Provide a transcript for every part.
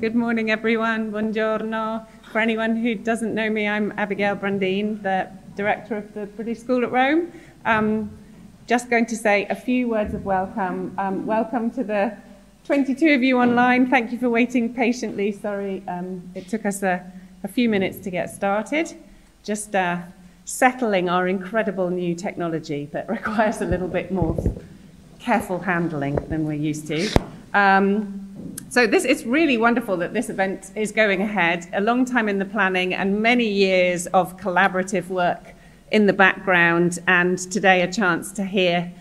Good morning, everyone. Buongiorno. For anyone who doesn't know me, I'm Abigail Brundin, the director of the British School at Rome. Um, just going to say a few words of welcome. Um, welcome to the 22 of you online. Thank you for waiting patiently. Sorry, um, it took us a, a, few minutes to get started. Just uh, settling our incredible new technology that requires a little bit more careful handling than we're used to. So this it's really wonderful that this event is going ahead. A long time in the planning and many years of collaborative work in the background, and today a chance to hear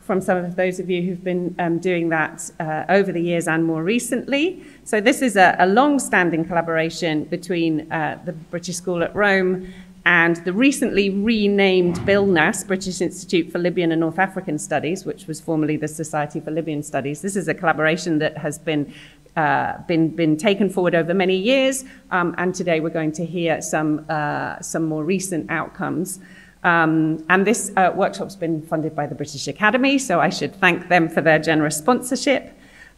from some of those of you who've been um, doing that uh, over the years and more recently. So this is a, a long-standing collaboration between uh, the British School at Rome and the recently renamed BILNAS, British Institute for Libyan and North African Studies, which was formerly the Society for Libyan Studies. This is a collaboration that has been uh, been, been taken forward over many years, um, and today we're going to hear some, uh, some more recent outcomes. Um, and this uh, workshop's been funded by the British Academy, so I should thank them for their generous sponsorship.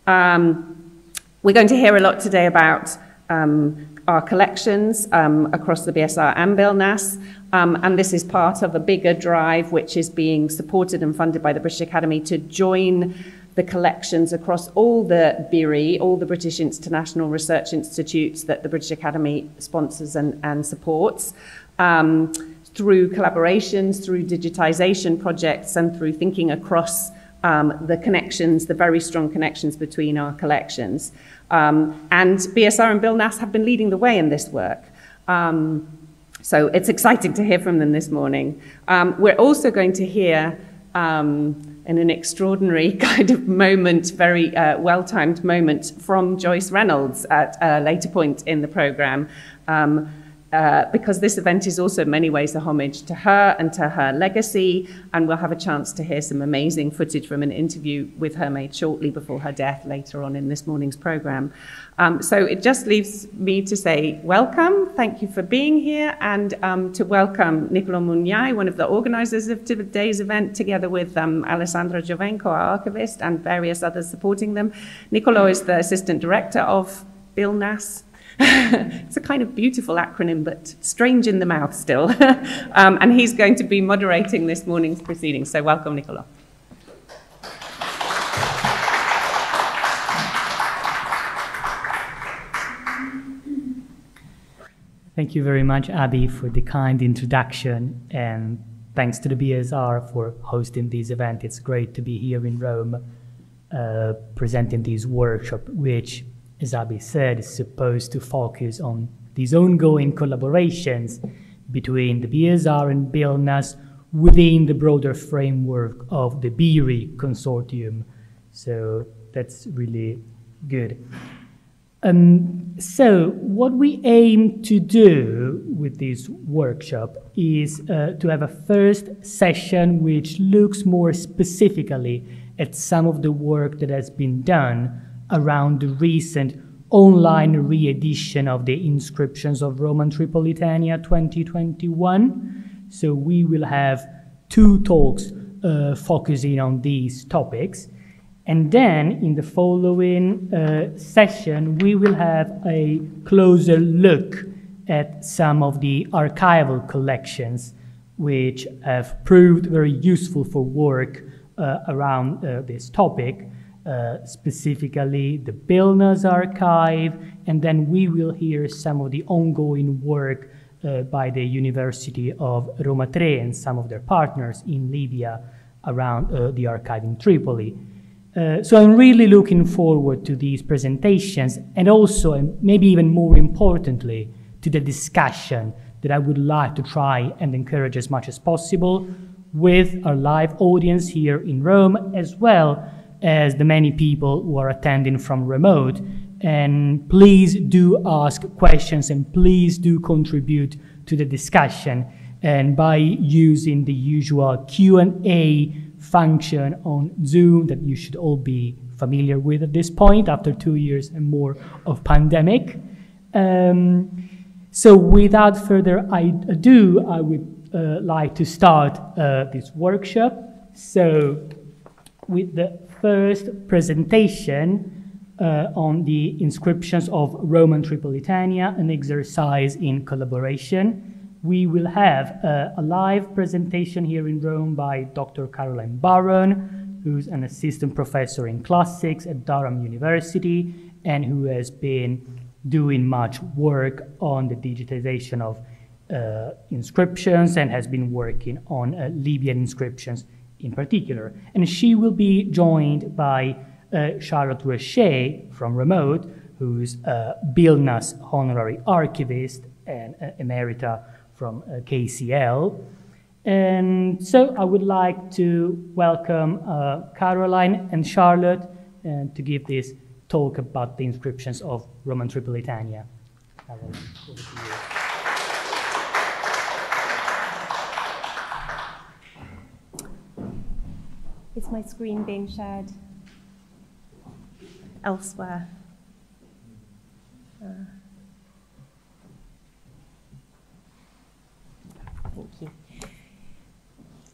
Um, we're going to hear a lot today about um, our collections um, across the BSR and BILNAS, um, and this is part of a bigger drive which is being supported and funded by the British Academy to join the collections across all the BIRI, all the British International Research Institutes that the British Academy sponsors and, and supports, um, through collaborations, through digitization projects, and through thinking across um, the connections, the very strong connections between our collections. Um, and BSR and BILNAS have been leading the way in this work. Um, so it's exciting to hear from them this morning. Um, we're also going to hear um, in an extraordinary kind of moment, very uh, well timed moment from Joyce Reynolds at a later point in the program. Um, uh, because this event is also in many ways a homage to her and to her legacy, and we'll have a chance to hear some amazing footage from an interview with her made shortly before her death later on in this morning's program. Um, so it just leaves me to say welcome, thank you for being here, and um, to welcome Nicolo Mugnai, one of the organizers of today's event, together with um, Alessandra Giovenco, our archivist, and various others supporting them. Nicolo is the assistant director of BILNAS, it's a kind of beautiful acronym, but strange in the mouth still. um, and he's going to be moderating this morning's proceedings. So welcome, Nicola. Thank you very much, Abby, for the kind introduction, and thanks to the BSR for hosting this event. It's great to be here in Rome uh, presenting this workshop, which as Abby said, is supposed to focus on these ongoing collaborations between the BSR and BILNAS within the broader framework of the BIRI consortium. So that's really good. Um, so what we aim to do with this workshop is uh, to have a first session which looks more specifically at some of the work that has been done around the recent online re-edition of the inscriptions of Roman Tripolitania 2021. So we will have two talks uh, focusing on these topics. And then in the following uh, session, we will have a closer look at some of the archival collections which have proved very useful for work uh, around uh, this topic. Uh, specifically the BILNAS archive, and then we will hear some of the ongoing work uh, by the University of Roma Tre and some of their partners in Libya around uh, the archive in Tripoli. Uh, so I'm really looking forward to these presentations and also, and maybe even more importantly, to the discussion that I would like to try and encourage as much as possible with our live audience here in Rome, as well as the many people who are attending from remote. And please do ask questions and please do contribute to the discussion. And by using the usual Q&A function on Zoom that you should all be familiar with at this point after two years and more of pandemic. Um, so without further ado, I would uh, like to start uh, this workshop. So with the first presentation, uh, on the inscriptions of Roman Tripolitania, an exercise in collaboration. We will have uh, a live presentation here in Rome by Dr. Caroline Barron, who's an assistant professor in classics at Durham University and who has been doing much work on the digitization of uh, inscriptions and has been working on uh, Libyan inscriptions in particular. And she will be joined by uh, Charlotte Roueché from Remote, who's uh, BILNAS honorary archivist and uh, emerita from uh, KCL. And so I would like to welcome uh, Caroline and Charlotte uh, to give this talk about the inscriptions of Roman Tripolitania. Caroline, my screen being shared elsewhere? Uh, thank you.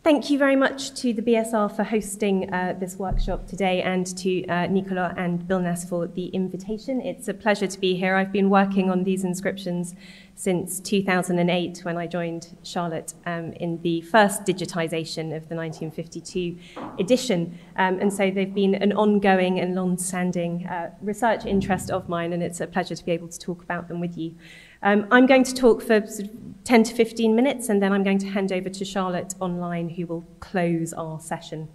Thank you very much to the BSR for hosting uh, this workshop today and to uh, Nicola and BILNAS for the invitation. It's a pleasure to be here. I've been working on these inscriptions since 2008 when I joined Charlotte um, in the first digitisation of the 1952 edition. Um, and so they've been an ongoing and long-standing uh, research interest of mine, and it's a pleasure to be able to talk about them with you. Um, I'm going to talk for sort of 10 to 15 minutes, and then I'm going to hand over to Charlotte online, who will close our session.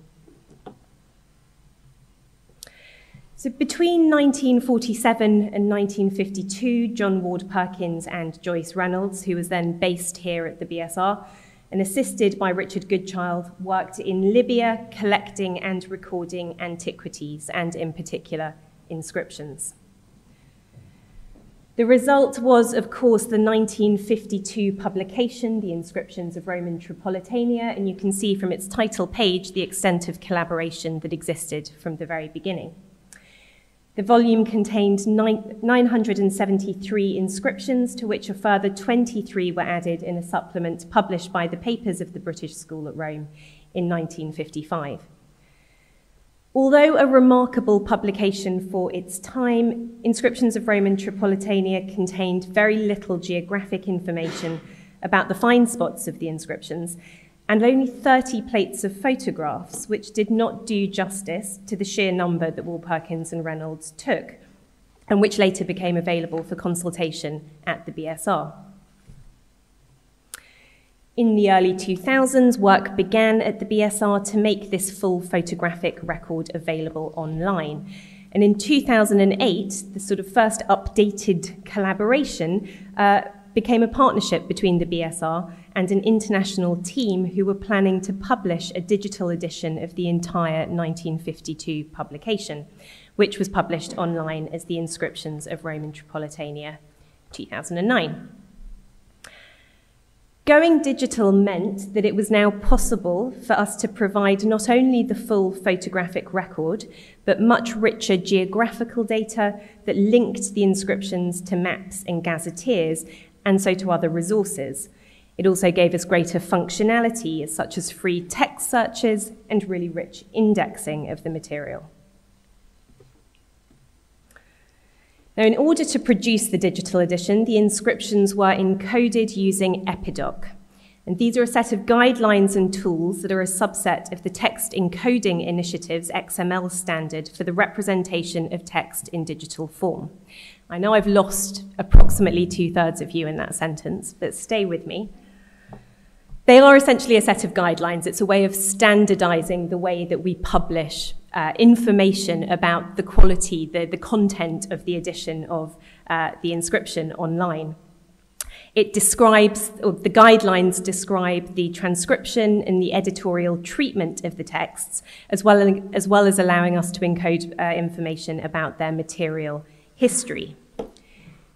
So between 1947 and 1952, John Ward Perkins and Joyce Reynolds, who was then based here at the BSR, and assisted by Richard Goodchild, worked in Libya collecting and recording antiquities, and in particular, inscriptions. The result was, of course, the 1952 publication, The Inscriptions of Roman Tripolitania, and you can see from its title page the extent of collaboration that existed from the very beginning. The volume contained 973 inscriptions, to which a further 23 were added in a supplement published by the Papers of the British School at Rome in 1955. Although a remarkable publication for its time, Inscriptions of Roman Tripolitania contained very little geographic information about the find spots of the inscriptions and only 30 plates of photographs, which did not do justice to the sheer number that Ward Perkins and Reynolds took, and which later became available for consultation at the BSR. In the early 2000s, work began at the BSR to make this full photographic record available online. And in 2008, the sort of first updated collaboration uh, became a partnership between the BSR and an international team who were planning to publish a digital edition of the entire 1952 publication, which was published online as the Inscriptions of Roman Tripolitania 2009. Going digital meant that it was now possible for us to provide not only the full photographic record, but much richer geographical data that linked the inscriptions to maps and gazetteers, and so to other resources. It also gave us greater functionality, such as free text searches and really rich indexing of the material. Now, in order to produce the digital edition, the inscriptions were encoded using Epidoc. And these are a set of guidelines and tools that are a subset of the Text Encoding Initiative's XML standard for the representation of text in digital form. I know I've lost approximately two thirds of you in that sentence, but stay with me. They are essentially a set of guidelines. It's a way of standardizing the way that we publish uh, information about the quality, the, the content of the edition of uh, the inscription online. It describes, or the guidelines describe the transcription and the editorial treatment of the texts, as well, as, as, well as allowing us to encode uh, information about their material history.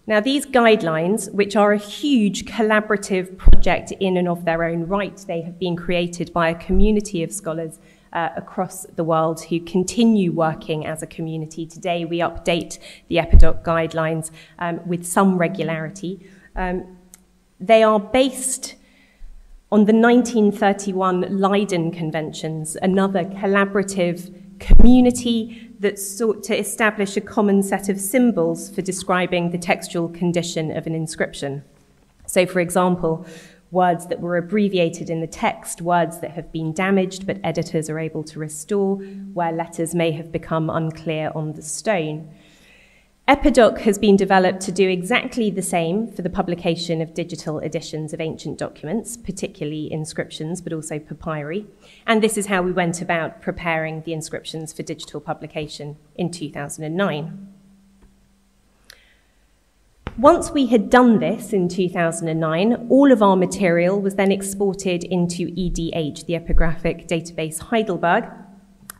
Now, these guidelines, which are a huge collaborative project in and of their own right, they have been created by a community of scholars uh, across the world who continue working as a community. Today, we update the EPIDOC guidelines um, with some regularity. Um, they are based on the 1931 Leiden Conventions, another collaborative community that sought to establish a common set of symbols for describing the textual condition of an inscription. So, for example, words that were abbreviated in the text, words that have been damaged but editors are able to restore, where letters may have become unclear on the stone. Epidoc has been developed to do exactly the same for the publication of digital editions of ancient documents, particularly inscriptions, but also papyri. And this is how we went about preparing the inscriptions for digital publication in 2009. Once we had done this in 2009, all of our material was then exported into EDH, the Epigraphic Database Heidelberg,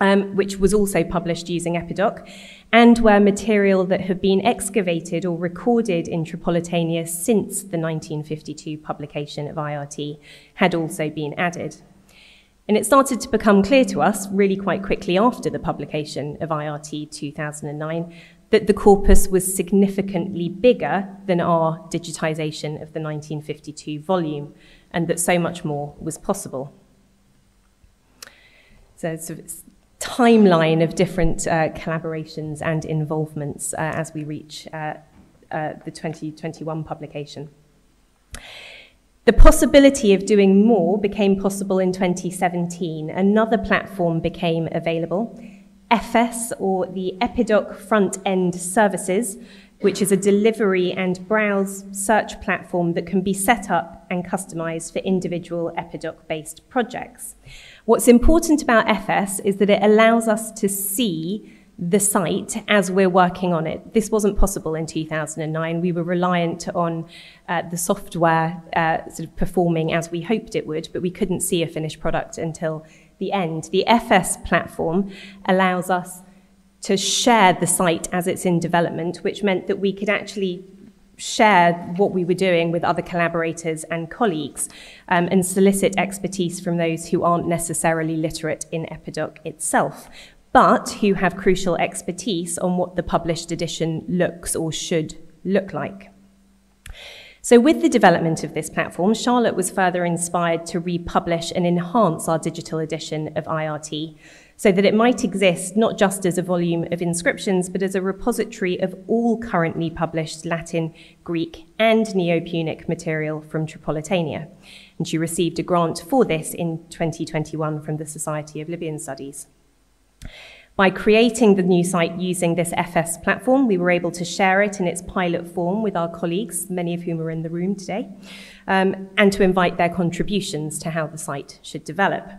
um, which was also published using Epidoc and where material that had been excavated or recorded in Tripolitania since the 1952 publication of IRT had also been added. And it started to become clear to us really quite quickly after the publication of IRT 2009 that the corpus was significantly bigger than our digitisation of the 1952 volume and that so much more was possible. So it's timeline of different uh, collaborations and involvements uh, as we reach uh, uh the 2021 publication. The possibility of doing more became possible in 2017. Another platform became available, EFES, or the Epidoc Front End Services, which is a delivery and browse search platform that can be set up and customized for individual Epidoc based projects. What's important about EFES is that it allows us to see the site as we're working on it. This wasn't possible in 2009. We were reliant on uh, the software uh, sort of performing as we hoped it would, but we couldn't see a finished product until the end. The EFES platform allows us to share the site as it's in development, which meant that we could actually share what we were doing with other collaborators and colleagues um, and solicit expertise from those who aren't necessarily literate in Epidoc itself, but who have crucial expertise on what the published edition looks or should look like. So, with the development of this platform, Charlotte was further inspired to republish and enhance our digital edition of IRT so that it might exist not just as a volume of inscriptions, but as a repository of all currently published Latin, Greek, and Neo Punic material from Tripolitania. And she received a grant for this in 2021 from the Society of Libyan Studies. By creating the new site using this EFES platform, we were able to share it in its pilot form with our colleagues, many of whom are in the room today, um, and to invite their contributions to how the site should develop.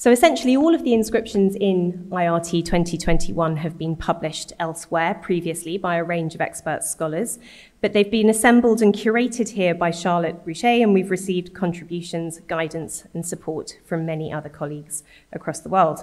So essentially, all of the inscriptions in IRT 2021 have been published elsewhere previously by a range of expert scholars, but they've been assembled and curated here by Charlotte Roueché, and we've received contributions, guidance, and support from many other colleagues across the world.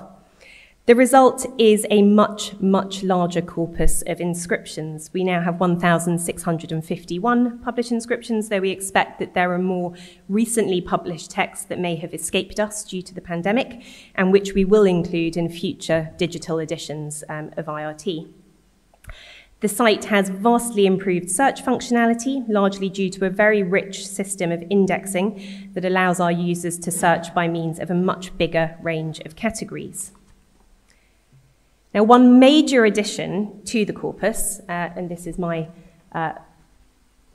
The result is a much, much larger corpus of inscriptions. We now have 1,651 published inscriptions, though we expect that there are more recently published texts that may have escaped us due to the pandemic, and which we will include in future digital editions um, of IRT. The site has vastly improved search functionality, largely due to a very rich system of indexing that allows our users to search by means of a much bigger range of categories. Now, one major addition to the corpus, uh, and this is my uh,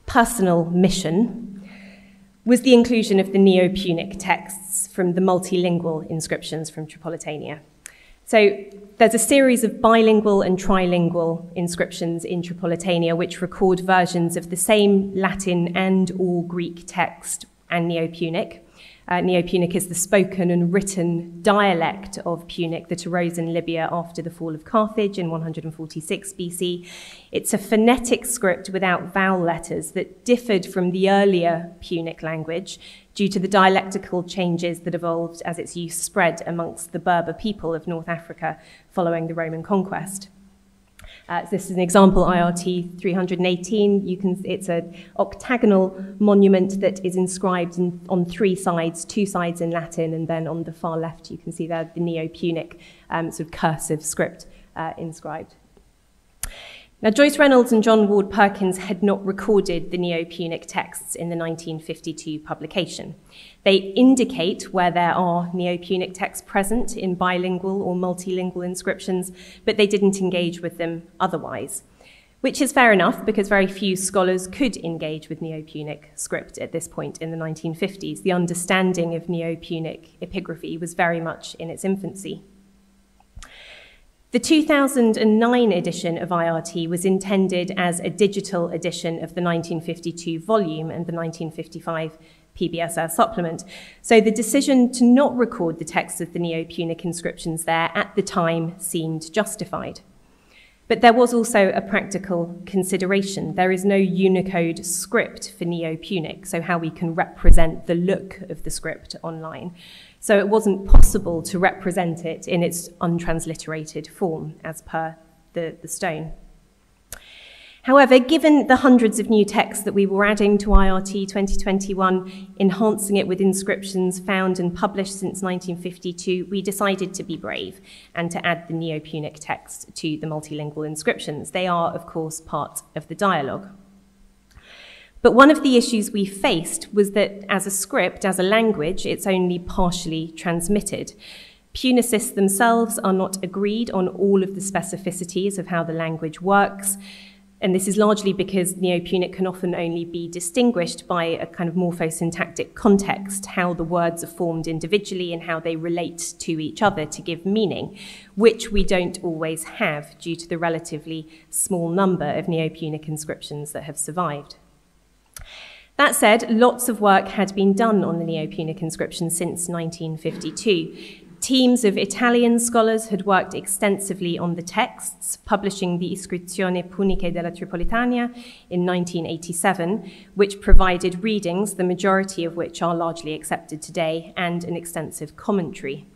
personal mission, was the inclusion of the Neo Punic texts from the multilingual inscriptions from Tripolitania. So there's a series of bilingual and trilingual inscriptions in Tripolitania which record versions of the same Latin and or Greek text and Neo Punic. Uh, Neo-Punic is the spoken and written dialect of Punic that arose in Libya after the fall of Carthage in 146 BC. It's a phonetic script without vowel letters that differed from the earlier Punic language due to the dialectical changes that evolved as its use spread amongst the Berber people of North Africa following the Roman conquest. Uh, this is an example, IRT 318. You can, it's an octagonal monument that is inscribed in, on three sides, two sides in Latin, and then on the far left you can see there the Neo-Punic um, sort of cursive script uh, inscribed. Now, Joyce Reynolds and John Ward Perkins had not recorded the Neo Punic texts in the 1952 publication. They indicate where there are Neo Punic texts present in bilingual or multilingual inscriptions, but they didn't engage with them otherwise. Which is fair enough because very few scholars could engage with Neo Punic script at this point in the 1950s. The understanding of Neo Punic epigraphy was very much in its infancy. The 2009 edition of IRT was intended as a digital edition of the 1952 volume and the 1955 PBSR supplement. So the decision to not record the text of the Neo-Punic inscriptions there at the time seemed justified. But there was also a practical consideration. There is no Unicode script for Neo-Punic, so how we can represent the look of the script online. So it wasn't possible to represent it in its untransliterated form as per the, the stone. However, given the hundreds of new texts that we were adding to IRT 2021, enhancing it with inscriptions found and published since 1952, we decided to be brave and to add the Neo-Punic text to the multilingual inscriptions. They are, of course, part of the dialogue. But one of the issues we faced was that as a script, as a language, it's only partially transmitted. Punicists themselves are not agreed on all of the specificities of how the language works. And this is largely because Neo-Punic can often only be distinguished by a kind of morphosyntactic context, how the words are formed individually and how they relate to each other to give meaning, which we don't always have due to the relatively small number of Neo-Punic inscriptions that have survived. That said, lots of work had been done on the Neo-Punic inscription since 1952. Teams of Italian scholars had worked extensively on the texts, publishing the Iscrizioni Puniche della Tripolitania in 1987, which provided readings, the majority of which are largely accepted today, and an extensive commentary.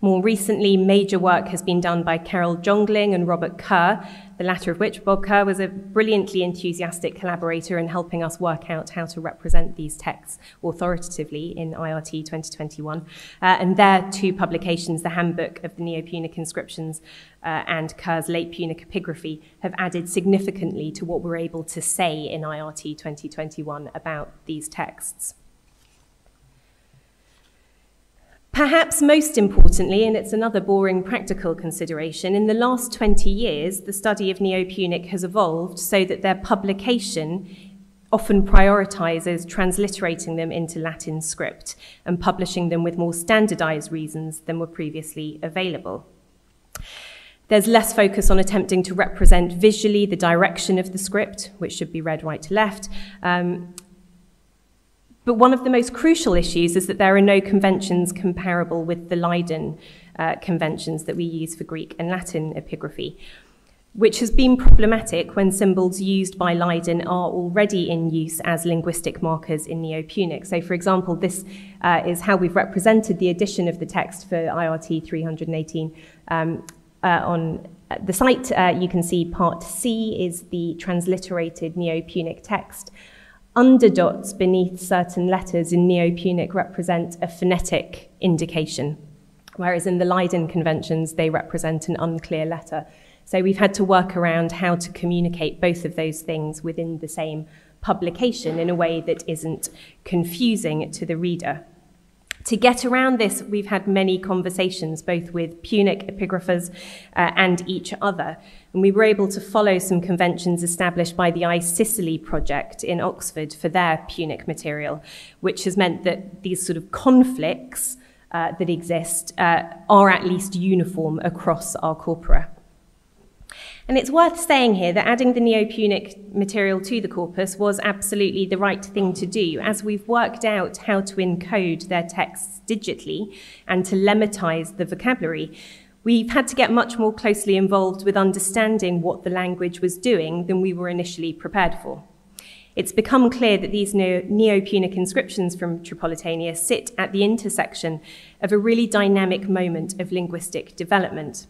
More recently, major work has been done by Karel Jongeling and Robert Kerr, the latter of which, Bob Kerr, was a brilliantly enthusiastic collaborator in helping us work out how to represent these texts authoritatively in IRT 2021. Uh, and their two publications, the Handbook of the Neo-Punic Inscriptions uh, and Kerr's Late Punic Epigraphy, have added significantly to what we're able to say in IRT 2021 about these texts. Perhaps most importantly, and it's another boring practical consideration, in the last 20 years, the study of Neo-Punic has evolved so that their publication often prioritizes transliterating them into Latin script and publishing them with more standardized reasons than were previously available. There's less focus on attempting to represent visually the direction of the script, which should be read right to left, um, but one of the most crucial issues is that there are no conventions comparable with the Leiden uh, conventions that we use for Greek and Latin epigraphy, which has been problematic when symbols used by Leiden are already in use as linguistic markers in Neo-Punic. So, for example, this uh, is how we've represented the addition of the text for IRT 318 um, uh, on the site. Uh, you can see part C is the transliterated Neo-Punic text underdots beneath certain letters in Neo-Punic represent a phonetic indication, whereas in the Leiden conventions, they represent an unclear letter. So we've had to work around how to communicate both of those things within the same publication in a way that isn't confusing to the reader. To get around this, we've had many conversations, both with Punic epigraphers uh, and each other. And we were able to follow some conventions established by the iSicily project in Oxford for their Punic material, which has meant that these sort of conflicts uh, that exist uh, are at least uniform across our corpora. And it's worth saying here that adding the Neo-Punic material to the corpus was absolutely the right thing to do, as we've worked out how to encode their texts digitally and to lemmatize the vocabulary. We've had to get much more closely involved with understanding what the language was doing than we were initially prepared for. It's become clear that these Neo-Punic inscriptions from Tripolitania sit at the intersection of a really dynamic moment of linguistic development.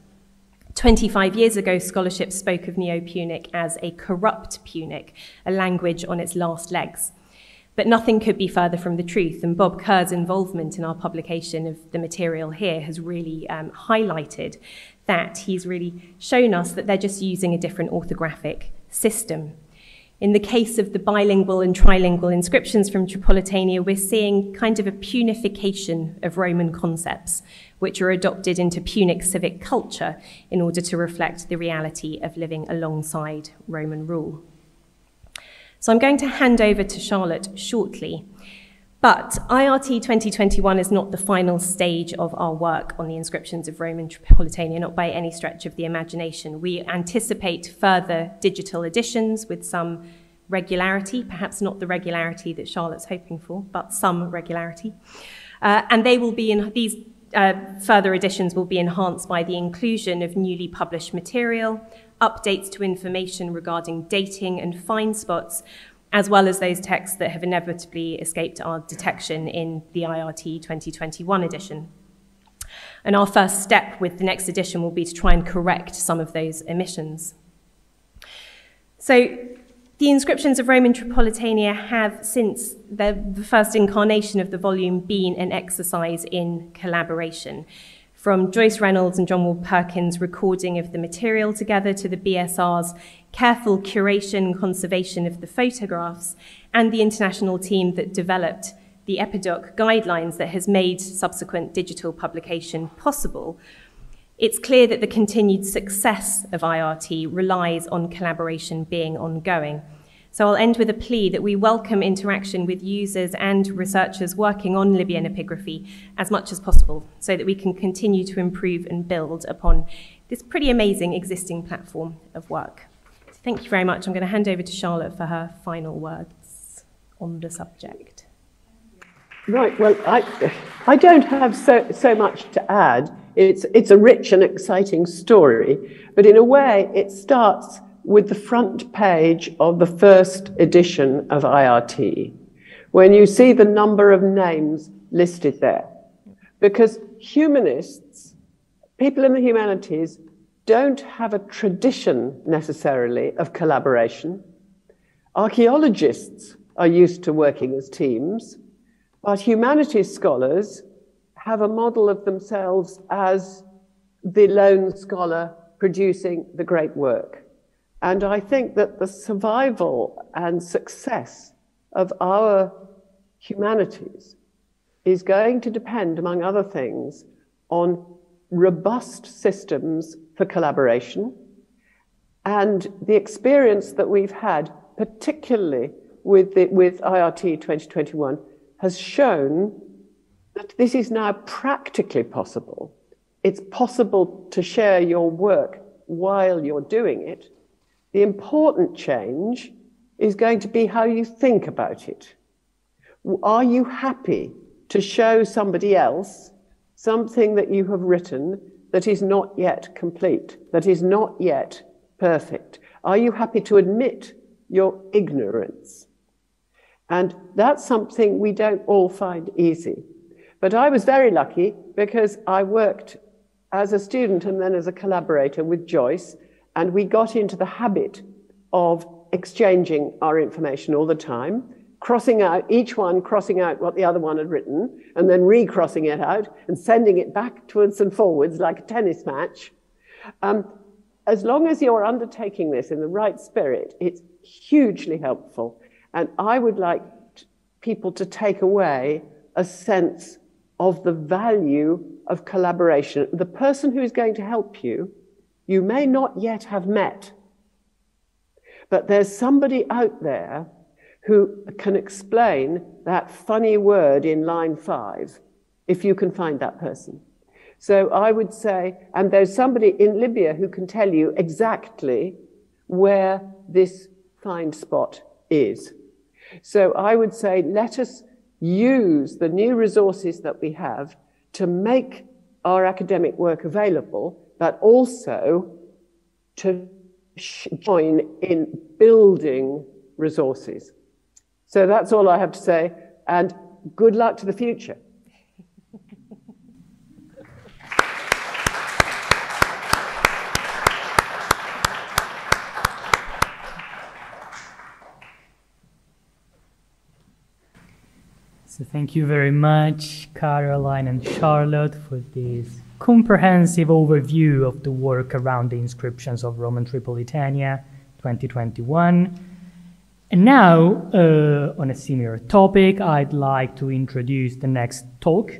25 years ago, scholarship spoke of Neo Punic as a corrupt Punic, a language on its last legs. But nothing could be further from the truth, and Bob Kerr's involvement in our publication of the material here has really um, highlighted that. He's really shown us that they're just using a different orthographic system. In the case of the bilingual and trilingual inscriptions from Tripolitania, we're seeing kind of a punification of Roman concepts, which are adopted into Punic civic culture in order to reflect the reality of living alongside Roman rule. So I'm going to hand over to Charlotte shortly. But IRT 2021 is not the final stage of our work on the inscriptions of Roman Tripolitania, not by any stretch of the imagination. We anticipate further digital editions with some regularity, perhaps not the regularity that Charlotte's hoping for, but some regularity. Uh, and they will be in these uh, further editions will be enhanced by the inclusion of newly published material, updates to information regarding dating and find spots, as well as those texts that have inevitably escaped our detection in the IRT 2021 edition. And our first step with the next edition will be to try and correct some of those omissions. So the inscriptions of Roman Tripolitania have, since the, the first incarnation of the volume, been an exercise in collaboration. From Joyce Reynolds and John Ward Perkins' recording of the material together to the BSR's careful curation and conservation of the photographs, and the international team that developed the EPIDOC guidelines that has made subsequent digital publication possible, it's clear that the continued success of IRT relies on collaboration being ongoing. So I'll end with a plea that we welcome interaction with users and researchers working on Libyan epigraphy as much as possible so that we can continue to improve and build upon this pretty amazing existing platform of work. Thank you very much. I'm going to hand over to Charlotte for her final words on the subject. Right, well, I, I don't have so, so much to add. It's, it's a rich and exciting story, but in a way, it starts with the front page of the first edition of IRT, when you see the number of names listed there. Because humanists, people in the humanities, don't have a tradition necessarily of collaboration. Archaeologists are used to working as teams, but humanities scholars have a model of themselves as the lone scholar producing the great work. And I think that the survival and success of our humanities is going to depend, among other things, on robust systems for collaboration and the experience that we've had, particularly with, the, with IRT 2021, has shown that this is now practically possible. It's possible to share your work while you're doing it. The important change is going to be how you think about it. Are you happy to show somebody else something that you have written that is not yet complete, that is not yet perfect? Are you happy to admit your ignorance? And that's something we don't all find easy. But I was very lucky because I worked as a student and then as a collaborator with Joyce, and we got into the habit of exchanging our information all the time, crossing out, each one crossing out what the other one had written, and then recrossing it out and sending it backwards and forwards like a tennis match. Um, as long as you're undertaking this in the right spirit, it's hugely helpful. And I would like people to take away a sense of the value of collaboration. The person who is going to help you, you may not yet have met, but there's somebody out there who can explain that funny word in line five, if you can find that person. So I would say, and there's somebody in Libya who can tell you exactly where this find spot is. So I would say, let us use the new resources that we have to make our academic work available, but also to join in building resources. So that's all I have to say, and good luck to the future. So thank you very much, Caroline and Charlotte, for this comprehensive overview of the work around the inscriptions of Roman Tripolitania 2021. And now, uh, on a similar topic, I'd like to introduce the next talk,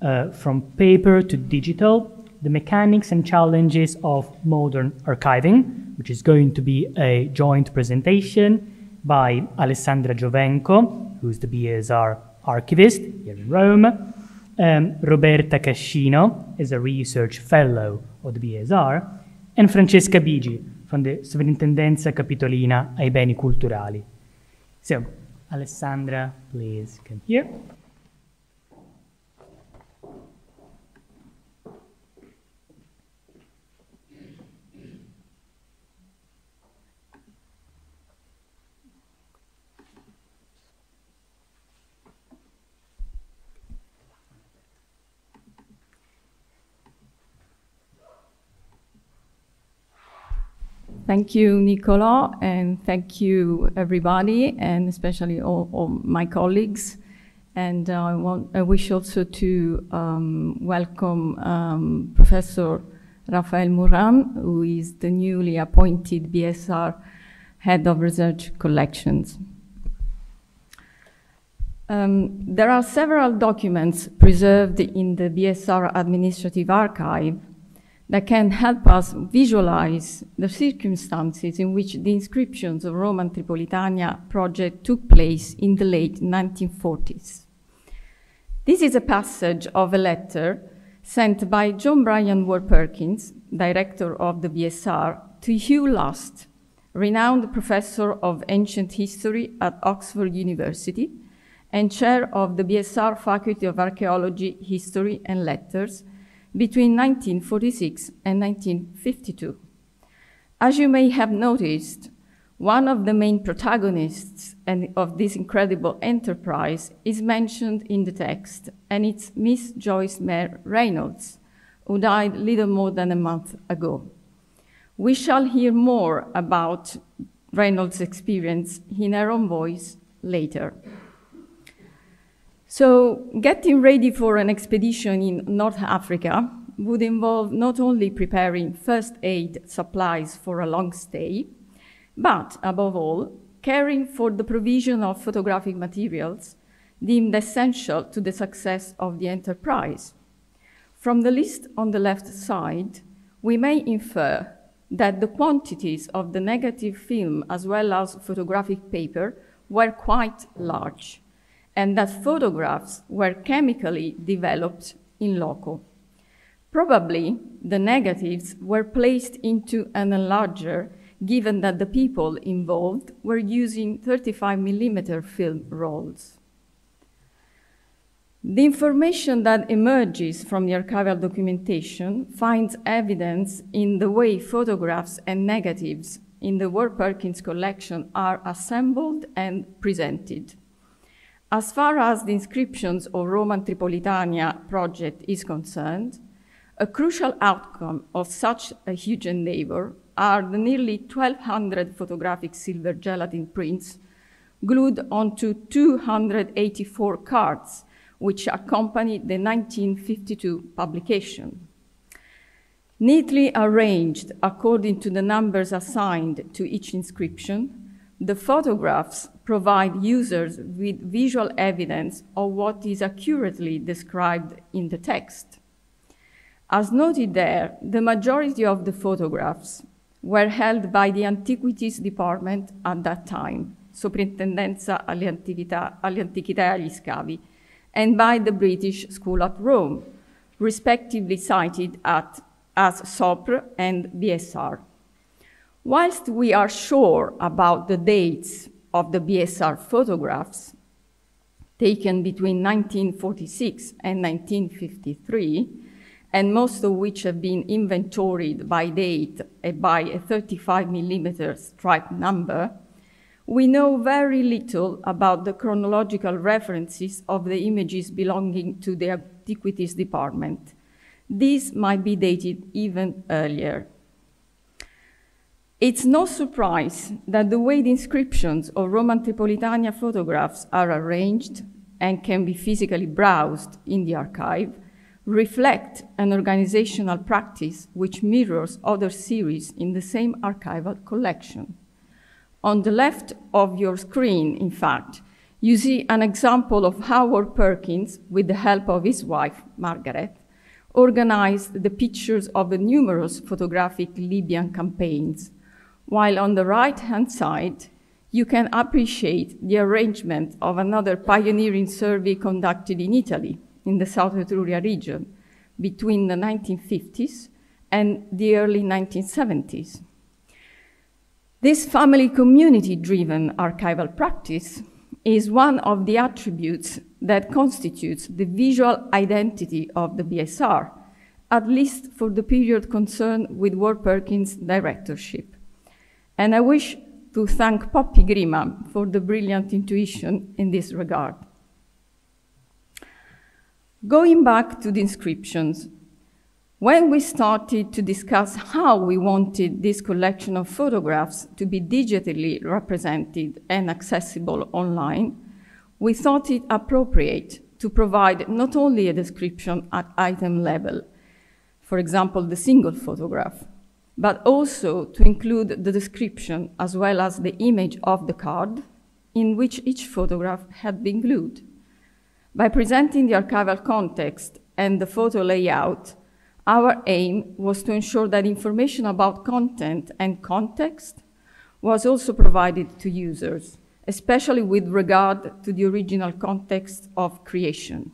uh, From Paper to Digital, the Mechanics and Challenges of Modern Archiving, which is going to be a joint presentation by Alessandra Giovenco, who's the BSR archivist here in Rome. Um, Roberta Cascino is a research fellow of the BSR, and Francesca Bigi from the Sovrintendenza Capitolina ai Beni Culturali. So, Alessandra, please come here. Thank you, Nicola, and thank you, everybody, and especially all, all my colleagues. And uh, I, want, I wish also to um, welcome um, Professor Rafael Muran, who is the newly appointed BSR Head of Research Collections. Um, there are several documents preserved in the BSR Administrative Archive that can help us visualize the circumstances in which the inscriptions of Roman Tripolitania project took place in the late 1940s. This is a passage of a letter sent by John Bryan Ward Perkins, director of the BSR, to Hugh Last, renowned professor of ancient history at Oxford University and chair of the BSR Faculty of Archaeology, History and Letters between 1946 and 1952. As you may have noticed, one of the main protagonists of this incredible enterprise is mentioned in the text, and it's Miss Joyce Maire Reynolds, who died little more than a month ago. We shall hear more about Reynolds' experience in her own voice later. So, getting ready for an expedition in North Africa would involve not only preparing first aid supplies for a long stay, but above all, caring for the provision of photographic materials deemed essential to the success of the enterprise. From the list on the left side, we may infer that the quantities of the negative film as well as photographic paper were quite large, and that photographs were chemically developed in loco. Probably the negatives were placed into an enlarger given that the people involved were using 35 millimeter film rolls. The information that emerges from the archival documentation finds evidence in the way photographs and negatives in the Ward Perkins collection are assembled and presented. As far as the inscriptions of Roman Tripolitania project is concerned, a crucial outcome of such a huge endeavor are the nearly 1,200 photographic silver gelatin prints glued onto 284 cards, which accompanied the 1952 publication. Neatly arranged according to the numbers assigned to each inscription, the photographs provide users with visual evidence of what is accurately described in the text. As noted there, the majority of the photographs were held by the Antiquities Department at that time, Soprintendenza alle, Antichità, e agli Scavi, and by the British School at Rome, respectively cited at, as SOPR and BSR. Whilst we are sure about the dates of the BSR photographs, taken between 1946 and 1953, and most of which have been inventoried by date eh, by a 35 millimeter stripe number, we know very little about the chronological references of the images belonging to the Antiquities Department. These might be dated even earlier. It's no surprise that the way the inscriptions of Roman Tripolitania photographs are arranged and can be physically browsed in the archive, reflect an organizational practice which mirrors other series in the same archival collection. On the left of your screen, in fact, you see an example of how Ward Perkins, with the help of his wife, Margaret, organized the pictures of the numerous photographic Libyan campaigns, while on the right-hand side, you can appreciate the arrangement of another pioneering survey conducted in Italy, in the South Etruria region, between the 1950s and the early 1970s. This family community-driven archival practice is one of the attributes that constitutes the visual identity of the BSR, at least for the period concerned with Ward Perkins' directorship. And I wish to thank Poppy Grima for the brilliant intuition in this regard. Going back to the inscriptions, when we started to discuss how we wanted this collection of photographs to be digitally represented and accessible online, we thought it appropriate to provide not only a description at item level, for example, the single photograph, but also to include the description as well as the image of the card in which each photograph had been glued. By presenting the archival context and the photo layout, our aim was to ensure that information about content and context was also provided to users, especially with regard to the original context of creation.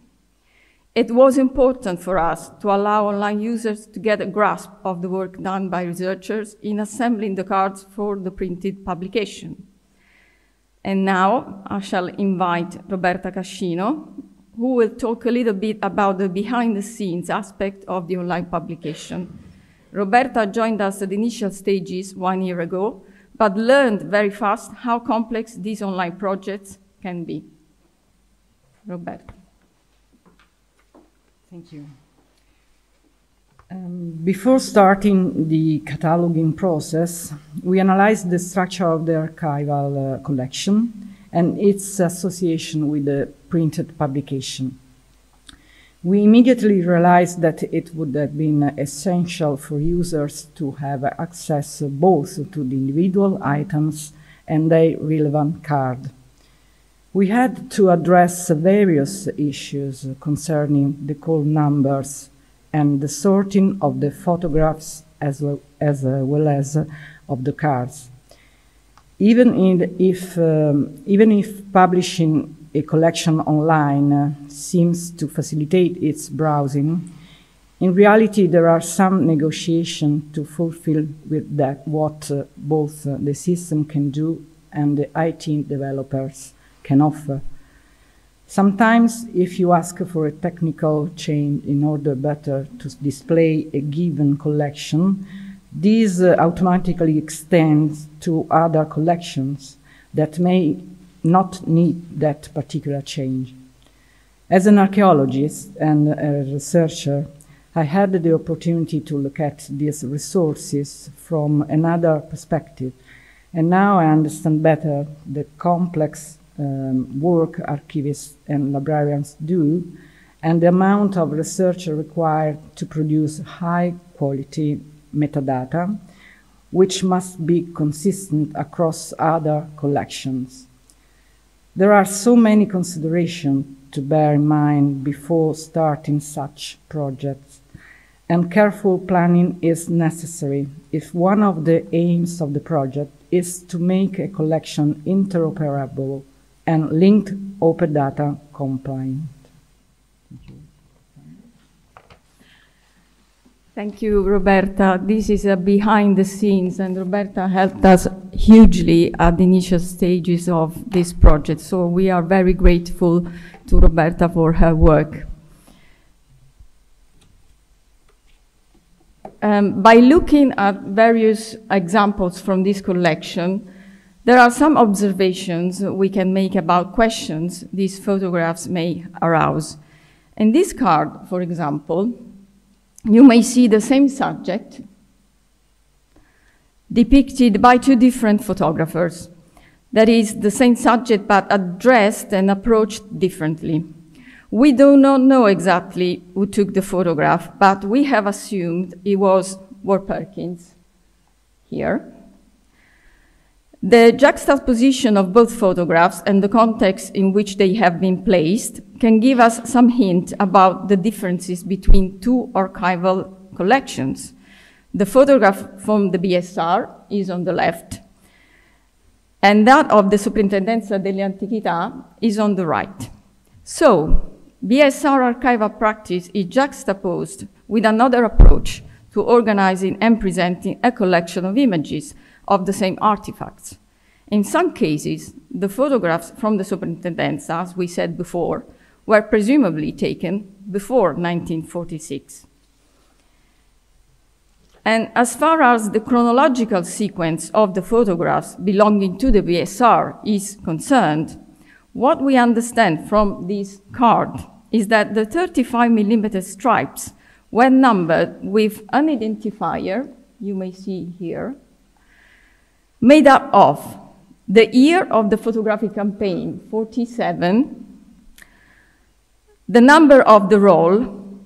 It was important for us to allow online users to get a grasp of the work done by researchers in assembling the cards for the printed publication. And now I shall invite Roberta Cascino, who will talk a little bit about the behind the scenes aspect of the online publication. Roberta joined us at the initial stages one year ago, but learned very fast how complex these online projects can be. Roberta. Thank you. Um, before starting the cataloging process, we analyzed the structure of the archival uh, collection and its association with the printed publication. We immediately realized that it would have been essential for users to have access both to the individual items and their relevant card. We had to address various issues concerning the call numbers and the sorting of the photographs as well as, uh, well as uh, of the cards. Even, in, if, um, even if publishing a collection online uh, seems to facilitate its browsing, in reality there are some negotiations to fulfill with that what uh, both uh, the system can do and the IT developers can offer. Sometimes, if you ask for a technical change in order better to display a given collection, this uh, automatically extends to other collections that may not need that particular change. As an archaeologist and a researcher, I had the opportunity to look at these resources from another perspective, and now I understand better the complex um, work archivists and librarians do and the amount of research required to produce high quality metadata, which must be consistent across other collections. There are so many considerations to bear in mind before starting such projects, and careful planning is necessary if one of the aims of the project is to make a collection interoperable and linked open data compliant. Thank you, Thank you, Roberta. This is a behind the scenes, and Roberta helped us hugely at the initial stages of this project. So we are very grateful to Roberta for her work. Um, by looking at various examples from this collection, there are some observations we can make about questions these photographs may arouse. In this card, for example, you may see the same subject depicted by two different photographers. That is the same subject but addressed and approached differently. We do not know exactly who took the photograph, but we have assumed it was Ward Perkins here. The juxtaposition of both photographs and the context in which they have been placed can give us some hint about the differences between two archival collections. The photograph from the BSR is on the left, and that of the Superintendenza delle Antichità is on the right. So, BSR archival practice is juxtaposed with another approach to organizing and presenting a collection of images of the same artifacts. In some cases, the photographs from the Superintendenza, as we said before, were presumably taken before 1946. And as far as the chronological sequence of the photographs belonging to the BSR is concerned, what we understand from this card is that the 35 millimeter stripes were numbered with an identifier, you may see here, made up of the year of the photographic campaign, 47, the number of the roll,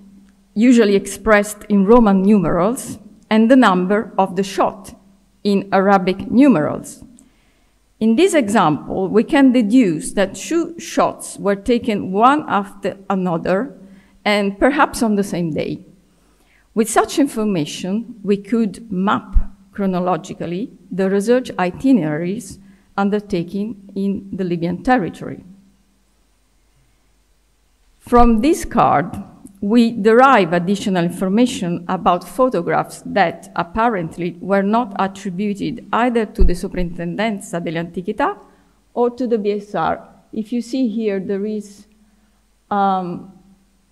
usually expressed in Roman numerals, and the number of the shot in Arabic numerals. In this example, we can deduce that two shots were taken one after another and perhaps on the same day. With such information, we could map chronologically the research itineraries undertaken in the Libyan territory. From this card, we derive additional information about photographs that apparently were not attributed either to the Superintendenza delle Antichità or to the BSR. If you see here, there is um,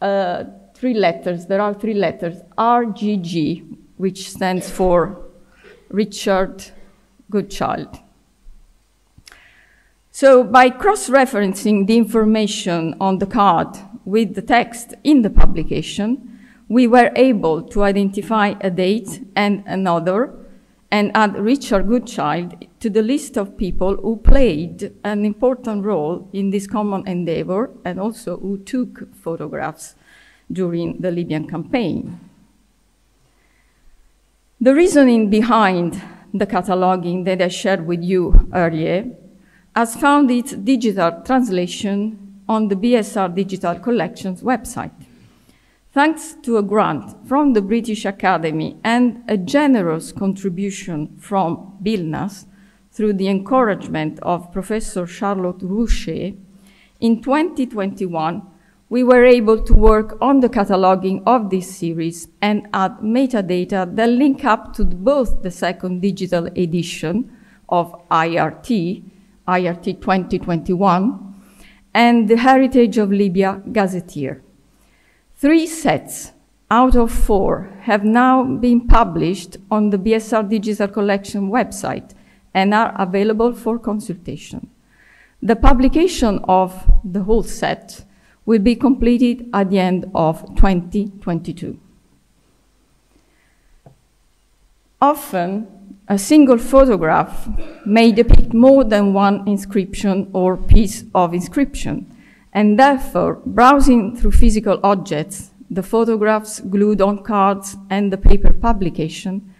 uh, three letters, there are three letters, RGG, which stands for Richard Goodchild. So by cross-referencing the information on the card with the text in the publication, we were able to identify a date and another and add Richard Goodchild to the list of people who played an important role in this common endeavor and also who took photographs during the Libyan campaign. The reasoning behind the cataloging that I shared with you earlier has found its digital translation on the BSR Digital Collections website. Thanks to a grant from the British Academy and a generous contribution from BILNAS through the encouragement of Professor Charlotte Roueché, in 2021, we were able to work on the cataloging of this series and add metadata that link up to both the second digital edition of IRT IRT 2021, and the Heritage of Libya Gazetteer. Three sets out of four have now been published on the BSR Digital Collection website and are available for consultation. The publication of the whole set will be completed at the end of 2022. Often, a single photograph may depict more than one inscription or piece of inscription, and therefore, browsing through physical objects, the photographs glued on cards and the paper publication,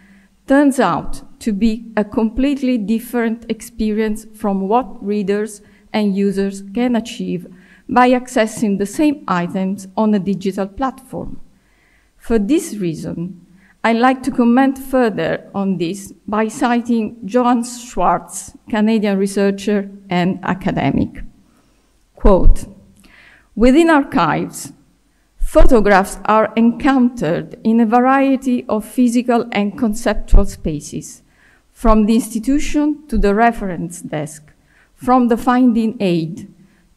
turns out to be a completely different experience from what readers and users can achieve by accessing the same items on a digital platform. For this reason, I'd like to comment further on this by citing Joan Schwartz, Canadian researcher and academic. Quote, within archives, photographs are encountered in a variety of physical and conceptual spaces, from the institution to the reference desk, from the finding aid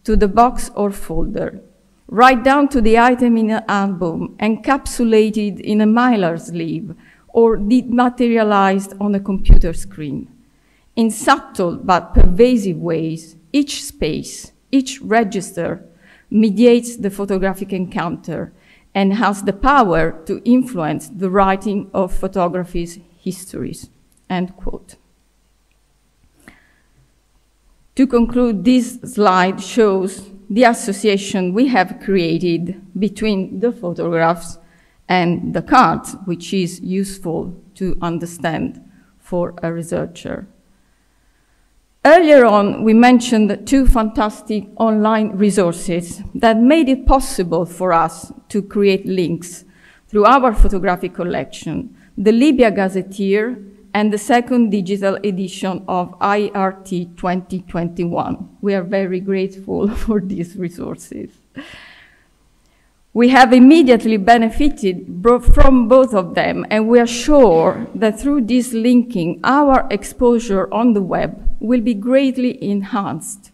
to the box or folder, right down to the item in an album, encapsulated in a mylar sleeve, or dematerialized on a computer screen. In subtle but pervasive ways, each space, each register mediates the photographic encounter and has the power to influence the writing of photography's histories. End quote. To conclude, this slide shows the association we have created between the photographs and the cards, which is useful to understand for a researcher. Earlier on, we mentioned two fantastic online resources that made it possible for us to create links through our photographic collection, the Libya Gazetteer and the second digital edition of IRT 2021. We are very grateful for these resources. We have immediately benefited from both of them, and we are sure that through this linking, our exposure on the web will be greatly enhanced.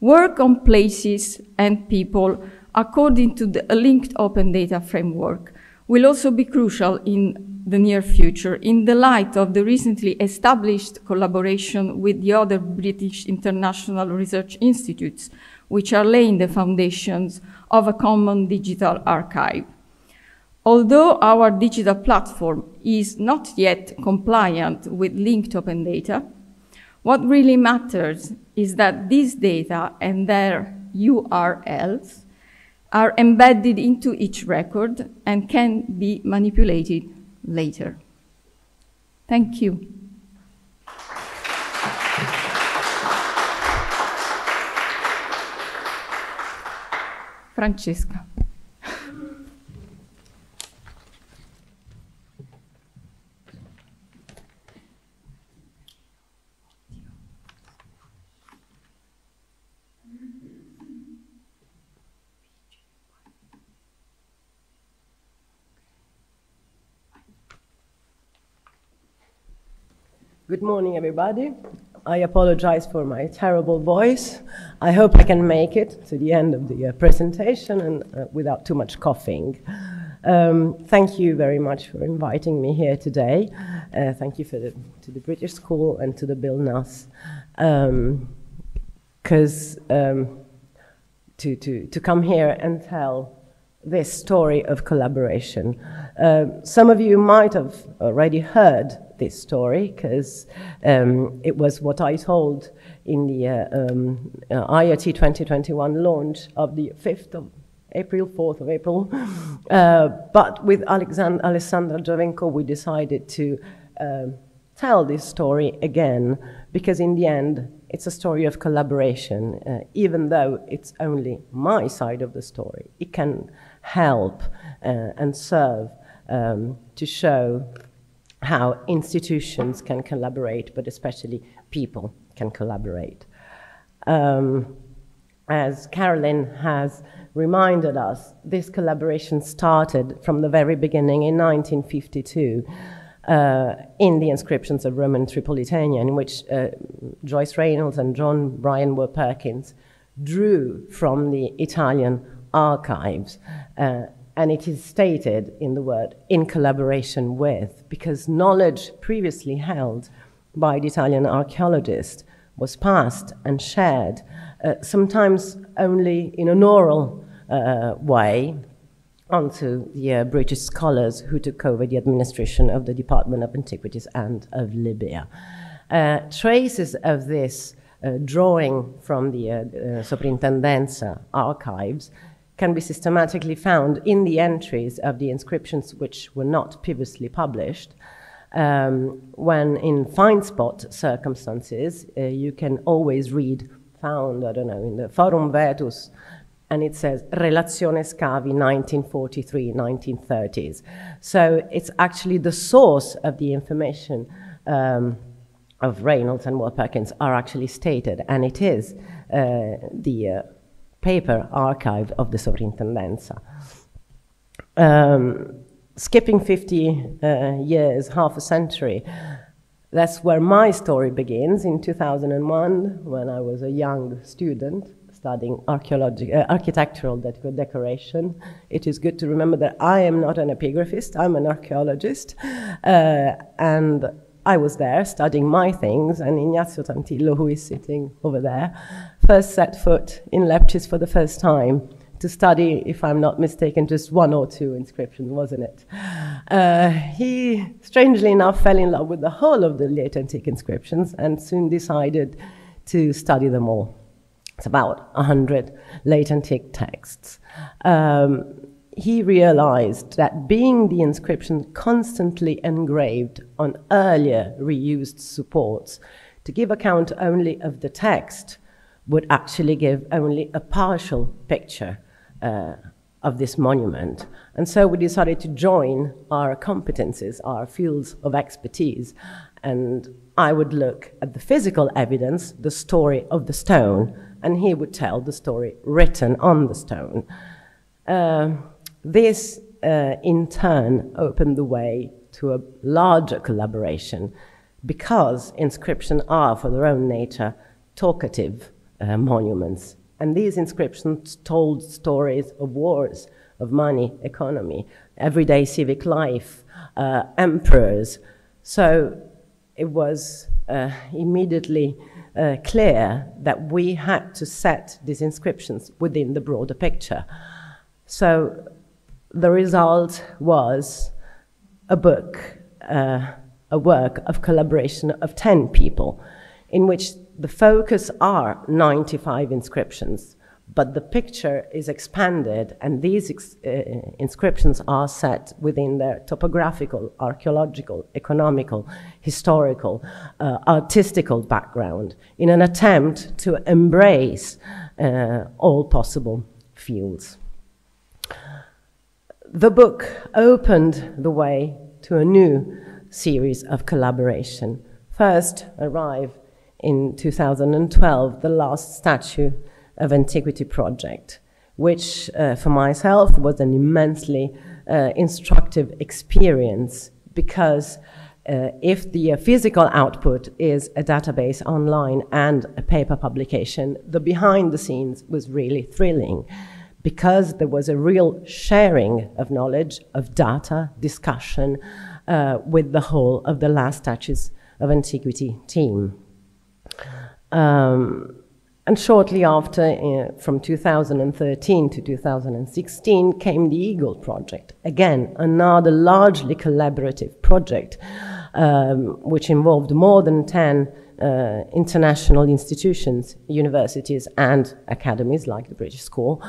Work on places and people according to the linked open data framework will also be crucial in the near future in the light of the recently established collaboration with the other British international research institutes, which are laying the foundations of a common digital archive. Although our digital platform is not yet compliant with linked open data, what really matters is that these data and their URLs are embedded into each record and can be manipulated later. Thank you. Francesca. Good morning, everybody. I apologize for my terrible voice. I hope I can make it to the end of the uh, presentation and uh, without too much coughing. Um, thank you very much for inviting me here today. Uh, thank you for the, to the British School and to the BILNAS. Because um, um, to, to, to come here and tell this story of collaboration. Uh, some of you might have already heard this story because um, it was what I told in the uh, um, uh, IRT 2021 launch of the 5th of April, 4th of April. Uh, but with Alexand- Alessandra Giovenco, we decided to um, tell this story again because in the end, it's a story of collaboration. Uh, even though it's only my side of the story, it can help uh, and serve um, to show how institutions can collaborate, but especially people can collaborate. Um, as Carolyn has reminded us, this collaboration started from the very beginning in 1952 uh, in the inscriptions of Roman Tripolitania, in which uh, Joyce Reynolds and John Bryan Ward Perkins drew from the Italian archives uh, and it is stated in the word in collaboration with, because knowledge previously held by the Italian archaeologist was passed and shared, uh, sometimes only in an oral uh, way, onto the uh, British scholars who took over the administration of the Department of Antiquities and of Libya. Uh, traces of this uh, drawing from the uh, Soprintendenza archives can be systematically found in the entries of the inscriptions which were not previously published. Um, when in fine spot circumstances, uh, you can always read, found, I don't know, in the Forum Vetus, and it says Relazione Scavi 1943, 1930s. So it's actually the source of the information um, of Reynolds and Ward Perkins are actually stated, and it is uh, the uh, paper archive of the Soprintendenza. Um, skipping 50 uh, years, half a century, that's where my story begins in 2001 when I was a young student studying uh, architectural de decoration. It is good to remember that I am not an epigraphist, I'm an archaeologist. Uh, and I was there studying my things, and Ignazio Tantillo, who is sitting over there, first set foot in Leptis for the first time to study, if I'm not mistaken, just one or two inscriptions, wasn't it? Uh, he, strangely enough, fell in love with the whole of the late antique inscriptions and soon decided to study them all. It's about 100 late antique texts. Um, he realized that being the inscription constantly engraved on earlier reused supports, to give account only of the text would actually give only a partial picture uh, of this monument. And so we decided to join our competences, our fields of expertise, and I would look at the physical evidence, the story of the stone, and he would tell the story written on the stone. Uh, this, uh, in turn, opened the way to a larger collaboration because inscriptions are, for their own nature, talkative uh, monuments. And these inscriptions told stories of wars, of money, economy, everyday civic life, uh, emperors. So it was uh, immediately uh, clear that we had to set these inscriptions within the broader picture. So the result was a book, uh, a work of collaboration of 10 people, in which the focus are 95 inscriptions, but the picture is expanded, and these ex uh, inscriptions are set within their topographical, archaeological, economical, historical, uh, artistical background in an attempt to embrace uh, all possible fields. The book opened the way to a new series of collaboration. First arrived in 2012 the last statue of antiquity project, which uh, for myself was an immensely uh, instructive experience because uh, if the uh, physical output is a database online and a paper publication, the behind the scenes was really thrilling because there was a real sharing of knowledge, of data, discussion uh, with the whole of the last statues of antiquity team. Um, and shortly after, uh, from 2013 to 2016, came the Eagle Project. Again, another largely collaborative project, um, which involved more than 10 uh, international institutions, universities, and academies like the British School.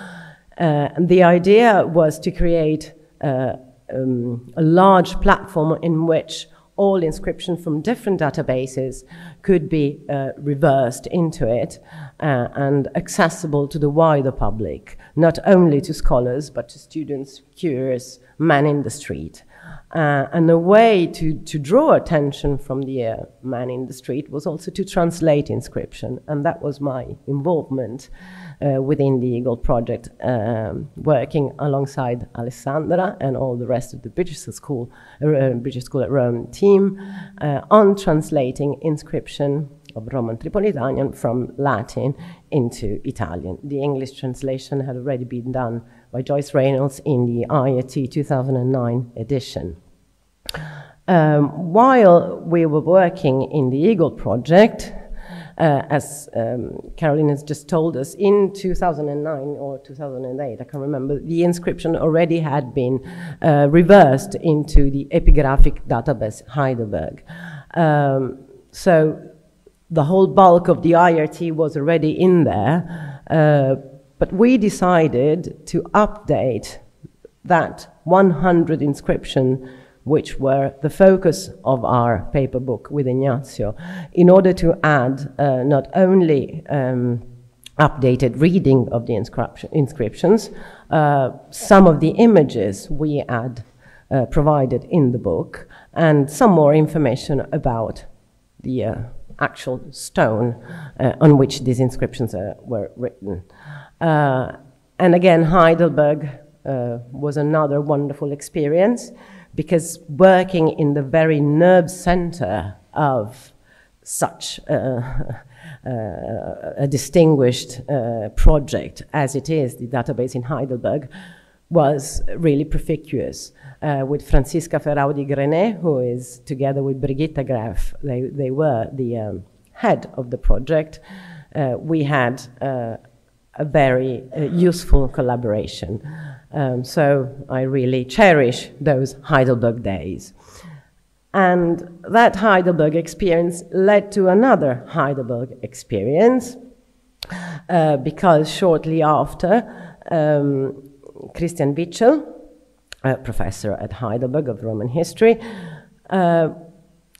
Uh, and the idea was to create uh, um, a large platform in which all inscriptions from different databases could be uh, reversed into it uh, and accessible to the wider public, not only to scholars, but to students, curious, men in the street. Uh, and a way to, to draw attention from the uh, man in the street was also to translate inscription, and that was my involvement within the Eagle project, um, working alongside Alessandra and all the rest of the British School, uh, British School at Rome team uh, on translating inscription of Roman Tripolitanian from Latin into Italian. The English translation had already been done by Joyce Reynolds in the IRT 2009 edition. Um, while we were working in the Eagle project, uh, as um, Caroline has just told us, in 2009 or 2008, I can't remember, the inscription already had been uh, reversed into the epigraphic database Heidelberg. Um, so the whole bulk of the IRT was already in there, uh, but we decided to update that 100 inscription which were the focus of our paper book with Ignazio, in order to add uh, not only um, updated reading of the inscriptions, uh, some of the images we had uh, provided in the book, and some more information about the uh, actual stone uh, on which these inscriptions uh, were written. and again, Heidelberg was another wonderful experience because working in the very nerve center of such a, a distinguished uh, project as it is, the database in Heidelberg, was really perficuous. Uh, with Francisca Feraudi-Gruénais, who is together with Brigitte Graf, they, they were the um, head of the project. Uh, we had uh, a very uh, useful collaboration. Um, so I really cherish those Heidelberg days. And that Heidelberg experience led to another Heidelberg experience uh, because shortly after, um, Christian Witschel, a professor at Heidelberg of Roman history, uh,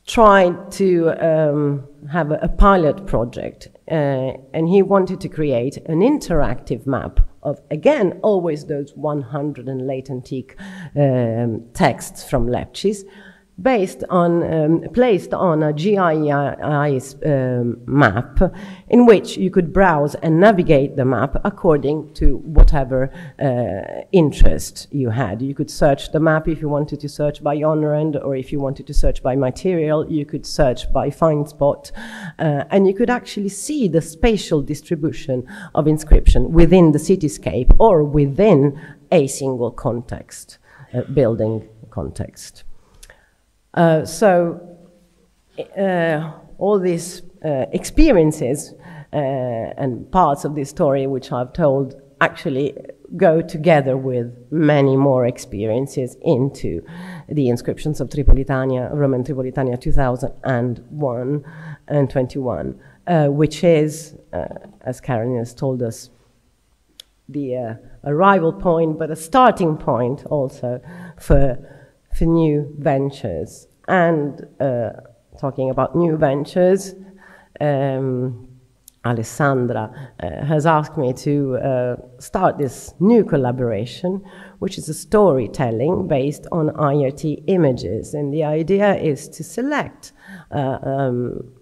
tried to um, have a, a, pilot project, uh, and he wanted to create an interactive map of, again, always those 100 and late antique um, texts from Lepcis, based on, um, placed on a GIS um, map in which you could browse and navigate the map according to whatever uh, interest you had. You could search the map if you wanted to search by honorand or if you wanted to search by material, you could search by find spot, uh, and you could actually see the spatial distribution of inscription within the cityscape or within a single context, uh, building context. Uh, so uh, all these uh, experiences uh, and parts of this story which I've told actually go together with many more experiences into the inscriptions of Tripolitania, Roman Tripolitania 2001 and 21, uh, which is, as Karen has told us, the arrival point, but a starting point also for for new ventures. And uh, talking about new ventures, um, Alessandra uh, has asked me to uh, start this new collaboration, which is a storytelling based on IRT images. And the idea is to select uh, um,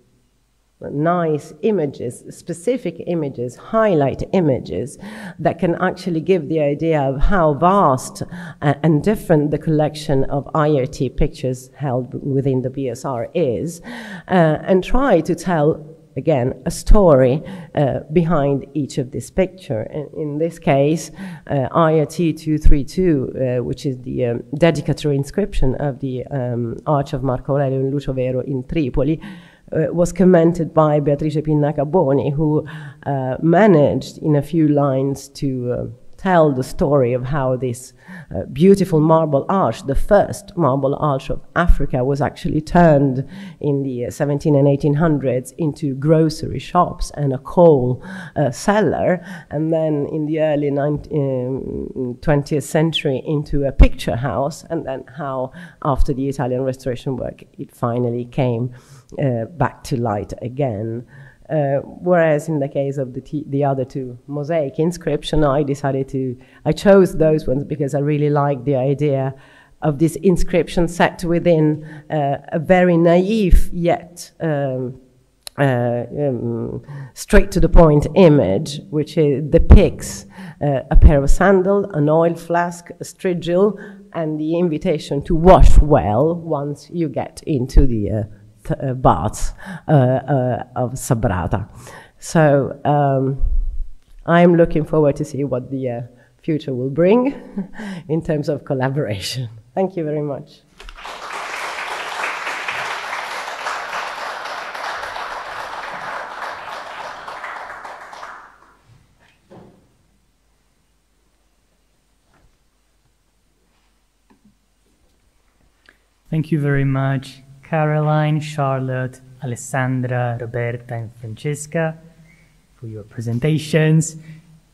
nice images, specific images, highlight images that can actually give the idea of how vast and different the collection of IRT pictures held within the BSR is, uh, and try to tell again, a story uh, behind each of this picture. In, in this case, uh, IRT 232, uh, which is the um, dedicatory inscription of the um, Arch of Marco Aurelio in Lucio Vero in Tripoli, uh, was commented by Beatrice Pinna Caboni, who uh, managed in a few lines to uh, tell the story of how this uh, beautiful marble arch, the first marble arch of Africa, was actually turned in the 17 and 1800s into grocery shops and a coal uh, cellar, and then in the early 19, 20th century into a picture house, and then how after the Italian restoration work it finally came uh, back to light again. Uh, whereas in the case of the, the other two mosaic inscription, I decided to, I chose those ones because I really like the idea of this inscription set within uh, a very naive yet um, uh, um, straight to the point image, which depicts uh, a pair of sandals, an oil flask, a strigil, and the invitation to wash well once you get into the uh, uh, baths uh, uh, of Sabratha. So um, I'm looking forward to see what the future will bring in terms of collaboration. Thank you very much. Thank you very much. Caroline, Charlotte, Alessandra, Roberta, and Francesca for your presentations.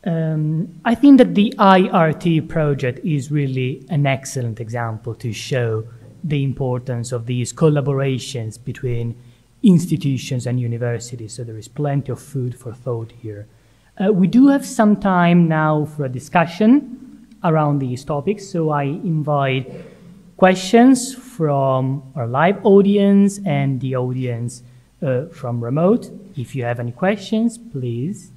Um, I think that the IRT project is really an excellent example to show the importance of these collaborations between institutions and universities. So there is plenty of food for thought here. Uh, we do have some time now for a discussion around these topics, so I invite questions from our live audience and the audience uh, from remote. If you have any questions, please.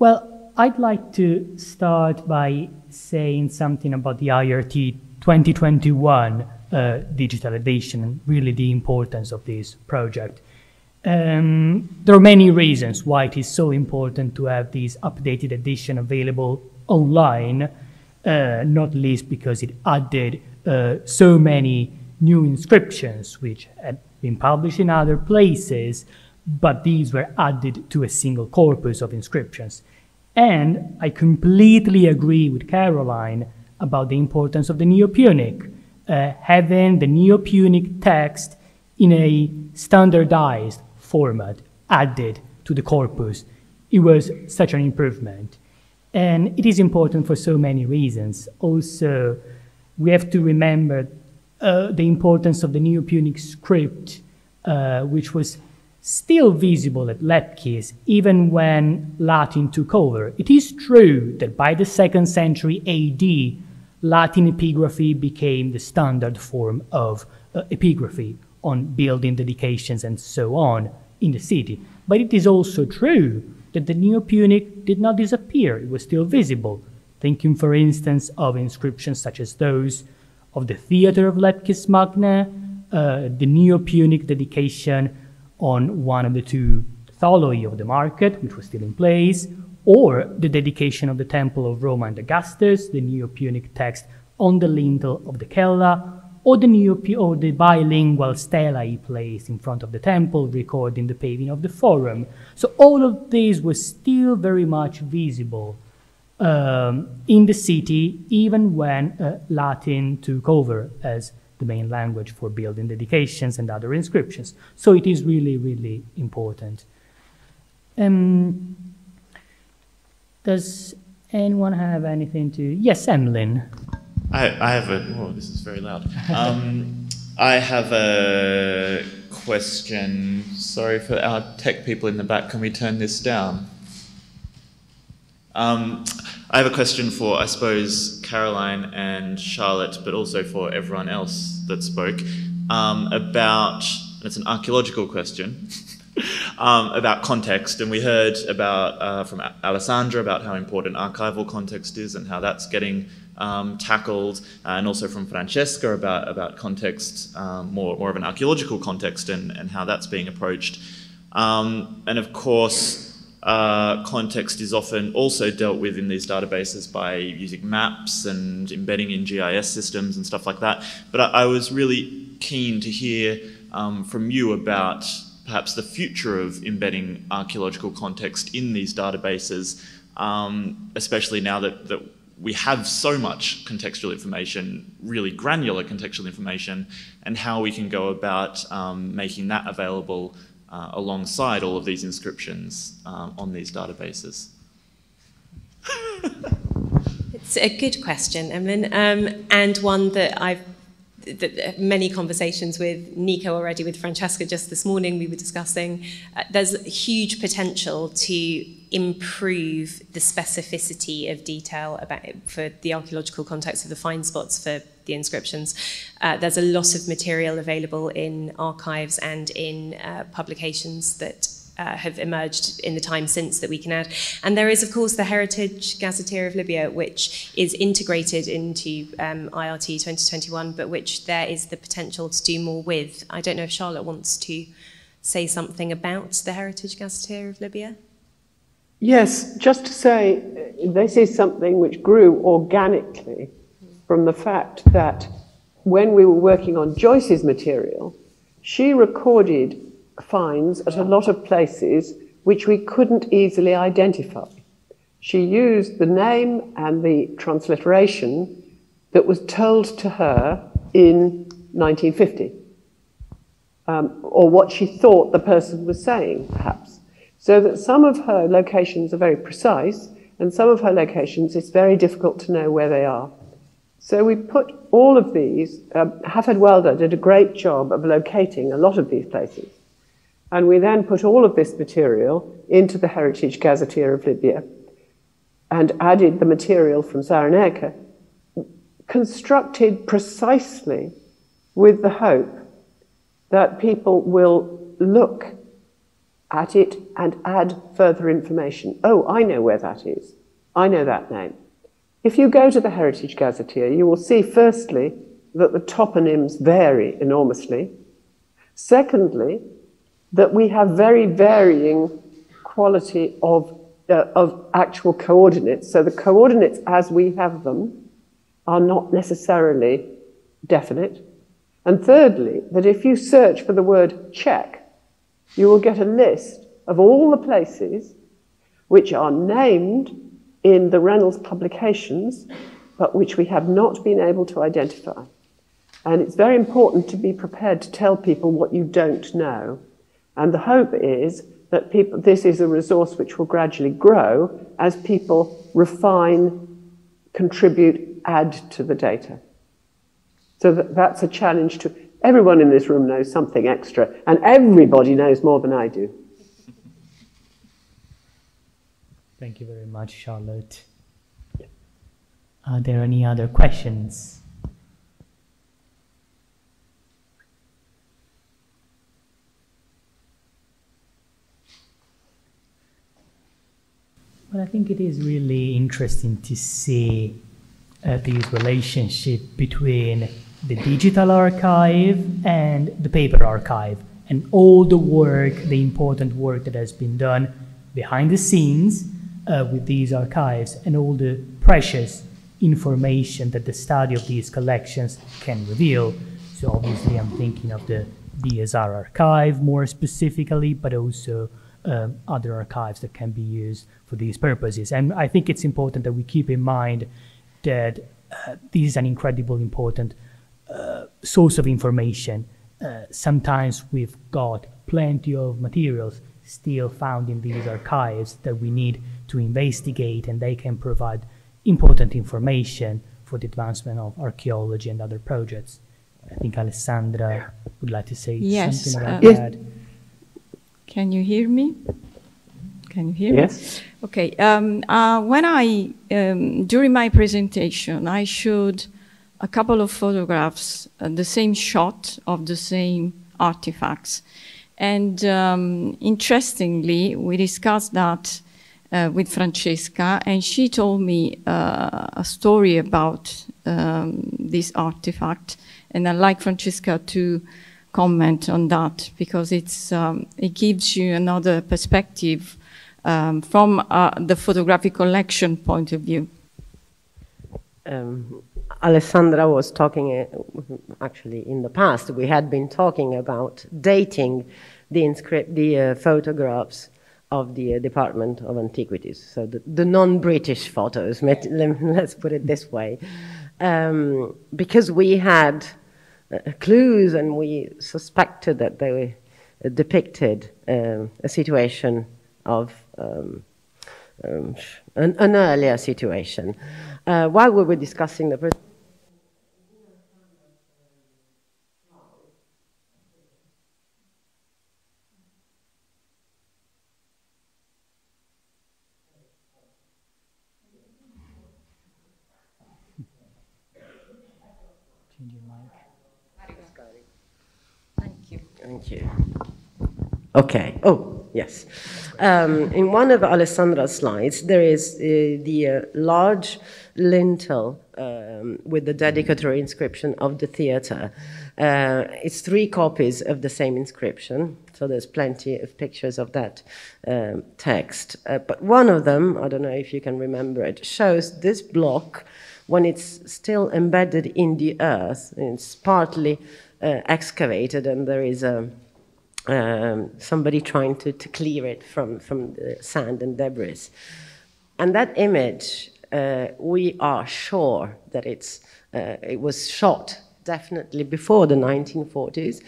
Well, I'd like to start by saying something about the IRT 2021 uh, digital edition and really the importance of this project. Um, there are many reasons why it is so important to have this updated edition available online, uh, not least because it added uh, so many new inscriptions which had been published in other places, but these were added to a single corpus of inscriptions. And I completely agree with Caroline about the importance of the Neo-Punic, uh, having the Neo-Punic text in a standardized format added to the corpus. It was such an improvement. And it is important for so many reasons. Also, we have to remember uh, the importance of the Neo-Punic script, uh, which was still visible at Lepcis even when Latin took over. It is true that by the second century AD, Latin epigraphy became the standard form of uh, epigraphy on building dedications and so on in the city. But it is also true that the Neo-Punic did not disappear, it was still visible. Thinking, for instance, of inscriptions such as those of the Theatre of Lepcis Magna, uh, the Neo-Punic dedication on one of the two tholoi of the market, which was still in place, or the dedication of the Temple of Roma and Augustus, the Neo-Punic text on the lintel of the Cella, or the, or the bilingual stela he placed in front of the temple, recording the paving of the Forum. So all of this was still very much visible um, in the city, even when uh, Latin took over as the main language for building dedications and other inscriptions. So it is really, really important. Um, does anyone have anything to? Yes, Emlyn. I, I have a. Oh, this is very loud. Um, I have a question. Sorry for our tech people in the back. Can we turn this down? Um, I have a question for, I suppose, Caroline and Charlotte, but also for everyone else that spoke, um, about, it's an archaeological question, um, about context. And we heard about uh, from Alessandra about how important archival context is and how that's getting um, tackled, and also from Francesca about, about context, um, more, more of an archaeological context and, and how that's being approached. Um, and of course, uh, context is often also dealt with in these databases by using maps and embedding in GIS systems and stuff like that. But I, I was really keen to hear um, from you about perhaps the future of embedding archaeological context in these databases, um, especially now that, that we have so much contextual information, really granular contextual information, and how we can go about um, making that available uh, alongside all of these inscriptions um, on these databases? it's a good question, Emlyn, um, and one that I've many conversations with Nico already, with Francesca just this morning, we were discussing. Uh, there's huge potential to improve the specificity of detail about for the archaeological context of the find spots for the inscriptions. Uh, there's a lot of material available in archives and in uh, publications that uh, have emerged in the time since that we can add. And there is, of course, the Heritage Gazetteer of Libya, which is integrated into um, IRT 2021, but which there is the potential to do more with. I don't know if Charlotte wants to say something about the Heritage Gazetteer of Libya. Yes, just to say, this is something which grew organically from the fact that when we were working on Joyce's material, she recorded finds at a lot of places which we couldn't easily identify. She used the name and the transliteration that was told to her in 1950, um, or what she thought the person was saying, perhaps. So that some of her locations are very precise, and some of her locations it's very difficult to know where they are. So we put all of these, uh, Hafed Walda did a great job of locating a lot of these places. And we then put all of this material into the Heritage Gazetteer of Libya and added the material from Cyrenaica, constructed precisely with the hope that people will look at it and add further information. Oh, I know where that is. I know that name. If you go to the Heritage Gazetteer, you will see, firstly, that the toponyms vary enormously. Secondly, that we have very varying quality of, uh, of actual coordinates. So the coordinates as we have them are not necessarily definite. And thirdly, that if you search for the word check, you will get a list of all the places which are named in the Reynolds publications, but which we have not been able to identify. And it's very important to be prepared to tell people what you don't know. And the hope is that people, this is a resource which will gradually grow as people refine, contribute, add to the data. So that, that's a challenge to everyone in this room knows something extra, and everybody knows more than I do. Thank you very much, Charlotte. Are there any other questions? Well, I think it is really interesting to see uh, this relationship between the digital archive and the paper archive and all the work, the important work that has been done behind the scenes uh, with these archives and all the precious information that the study of these collections can reveal. So obviously I'm thinking of the BSR archive more specifically, but also um, other archives that can be used for these purposes. And I think it's important that we keep in mind that uh, this is an incredibly important uh, source of information. Uh, sometimes we've got plenty of materials still found in these archives that we need to investigate, and they can provide important information for the advancement of archaeology and other projects. I think Alessandra would like to say Yes, something about uh, that. Can you hear me? Can you hear Yes. me? Yes. Okay. Um, uh, when I um, during my presentation, I showed a couple of photographs, uh, the same shot of the same artifacts, and um, interestingly, we discussed that uh, with Francesca, and she told me uh, a story about um, this artifact, and I'd like Francesca to comment on that because it's um, it gives you another perspective um, from uh, the photographic collection point of view. um, Alessandra was talking, uh, actually, in the past, we had been talking about dating the, the uh, photographs of the uh, Department of Antiquities, so the, the non British photos, let, let's put it this way. Um, because we had clues and we suspected that they uh, depicted um, a situation of um, um, an, an earlier situation. Uh, while we were discussing the Thank you. Okay. Oh, yes. Um, in one of Alessandra's slides, there is uh, the uh, large lintel um, with the dedicatory inscription of the theatre. Uh, it's three copies of the same inscription, so there's plenty of pictures of that um, text. Uh, but one of them, I don't know if you can remember it, shows this block when it's still embedded in the earth. It's partly excavated, and there is a um, somebody trying to, to clear it from, from the sand and debris. And that image, uh, we are sure that it's, uh, it was shot definitely before the 1940s,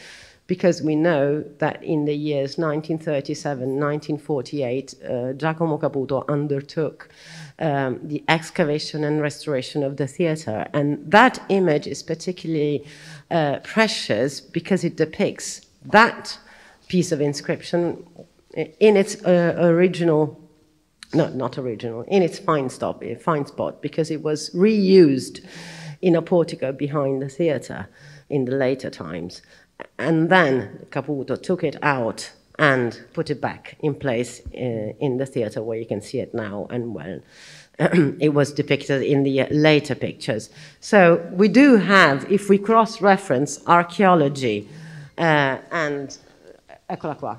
because we know that in the years 1937, 1948, uh, Giacomo Caputo undertook um, the excavation and restoration of the theater. And that image is particularly uh, precious because it depicts that piece of inscription in its uh, original, no, not original, in its fine, stop, uh, fine spot, because it was reused in a portico behind the theatre in the later times. And then Caputo took it out and put it back in place uh, in the theatre where you can see it now and well. it was depicted in the later pictures. So we do have, if we cross reference archaeology uh, and Eccola qua.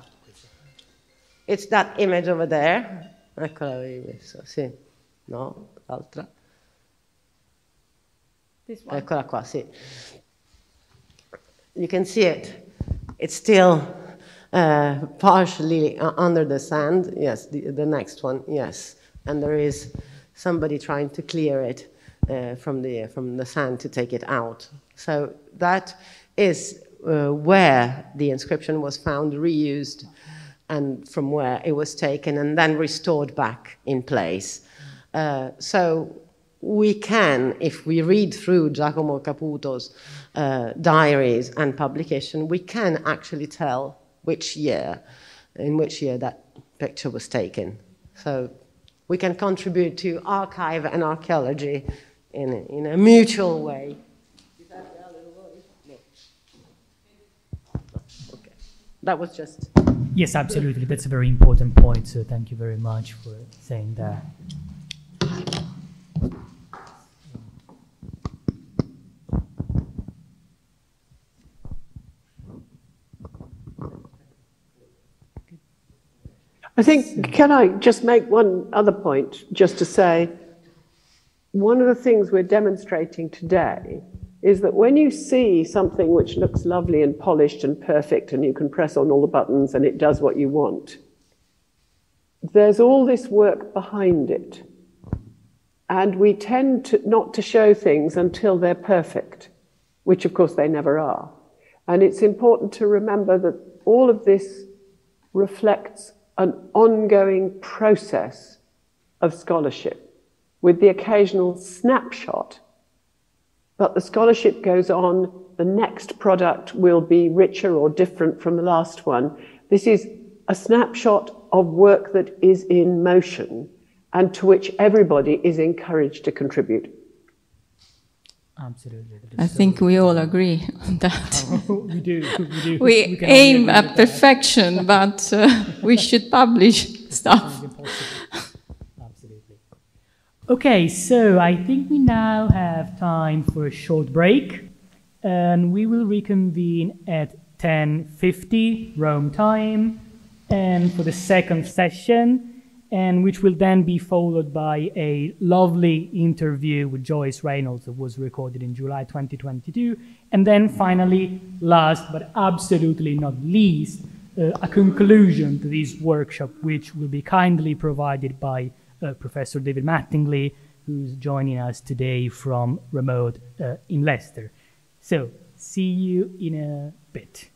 It's that image over there. Eccola avevi messo, sì. No, l'altra. This one. Eccola qua, sì. You can see it. It's still uh, partially uh, under the sand. Yes, the, the next one, yes. And there is somebody trying to clear it uh, from, the, from the sand to take it out. So that is uh, where the inscription was found, reused, and from where it was taken and then restored back in place. Uh, so we can, if we read through Giacomo Caputo's uh, diaries and publication, we can actually tell which year, in which year that picture was taken. So we can contribute to archive and archaeology in a, in a mutual way. Okay. That was just. Yes, absolutely. That's a very important point. So thank you very much for saying that. I think, can I just make one other point, just to say, one of the things we're demonstrating today is that when you see something which looks lovely and polished and perfect, and you can press on all the buttons and it does what you want, there's all this work behind it. And we tend to, not to show things until they're perfect, which of course they never are. And it's important to remember that all of this reflects an ongoing process of scholarship with the occasional snapshot. But the scholarship goes on, the next product will be richer or different from the last one. This is a snapshot of work that is in motion and to which everybody is encouraged to contribute. Absolutely. I think we all agree on that. we do. We do. We, We aim at with that. perfection, but uh, we should publish stuff. Absolutely. Okay, so I think we now have time for a short break, and we will reconvene at 10:50 Rome time, and for the second session, and which will then be followed by a lovely interview with Joyce Reynolds that was recorded in July 2022, and then finally, last but absolutely not least, uh, a conclusion to this workshop, which will be kindly provided by uh, Professor David Mattingly, who's joining us today from remote uh, in Leicester. So, see you in a bit.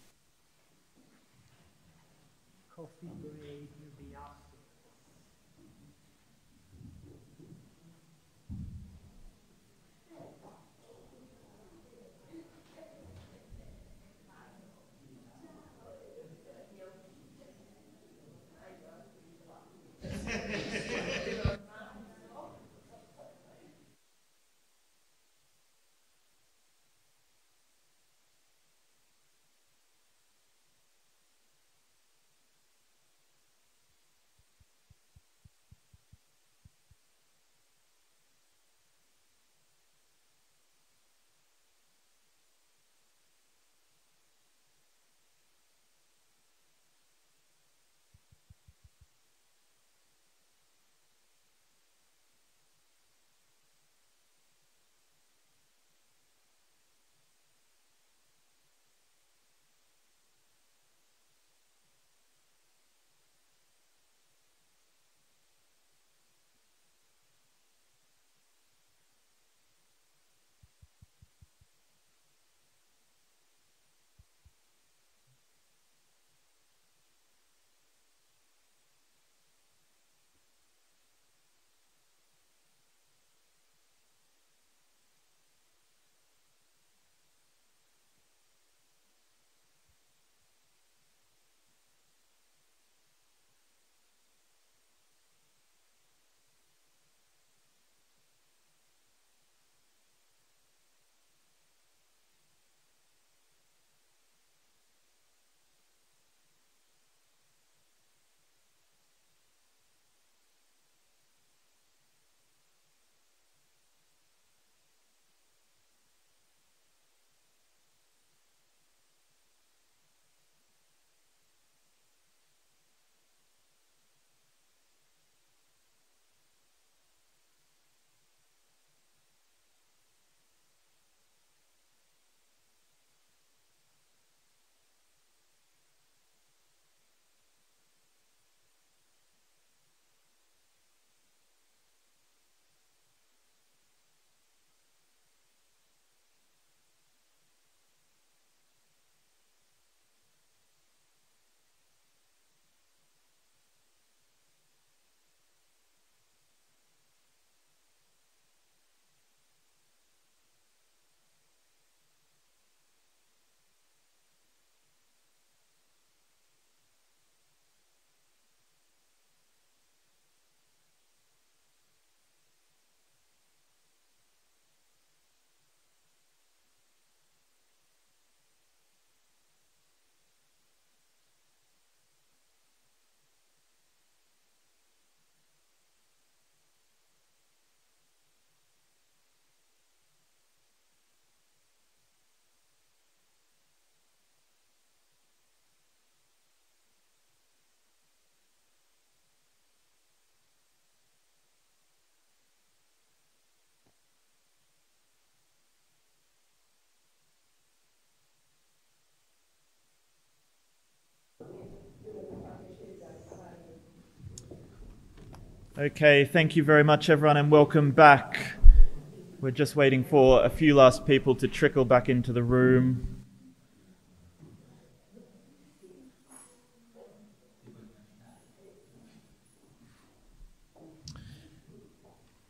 Okay, thank you very much, everyone, and welcome back. We're just waiting for a few last people to trickle back into the room.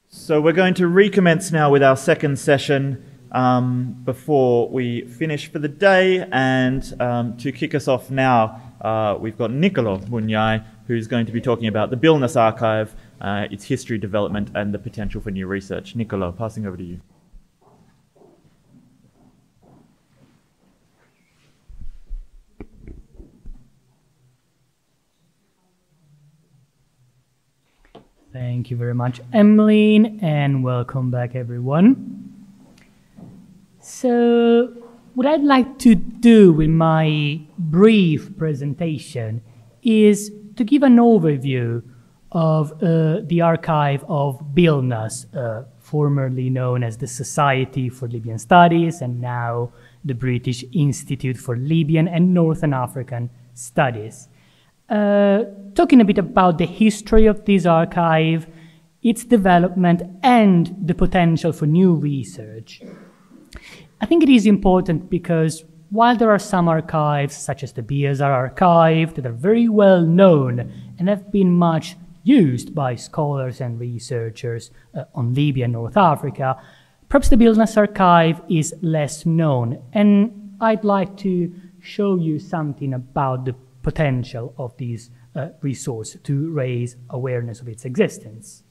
So we're going to recommence now with our second session um, before we finish for the day. And um, to kick us off now, uh, we've got Nicolo Mugnai, who's going to be talking about the Bilnas Archive, uh, its history, development, and the potential for new research. Nicola, passing over to you. Thank you very much, Emmeline, and welcome back, everyone. So, what I'd like to do with my brief presentation is to give an overview of uh, the archive of Bilnas, uh, formerly known as the Society for Libyan Studies and now the British Institute for Libyan and Northern African Studies. Uh, talking a bit about the history of this archive, its development, and the potential for new research. I think it is important because while there are some archives, such as the Beazley archive, that are very well known and have been much used by scholars and researchers uh, on Libya and North Africa, perhaps the Bilnas archive is less known. And I'd like to show you something about the potential of this uh, resource to raise awareness of its existence.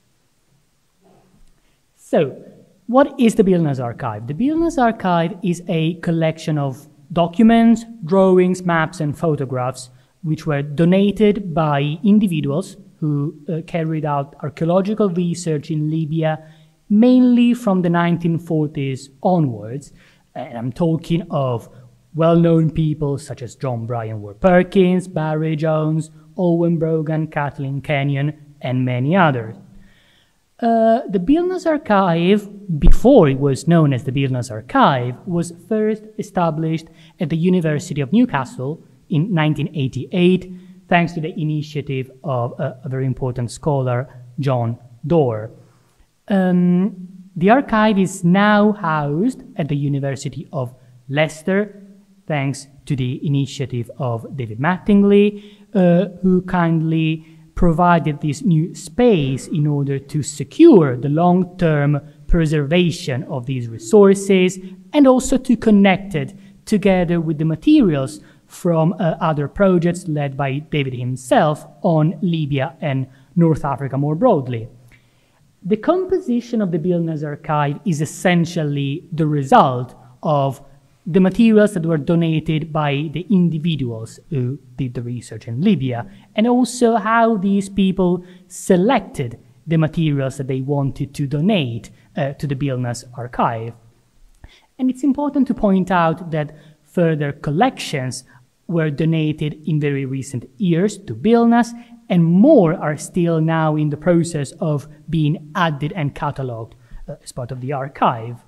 So, what is the Bilnas Archive? The Bilnas Archive is a collection of documents, drawings, maps, and photographs which were donated by individuals who uh, carried out archaeological research in Libya mainly from the 1940s onwards. And I'm talking of well-known people such as John Bryan Ward Perkins, Barri Jones, Olwen Brogan, Kathleen Kenyon, and many others. Uh, the Bilnas Archive, before it was known as the Bilnas Archive, was first established at the University of Newcastle in 1988, thanks to the initiative of a, a very important scholar, John Dore. Um, the archive is now housed at the University of Leicester thanks to the initiative of David Mattingly, uh, who kindly provided this new space in order to secure the long-term preservation of these resources and also to connect it together with the materials from uh, other projects led by David himself on Libya and North Africa more broadly. The composition of the Bilnas archive is essentially the result of the materials that were donated by the individuals who did the research in Libya, and also how these people selected the materials that they wanted to donate uh, to the Bilnas archive. And it's important to point out that further collections were donated in very recent years to Bilnas, and more are still now in the process of being added and catalogued uh, as part of the archive.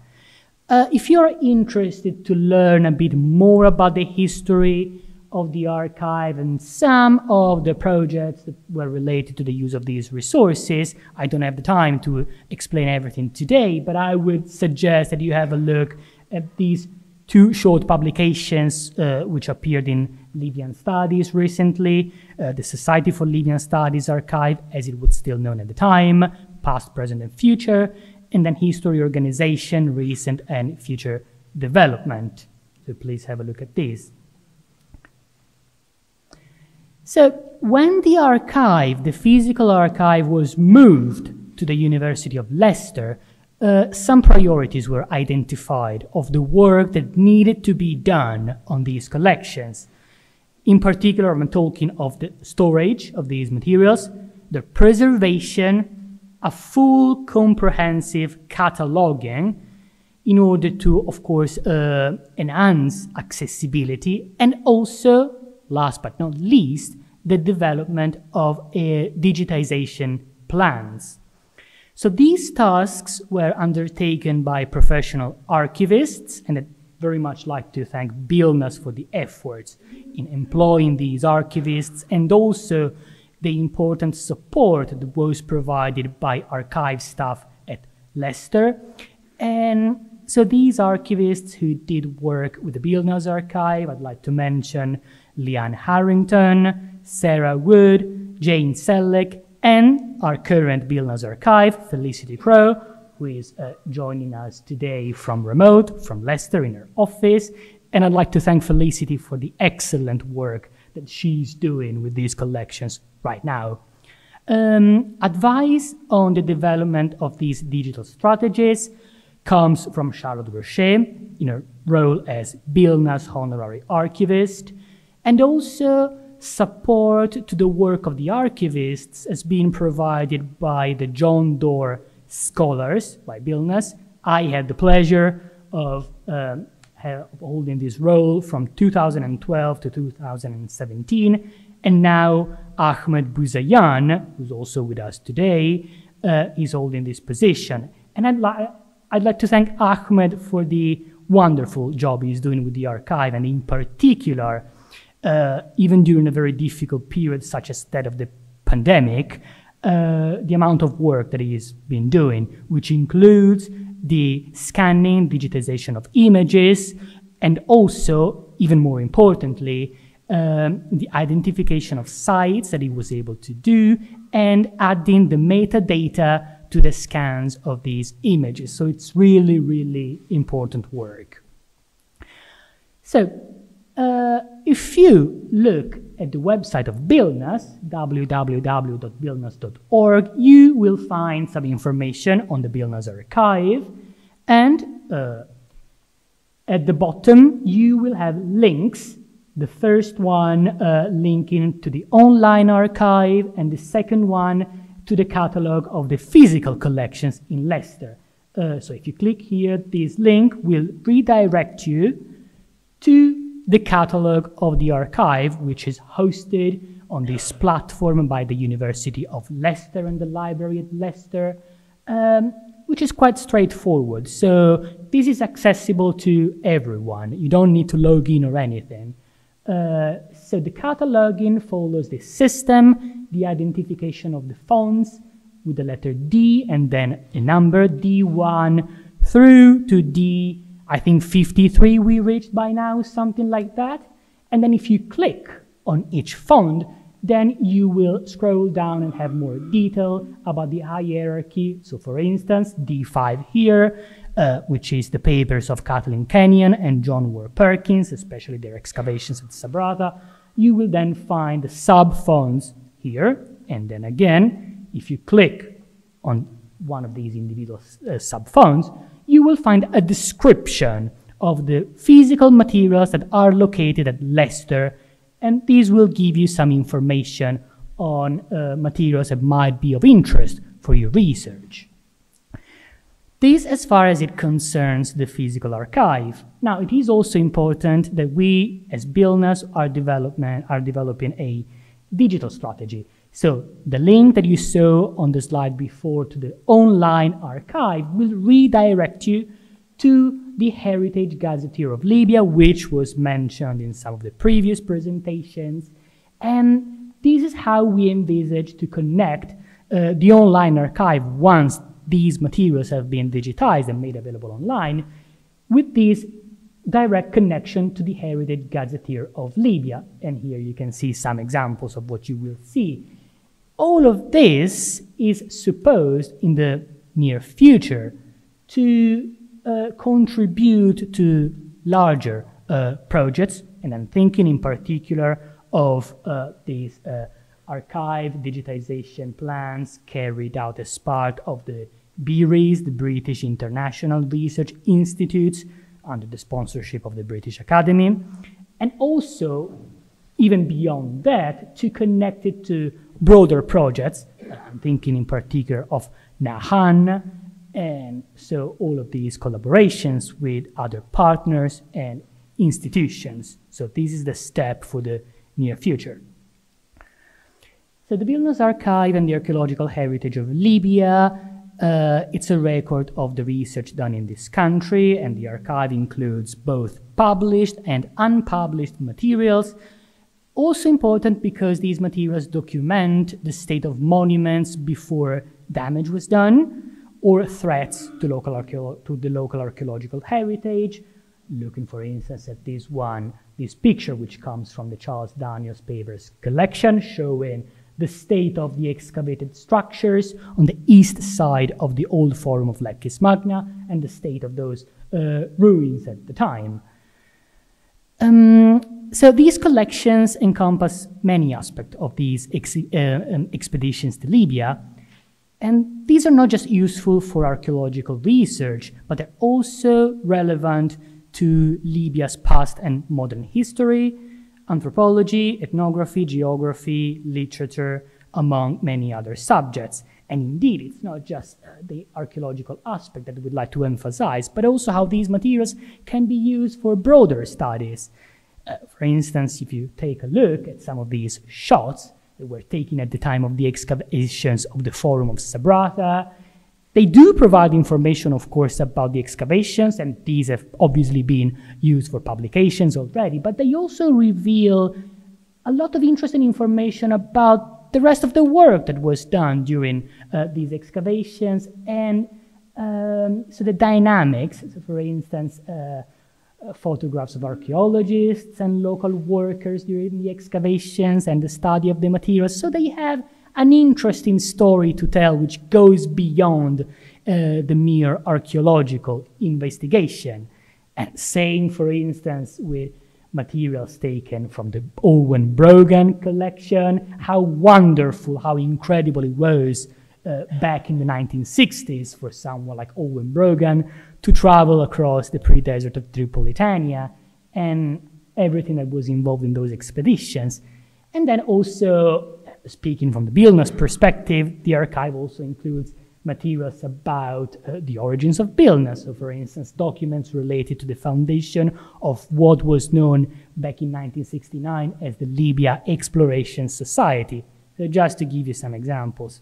Uh, if you're interested to learn a bit more about the history of the archive and some of the projects that were related to the use of these resources, I don't have the time to explain everything today, but I would suggest that you have a look at these two short publications uh, which appeared in Libyan Studies recently, uh, the Society for Libyan Studies archive, as it was still known at the time, past, present, and future, and then history, organization, recent and future development. So please have a look at this. So when the archive, the physical archive, was moved to the University of Leicester, uh, some priorities were identified of the work that needed to be done on these collections. In particular, I'm talking of the storage of these materials, the preservation, a full comprehensive cataloging in order to, of course, uh, enhance accessibility and also, last but not least, the development of uh, digitization plans. So these tasks were undertaken by professional archivists, and I'd very much like to thank Bilnas for the efforts in employing these archivists and also the important support that was provided by archive staff at Leicester. And so these archivists who did work with the BILNAS Archive, I'd like to mention Leanne Harrington, Sarah Wood, Jane Selleck, and our current BILNAS Archive, Felicity Crow, who is uh, joining us today from remote, from Leicester in her office. And I'd like to thank Felicity for the excellent work that she's doing with these collections right now. Um, advice on the development of these digital strategies comes from Charlotte Roueché in her role as BILNAS Honorary Archivist, and also support to the work of the archivists has been provided by the John Dore Scholars by BILNAS. I had the pleasure of um, holding this role from 2012 to 2017, and now Ahmed Bouzayan, who's also with us today, uh, is holding this position. And I'd, li- I'd like to thank Ahmed for the wonderful job he's doing with the archive, and in particular, uh, even during a very difficult period such as that of the pandemic, uh, the amount of work that he's been doing, which includes the scanning, digitization of images, and also, even more importantly, um, the identification of sites that he was able to do and adding the metadata to the scans of these images. So it's really, really important work. So uh, if you look at the website of BILNAS, www.bilnas.org, you will find some information on the BILNAS archive. And uh, at the bottom, you will have links. The first one uh, linking to the online archive, and the second one to the catalog of the physical collections in Leicester. Uh, so if you click here, this link will redirect you to the catalog of the archive, which is hosted on this platform by the University of Leicester and the Library at Leicester, um, which is quite straightforward. So this is accessible to everyone. You don't need to log in or anything. Uh, so the cataloging follows the system, the identification of the fonts with the letter D and then a number D1 through to D I think 53 we reached by now, something like that. And then if you click on each font, then you will scroll down and have more detail about the hierarchy. So for instance, D5 here, uh, which is the papers of Kathleen Kenyon and John Ward Perkins, especially their excavations at Sabratha. You will then find the sub-fonts here. And then again, if you click on one of these individual uh, sub-fonts, you will find a description of the physical materials that are located at Leicester, and these will give you some information on uh, materials that might be of interest for your research. This as far as it concerns the physical archive. Now, it is also important that we, as BILNAS, are, are developing a digital strategy. So the link that you saw on the slide before to the online archive will redirect you to the Heritage Gazetteer of Libya, which was mentioned in some of the previous presentations. And this is how we envisage to connect uh, the online archive once these materials have been digitized and made available online with this direct connection to the Heritage Gazetteer of Libya. And here you can see some examples of what you will see all of this is supposed in the near future to uh, contribute to larger uh, projects, and I'm thinking in particular of uh, these uh, archive digitization plans carried out as part of the BIRIs, the British International Research Institutes, under the sponsorship of the British Academy, and also, even beyond that, to connect it to broader projects. I'm thinking in particular of Nahan, and so all of these collaborations with other partners and institutions. So this is the step for the near future. So the BILNAS Archive and the Archaeological Heritage of Libya, uh, it's a record of the research done in this country, and the archive includes both published and unpublished materials Also important because these materials document the state of monuments before damage was done or threats to, local to the local archaeological heritage. Looking, for instance, at this one, this picture, which comes from the Charles Daniels Papers collection, showing the state of the excavated structures on the east side of the old Forum of Lepcis Magna and the state of those uh, ruins at the time. Um, so these collections encompass many aspects of these ex uh, um, expeditions to Libya, and these are not just useful for archaeological research, but they're also relevant to Libya's past and modern history, anthropology, ethnography, geography, literature, among many other subjects. And indeed, it's not just uh, the archaeological aspect that we'd like to emphasize, but also how these materials can be used for broader studies. Uh, for instance, if you take a look at some of these shots that were taken at the time of the excavations of the Forum of Sabratha, they do provide information, of course, about the excavations, and these have obviously been used for publications already, but they also reveal a lot of interesting information about the rest of the work that was done during uh, these excavations and um, so the dynamics, so for instance, uh, photographs of archaeologists and local workers during the excavations and the study of the materials. So they have an interesting story to tell which goes beyond uh, the mere archaeological investigation. And same, for instance, with materials taken from the Olwen Brogan collection, how wonderful, how incredible it was uh, back in the 1960s for someone like Olwen Brogan to travel across the pre-desert of Tripolitania and everything that was involved in those expeditions. And then also speaking from the Bilnas perspective, the archive also includes materials about uh, the origins of Bilnas. So, for instance, documents related to the foundation of what was known back in 1969 as the Libya Exploration Society. So, just to give you some examples.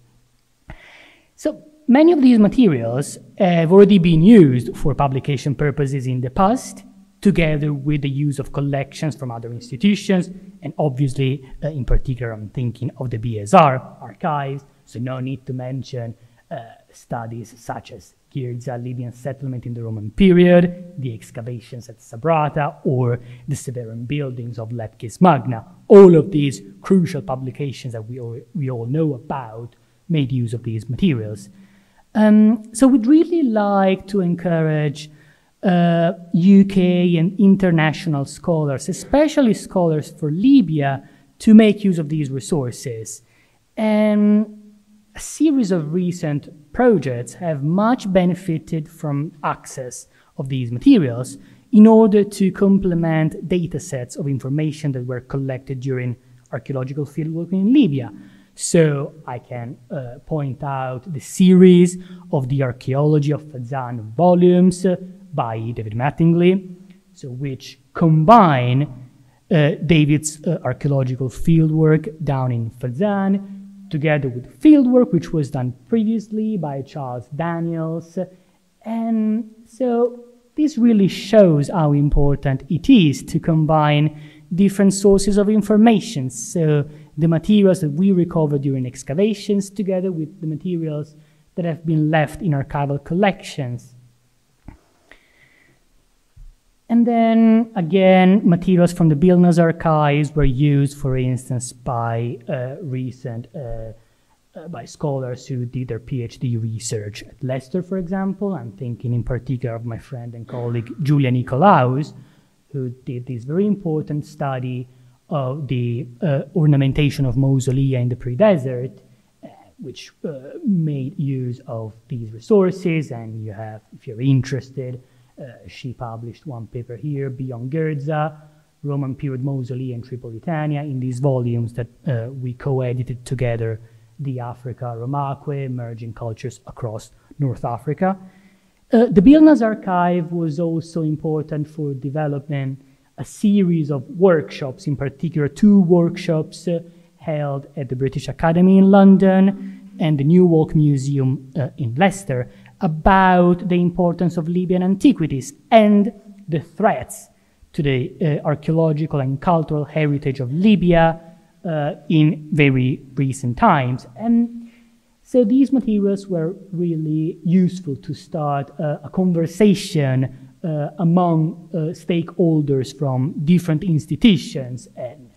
So, many of these materials have already been used for publication purposes in the past, together with the use of collections from other institutions, and obviously, uh, in particular, I'm thinking of the BSR archives, so no need to mention uh, studies such as Girza Libyan settlement in the Roman period, the excavations at Sabratha, or the Severan buildings of Lepcis Magna. All of these crucial publications that we all, we all know about made use of these materials. Um, so we'd really like to encourage uh, UK and international scholars, especially scholars for Libya, to make use of these resources. And a series of recent projects have much benefited from access of these materials in order to complement data sets of information that were collected during archaeological fieldwork in Libya. So I can uh, point out the series of the archaeology of Fazzan volumes, by David Mattingly, so which combine uh, David's uh, archaeological fieldwork down in Fazzan, together with fieldwork which was done previously by Charles Daniels. And so this really shows how important it is to combine different sources of information. So the materials that we recover during excavations together with the materials that have been left in archival collections. And then again, materials from the Bilnas archives were used, for instance, by uh, recent uh, uh, by scholars who did their PhD research at Leicester, for example. I'm thinking in particular of my friend and colleague Julia Nikolaus, who did this very important study of the uh, ornamentation of mausolea in the pre-desert, uh, which uh, made use of these resources. And you have, if you're interested, she published one paper here, Beyond Girza, Roman period mausolea in Tripolitania, in these volumes that we co-edited together, the Africa Romaque, emerging cultures across North Africa. Uh, the Bilnas archive was also important for developing a series of workshops, in particular two workshops uh, held at the British Academy in London and the New Walk Museum uh, in Leicester, about the importance of Libyan antiquities and the threats to the uh, archaeological and cultural heritage of Libya uh, in very recent times. And so these materials were really useful to start uh, a conversation among uh, stakeholders from different institutions. And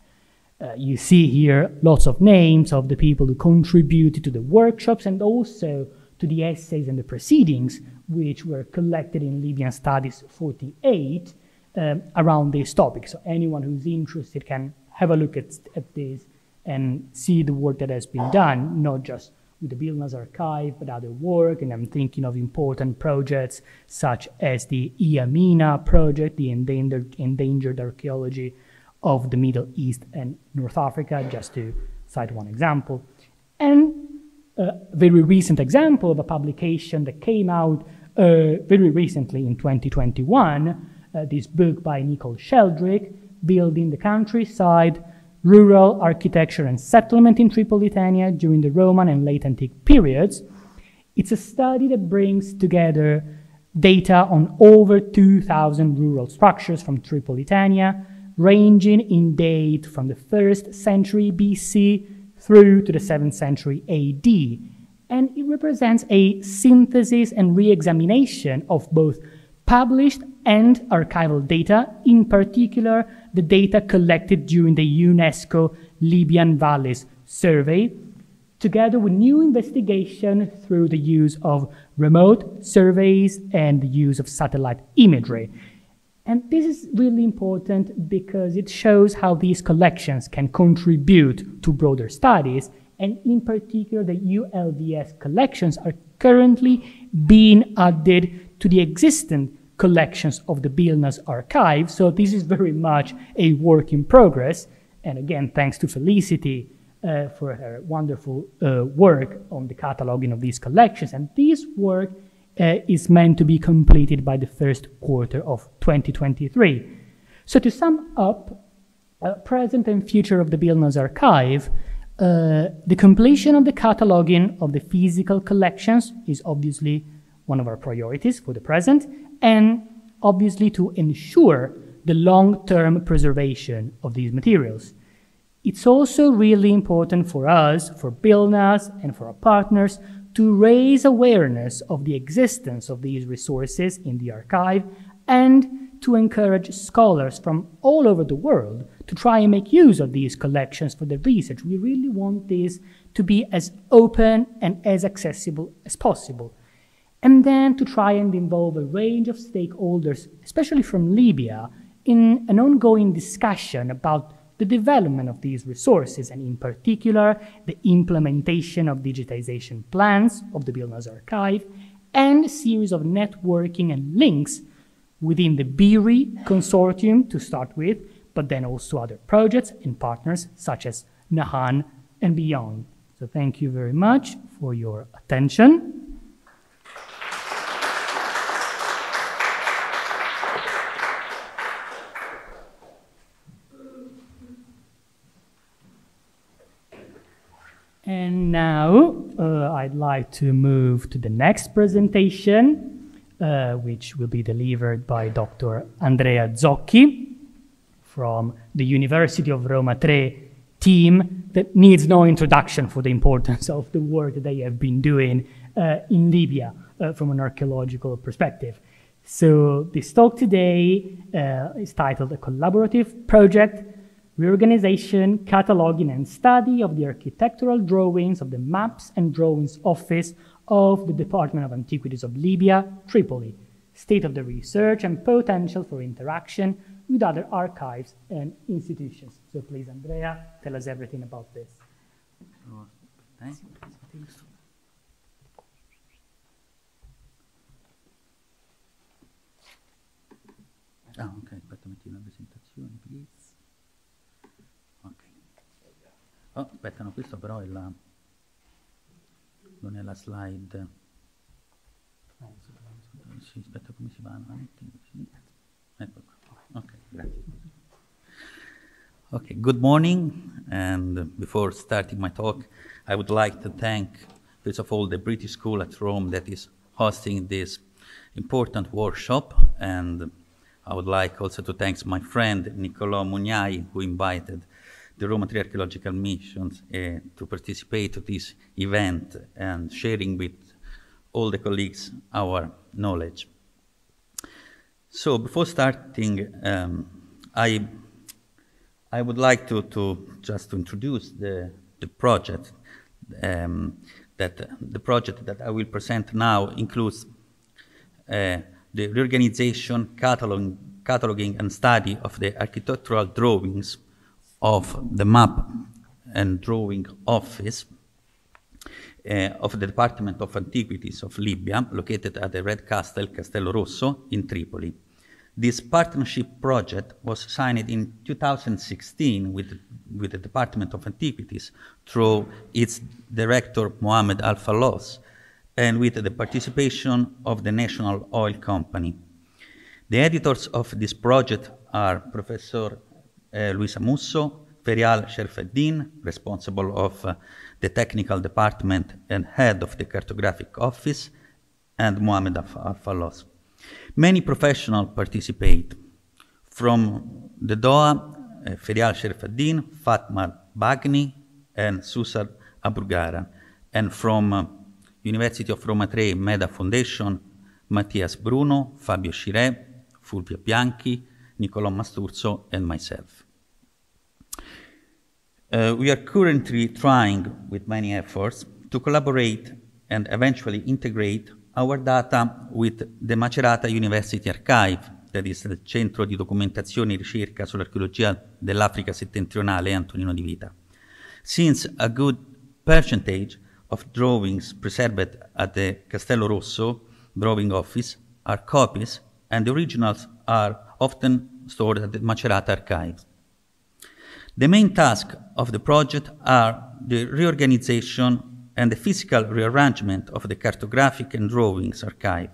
uh, you see here lots of names of the people who contributed to the workshops and also to the essays and the proceedings, which were collected in Libyan Studies 48 um, around this topic. So anyone who's interested can have a look at, at this and see the work that has been done, not just with the Bilnas archive, but other work. And I'm thinking of important projects such as the EAMENA project, the endangered, endangered archaeology of the Middle East and North Africa, just to cite one example. And a very recent example of a publication that came out uh, very recently in 2021, uh, this book by Nichole Sheldrick, Building the Countryside, Rural Architecture and Settlement in Tripolitania during the Roman and Late Antique periods. It's a study that brings together data on over 2,000 rural structures from Tripolitania, ranging in date from the 1st century BC through to the 7th century AD. And it represents a synthesis and re examination of both published and archival data, in particular, the data collected during the UNESCO Libyan Valleys survey, together with new investigation through the use of remote surveys and the use of satellite imagery. And this is really important because it shows how these collections can contribute to broader studies, and in particular, the ULVS collections are currently being added to the existing collections of the Bilnas archive. So this is very much a work in progress. And again, thanks to Felicity uh, for her wonderful uh, work on the cataloging of these collections. And this work uh, is meant to be completed by the first quarter of 2023. So to sum up, uh, present and future of the Bilnas archive, uh, the completion of the cataloging of the physical collections is obviously one of our priorities for the present, and obviously to ensure the long-term preservation of these materials. It's also really important for us, for Bilnas, and for our partners to raise awareness of the existence of these resources in the archive and to encourage scholars from all over the world to try and make use of these collections for their research. We really want this to be as open and as accessible as possible and then to try and involve a range of stakeholders, especially from Libya, in an ongoing discussion about the development of these resources, and in particular, the implementation of digitization plans of the Bilnas archive, and a series of networking and links within the BIRI consortium to start with, but then also other projects and partners such as Nahan and beyond. So thank you very much for your attention. And now uh, I'd like to move to the next presentation, uh, which will be delivered by Dr. Andrea Zocchi from the University of Roma Tre team that needs no introduction for the importance of the work that they have been doing uh, in Libya uh, from an archaeological perspective. So this talk today uh, is titled A Collaborative Project reorganization, cataloging, and study of the architectural drawings of the Maps and Drawings Office of the Department of Antiquities of Libya, Tripoli, state of the research and potential for interaction with other archives and institutions. So please, Andrea, tell us everything about this. Ah, ok, aspetta, metti una presentazione, please. Oh, questo però è la... non è la slide. Sì, aspetta, come si va? Sì. Ecco qua. Ok, grazie. Okay, good morning. And before starting my talk, I would like to thank, first of all, the British School at Rome that is hosting this important workshop. And I would like also to thank my friend Niccolò Mugnai, who invited the Roma Three Archaeological Missions uh, to participate to this event and sharing with all the colleagues our knowledge. So before starting, um, I, I would like to, to just to introduce the, the project. Um, that the project that I will present now includes uh, the reorganization, cataloging, cataloging, and study of the architectural drawings of the map and drawing office uh, of the Department of Antiquities of Libya, located at the Red Castle, Castello Rosso, in Tripoli. This partnership project was signed in 2016 with, with the Department of Antiquities through its director, Mohamed Al Fallos, and with the participation of the National Oil Company. The editors of this project are Professor Luisa Musso, Ferial Sherfeddin, responsible of uh, the technical department and head of the cartographic office, and Mohamed Al Fallos. Many professionals participate. From the Doha, uh, Ferial Sherfeddin, Fatma Bagni, and Susar Aburgara, and from uh, University of Roma Tre Meda Foundation, Mattias Bruno, Fabio Scirè, Fulvia Bianchi, Niccolò Masturzo, and myself. Uh, we are currently trying, with many efforts, to collaborate and eventually integrate our data with the Macerata University Archive, that is il centro di documentazione e ricerca sull'archeologia dell'Africa settentrionale Antonino di Vita. Since a good percentage of drawings preserved at the Castello Rosso drawing office are copies, and the originals are often stored at the Macerata archives. The main task of the project are the reorganization and the physical rearrangement of the cartographic and drawings archive,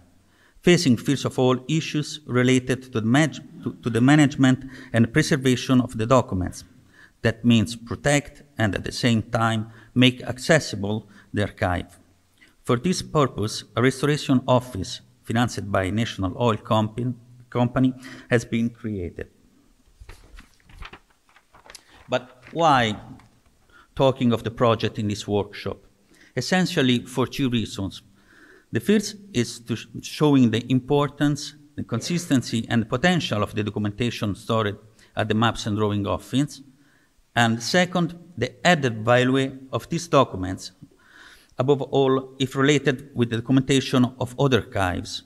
facing first of all issues related to the, to, to the management and preservation of the documents. That means protect and at the same time make accessible the archive. For this purpose, a restoration office financed by a National Oil Company, Company has been created. But why talking of the project in this workshop? Essentially for two reasons. The first is to sh showing the importance, the consistency, and the potential of the documentation stored at the Maps and Drawing Office. And second, the added value of these documents, above all, if related with the documentation of other archives,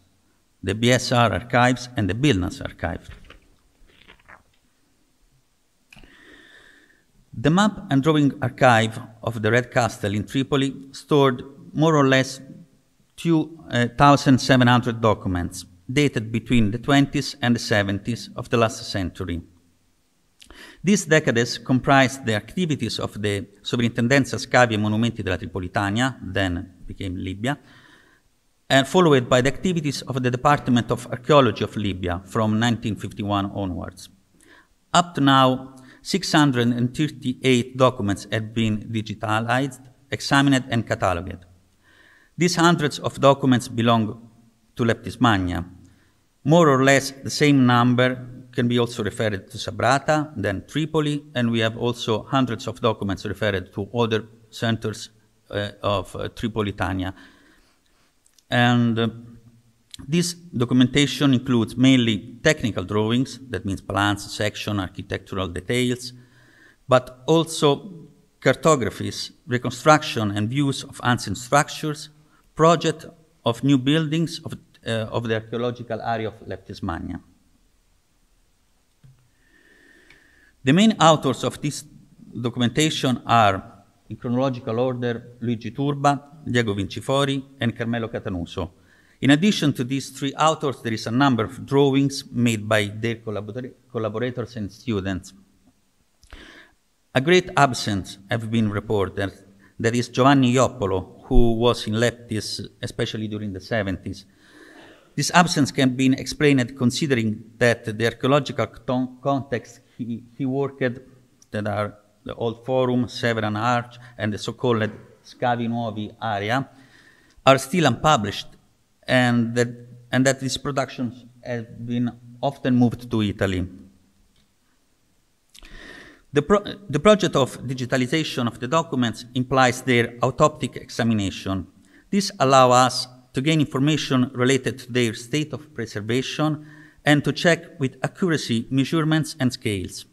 the BSR archives and the BILNAS archive. The map and drawing archive of the Red Castle in Tripoli stored more or less 2,700 documents dated between the 20s and the 70s of the last century. These decades comprised the activities of the Sovrintendenza Scavi e Monumenti della Tripolitania, then became Libya, and followed by the activities of the Department of Archaeology of Libya from 1951 onwards. Up to now, 638 documents have been digitalized, examined, and cataloged. These hundreds of documents belong to Leptis Magna. More or less the same number can be also referred to Sabratha, then Tripoli, and we have also hundreds of documents referred to other centers uh, of uh, Tripolitania. And uh, this documentation includes mainly technical drawings, that means plans, section, architectural details, but also cartographies, reconstruction and views of ancient structures, project of new buildings of, uh, of the archaeological area of Leptis Magna. The main authors of this documentation are, in chronological order, Luigi Turba, Diego Vincifori, and Carmelo Catanuso. In addition to these three authors, there is a number of drawings made by their collabor collaborators and students. A great absence have been reported, that is Giovanni Ioppolo, who was in Leptis, especially during the 70s. This absence can be explained considering that the archaeological context he, he worked, that are the Old Forum, Severan Arch, and the so-called Scavi Nuovi area, are still unpublished, and that, and that these productions have been often moved to Italy. The, pro the project of digitalization of the documents implies their autoptic examination. This allows us to gain information related to their state of preservation and to check with accuracy measurements and scales.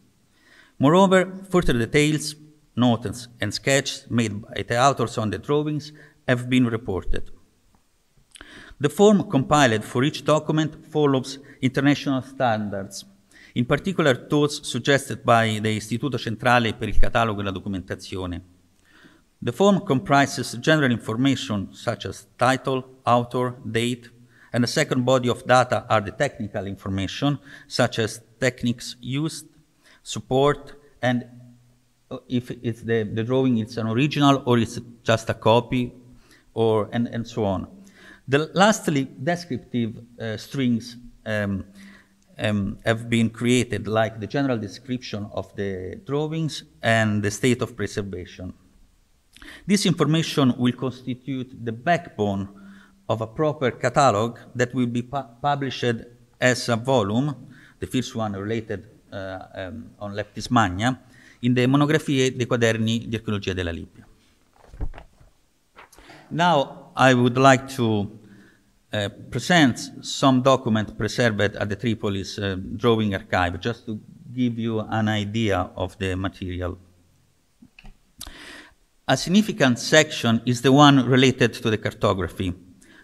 Moreover, further details, notes, and sketches made by the authors on the drawings have been reported. The form compiled for each document follows international standards in particular those suggested by the Istituto Centrale per il Catalogo e la Documentazione. The form comprises general information such as title, author, date, and the second body of data are the technical information such as techniques used, support, and uh, if it's the, the drawing is an original or it's just a copy, or and, and so on. The lastly, descriptive uh, strings um, um, have been created, like the general description of the drawings and the state of preservation. This information will constitute the backbone of a proper catalog that will be pu published as a volume, the first one related uh, um, on Leptis Magna, in the Monografie dei Quaderni di Archeologia della Libia. Now I would like to uh, presents some document preserved at the Tripolis uh, Drawing Archive, just to give you an idea of the material. A significant section is the one related to the cartography.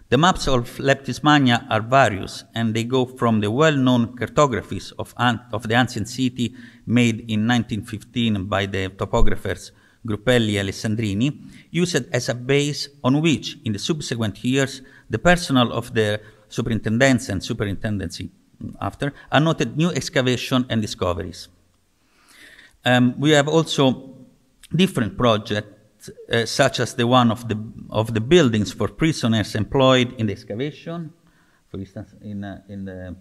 The maps of Leptis Magna are various, and they go from the well-known cartographies of, of, the ancient city made in 1915 by the topographers Gruppelli Alessandrini, used as a base on which, in the subsequent years, the personnel of the superintendents and superintendency after are noted new excavation and discoveries. Um, we have also different projects, uh, such as the one of the, of the buildings for prisoners employed in the excavation, for instance, in, uh, in the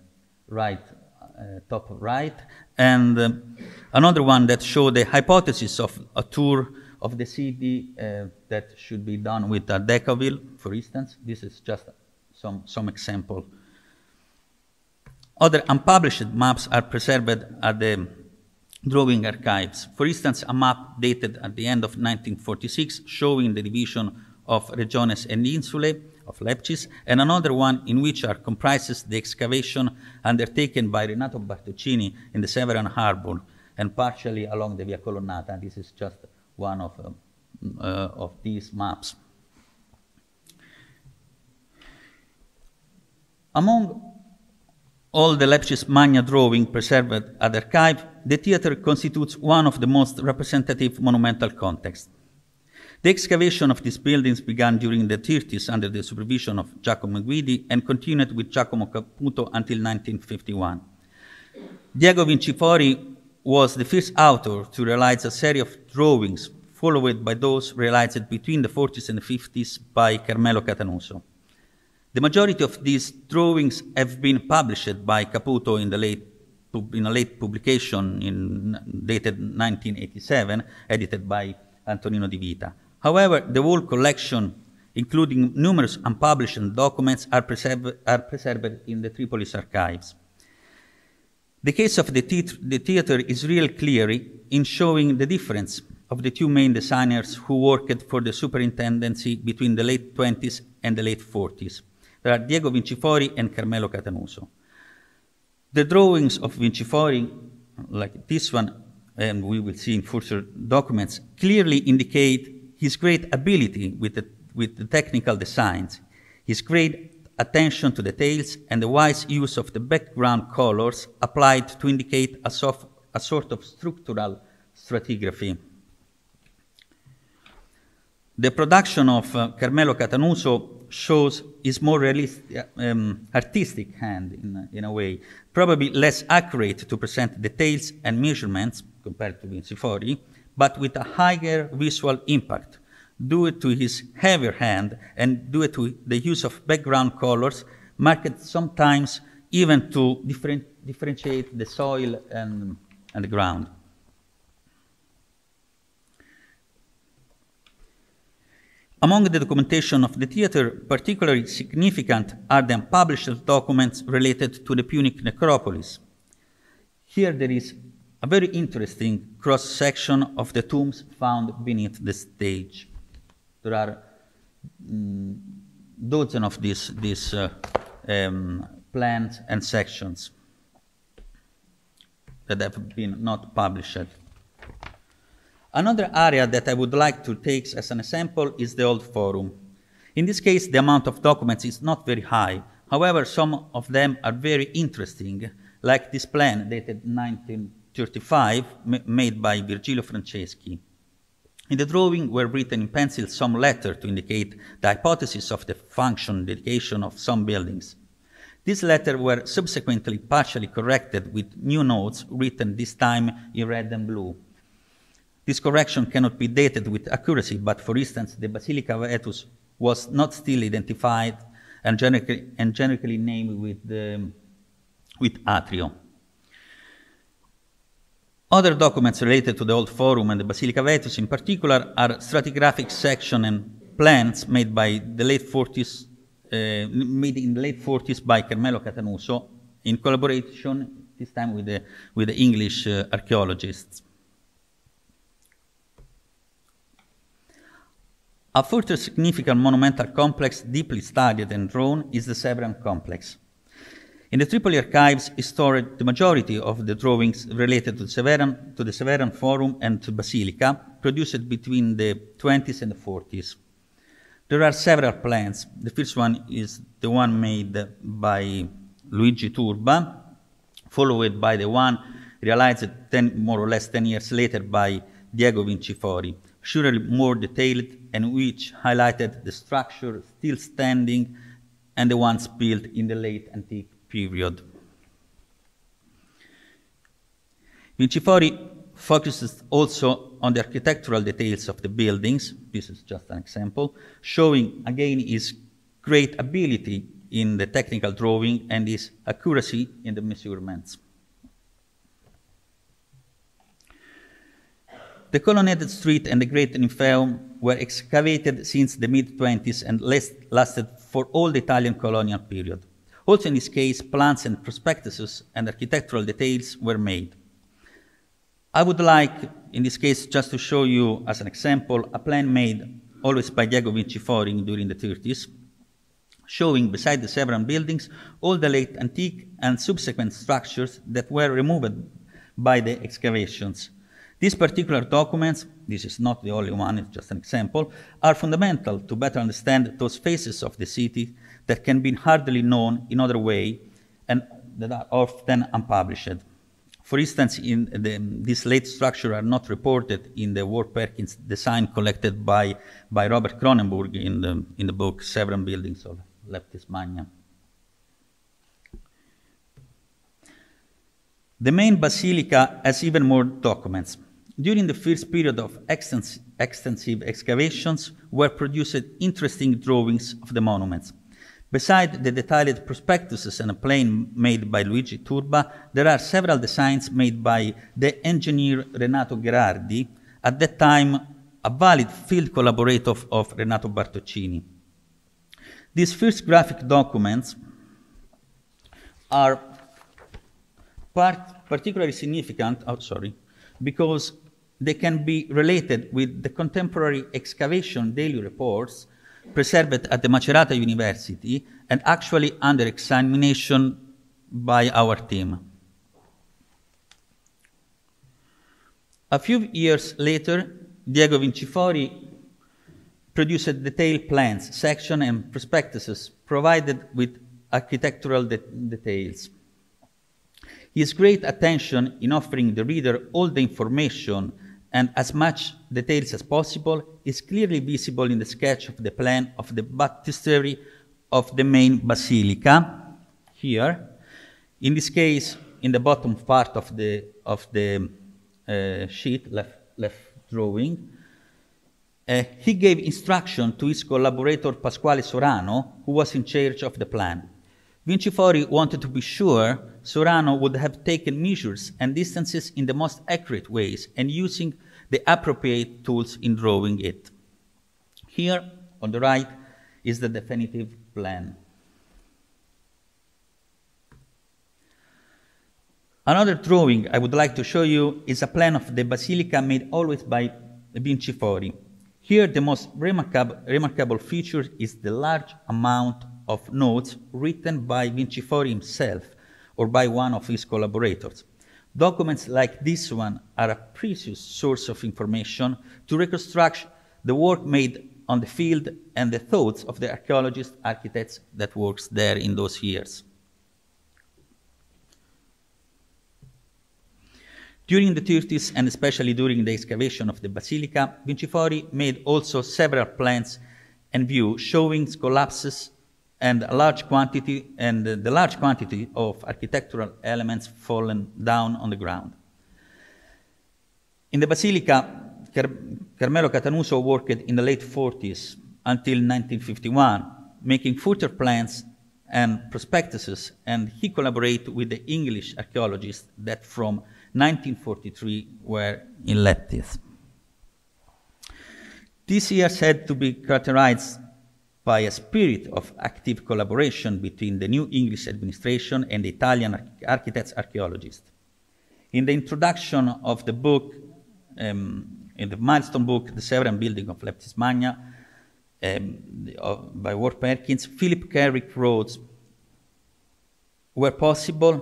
right, uh, top right, and um, another one that showed the hypothesis of a tour of the city uh, that should be done with a Decauville, for instance. This is just some, some example. Other unpublished maps are preserved at the drawing archives. For instance, a map dated at the end of 1946 showing the division of Regiones and Insulae of Leptis, and another one in which are comprises the excavation undertaken by Renato Bartoccini in the Severan Harbor and partially along the Via Colonnata. This is just one of, uh, uh, of these maps. Among all the Leptis Magna drawing preserved at the archive, the theater constitutes one of the most representative monumental contexts. The excavation of these buildings began during the 30s under the supervision of Giacomo Guidi and continued with Giacomo Caputo until 1951. Diego Vincifori was the first author to realize a series of drawings, followed by those realized between the 40s and the 50s by Carmelo Catanuso. The majority of these drawings have been published by Caputo in, the late, in a late publication in, dated 1987, edited by Antonino Di Vita. However, the whole collection, including numerous unpublished documents, are preserved, are preserved in the Tripolis archives. The case of the, the theater is real clear in showing the difference of the two main designers who worked for the superintendency between the late 20s and the late 40s. There are Diego Vincifori and Carmelo Catanuso. The drawings of Vincifori, like this one, and we will see in future documents, clearly indicate his great ability with the, with the technical designs, his great attention to details, and the wise use of the background colors applied to indicate a, soft, a sort of structural stratigraphy. The production of uh, Carmelo Catanuso shows his more realistic, um, artistic hand in, in a way, probably less accurate to present details and measurements compared to Vincifori, but with a higher visual impact due to his heavier hand and due to the use of background colors, marked sometimes even to different, differentiate the soil and, and the ground. Among the documentation of the theatre, particularly significant are the unpublished documents related to the Punic necropolis. Here there is a very interesting cross section of the tombs found beneath the stage. There are mm, dozens of these, these uh, um, plans and sections that have been not published. Another area that I would like to take as an example is the old forum. In this case, the amount of documents is not very high. However, some of them are very interesting, like this plan dated 1935, made by Virgilio Franceschi. In the drawing were written in pencil some letters to indicate the hypothesis of the function dedication of some buildings. These letters were subsequently partially corrected with new notes written this time in red and blue. This correction cannot be dated with accuracy, but for instance, the Basilica Vetus was not still identified and generically, and generically named with, the, with Atrio. Other documents related to the Old Forum and the Basilica Vetus in particular are stratigraphic section and plans made by the late 40s, uh, made in the late 40s by Carmelo Catanuso in collaboration this time with the, with the English uh, archaeologists. A further significant monumental complex deeply studied and drawn is the Severan complex. In the Tripoli archives is stored the majority of the drawings related to, Severan, to the Severan Forum and to Basilica, produced between the 20s and the 40s. There are several plans. The first one is the one made by Luigi Turba, followed by the one realized ten, more or less 10 years later by Diego Vincifori surely more detailed and which highlighted the structure still standing and the ones built in the late antique period. Vincifori focuses also on the architectural details of the buildings. This is just an example, showing again his great ability in the technical drawing and his accuracy in the measurements. The colonnaded street and the Great Nymphaeum were excavated since the mid-20s and lasted for all the Italian colonial period. Also in this case, plans and prospectuses and architectural details were made. I would like, in this case, just to show you as an example, a plan made always by Diego Vincifori during the 30s, showing beside the several buildings all the late antique and subsequent structures that were removed by the excavations these particular documents, this is not the only one, it's just an example, are fundamental to better understand those phases of the city that can be hardly known in other way and that are often unpublished. For instance, in the, this late structure are not reported in the Ward Perkins design collected by, by Robert Cronenberg in the, in the book Severan Buildings of Leptis Magna. The main basilica has even more documents. During the first period of extens extensive excavations were produced interesting drawings of the monuments. Beside the detailed prospectuses and a plan made by Luigi Turba, there are several designs made by the engineer Renato Gherardi, at that time a valid field collaborator of, of Renato Bartoccini. These first graphic documents are part, particularly significant, oh, sorry, because they can be related with the contemporary excavation daily reports preserved at the Macerata University and actually under examination by our team. A few years later, Diego Vincifori produced detailed plans, section, and prospectuses provided with architectural de details. His great attention in offering the reader all the information and as much details as possible is clearly visible in the sketch of the plan of the baptistery of the main basilica here. In this case, in the bottom part of the, of the uh, sheet, left, left drawing, uh, he gave instruction to his collaborator Pasquale Sorano, who was in charge of the plan. Vincifori wanted to be sure Sorano would have taken measures and distances in the most accurate ways and using the appropriate tools in drawing it. Here on the right is the definitive plan. Another drawing I would like to show you is a plan of the basilica made always by Vincifori. Here, the most remarkable, remarkable feature is the large amount of notes written by Vincifori himself or by one of his collaborators. Documents like this one are a precious source of information to reconstruct the work made on the field and the thoughts of the archaeologists, architects that works there in those years. During the 30s, and especially during the excavation of the basilica, Vincifori made also several plans and views showing collapses and a large quantity and the large quantity of architectural elements fallen down on the ground. In the basilica, Car Carmelo Catanuso worked in the late 40s until 1951, making further plans and prospectuses, and he collaborated with the English archaeologists that from 1943 were in Leptis. These years said to be characterized by a spirit of active collaboration between the new English administration and the Italian architects archaeologists. In the introduction of the book, um, in the milestone book, The Severan Building of Leptis Magna, um, uh, by Ward Perkins, Philip Kenrick wrote, where possible,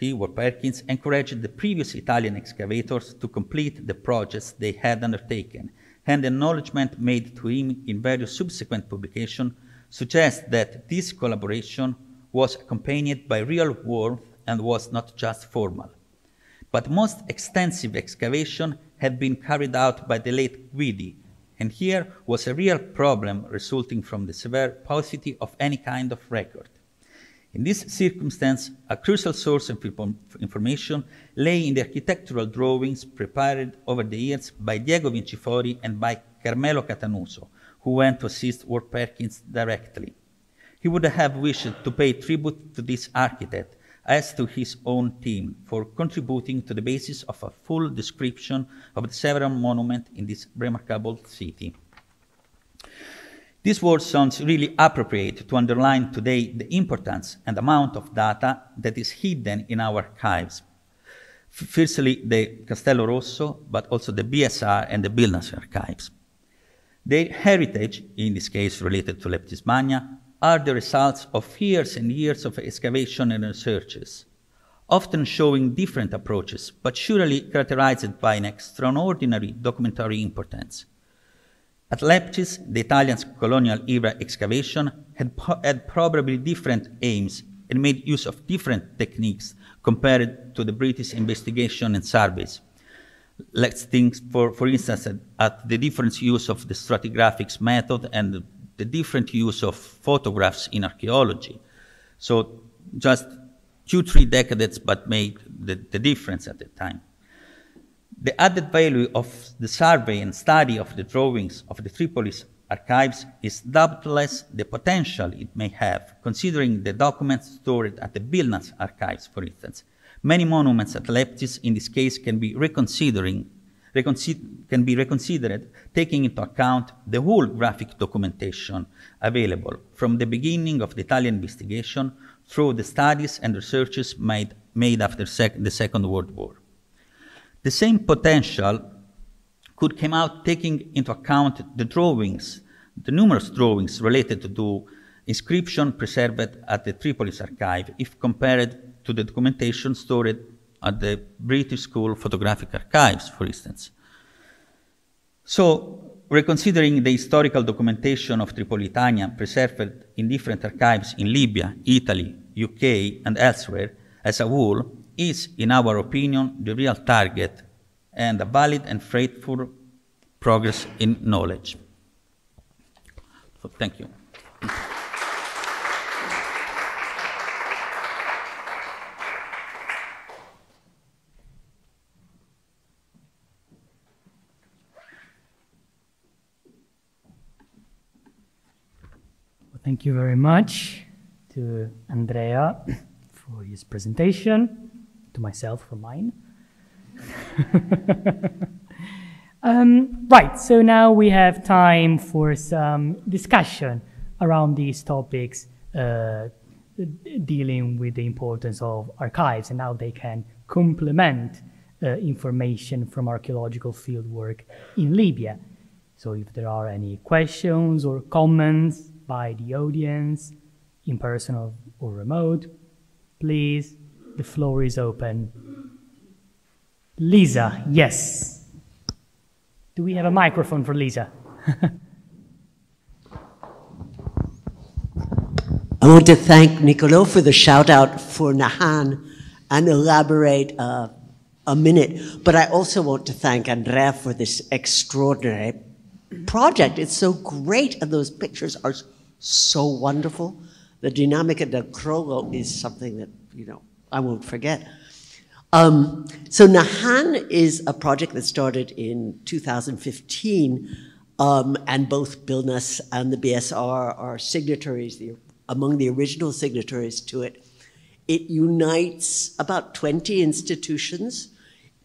he, Ward Perkins, encouraged the previous Italian excavators to complete the projects they had undertaken and acknowledgement made to him in various subsequent publications suggests that this collaboration was accompanied by real work and was not just formal. But most extensive excavation had been carried out by the late Guidi, and here was a real problem resulting from the severe paucity of any kind of record. In this circumstance, a crucial source of information lay in the architectural drawings prepared over the years by Diego Vincifori and by Carmelo Catanuso, who went to assist Ward Perkins directly. He would have wished to pay tribute to this architect as to his own team for contributing to the basis of a full description of the Severan monument in this remarkable city. This word sounds really appropriate to underline today the importance and amount of data that is hidden in our archives. Firstly, the Castello Rosso, but also the BSR and the BILNAS archives. Their heritage, in this case related to Leptis Magna, are the results of years and years of excavation and researches, often showing different approaches, but surely characterized by an extraordinary documentary importance. At Leptis, the Italian colonial era excavation had, had probably different aims and made use of different techniques compared to the British investigation and surveys. Let's think, for, for instance, at, at the different use of the stratigraphics method and the, the different use of photographs in archaeology. So just two, three decades, but made the, the difference at the time. The added value of the survey and study of the drawings of the Tripolis archives is doubtless the potential it may have, considering the documents stored at the BILNAS archives, for instance. Many monuments at Leptis, in this case, can be reconsidering can be reconsidered, taking into account the whole graphic documentation available from the beginning of the Italian investigation through the studies and researches made, made after sec the Second World War. The same potential could come out taking into account the drawings, the numerous drawings related to inscription preserved at the Tripolis archive if compared to the documentation stored at the British School Photographic Archives, for instance. So, reconsidering the historical documentation of Tripolitania preserved in different archives in Libya, Italy, UK, and elsewhere as a whole, is, in our opinion, the real target and a valid and faithful progress in knowledge. So thank you. Thank you very much to Andrea for his presentation to myself for mine. Um, right, so now we have time for some discussion around these topics uh, dealing with the importance of archives and how they can complement uh, information from archaeological fieldwork in Libya. So if there are any questions or comments by the audience, in person or, or remote, please, the floor is open. Lisa, yes. Do we have a microphone for Lisa? I want to thank Nicolo for the shout out for Nahan and elaborate uh, a minute. But I also want to thank Andrea for this extraordinary project. It's so great, and those pictures are so wonderful. The Dinamica del Crollo is something that, you know, I won't forget. Um, so Nahan is a project that started in 2015, um, and both BILNAS and the BSR are signatories, the, among the original signatories to it. It unites about 20 institutions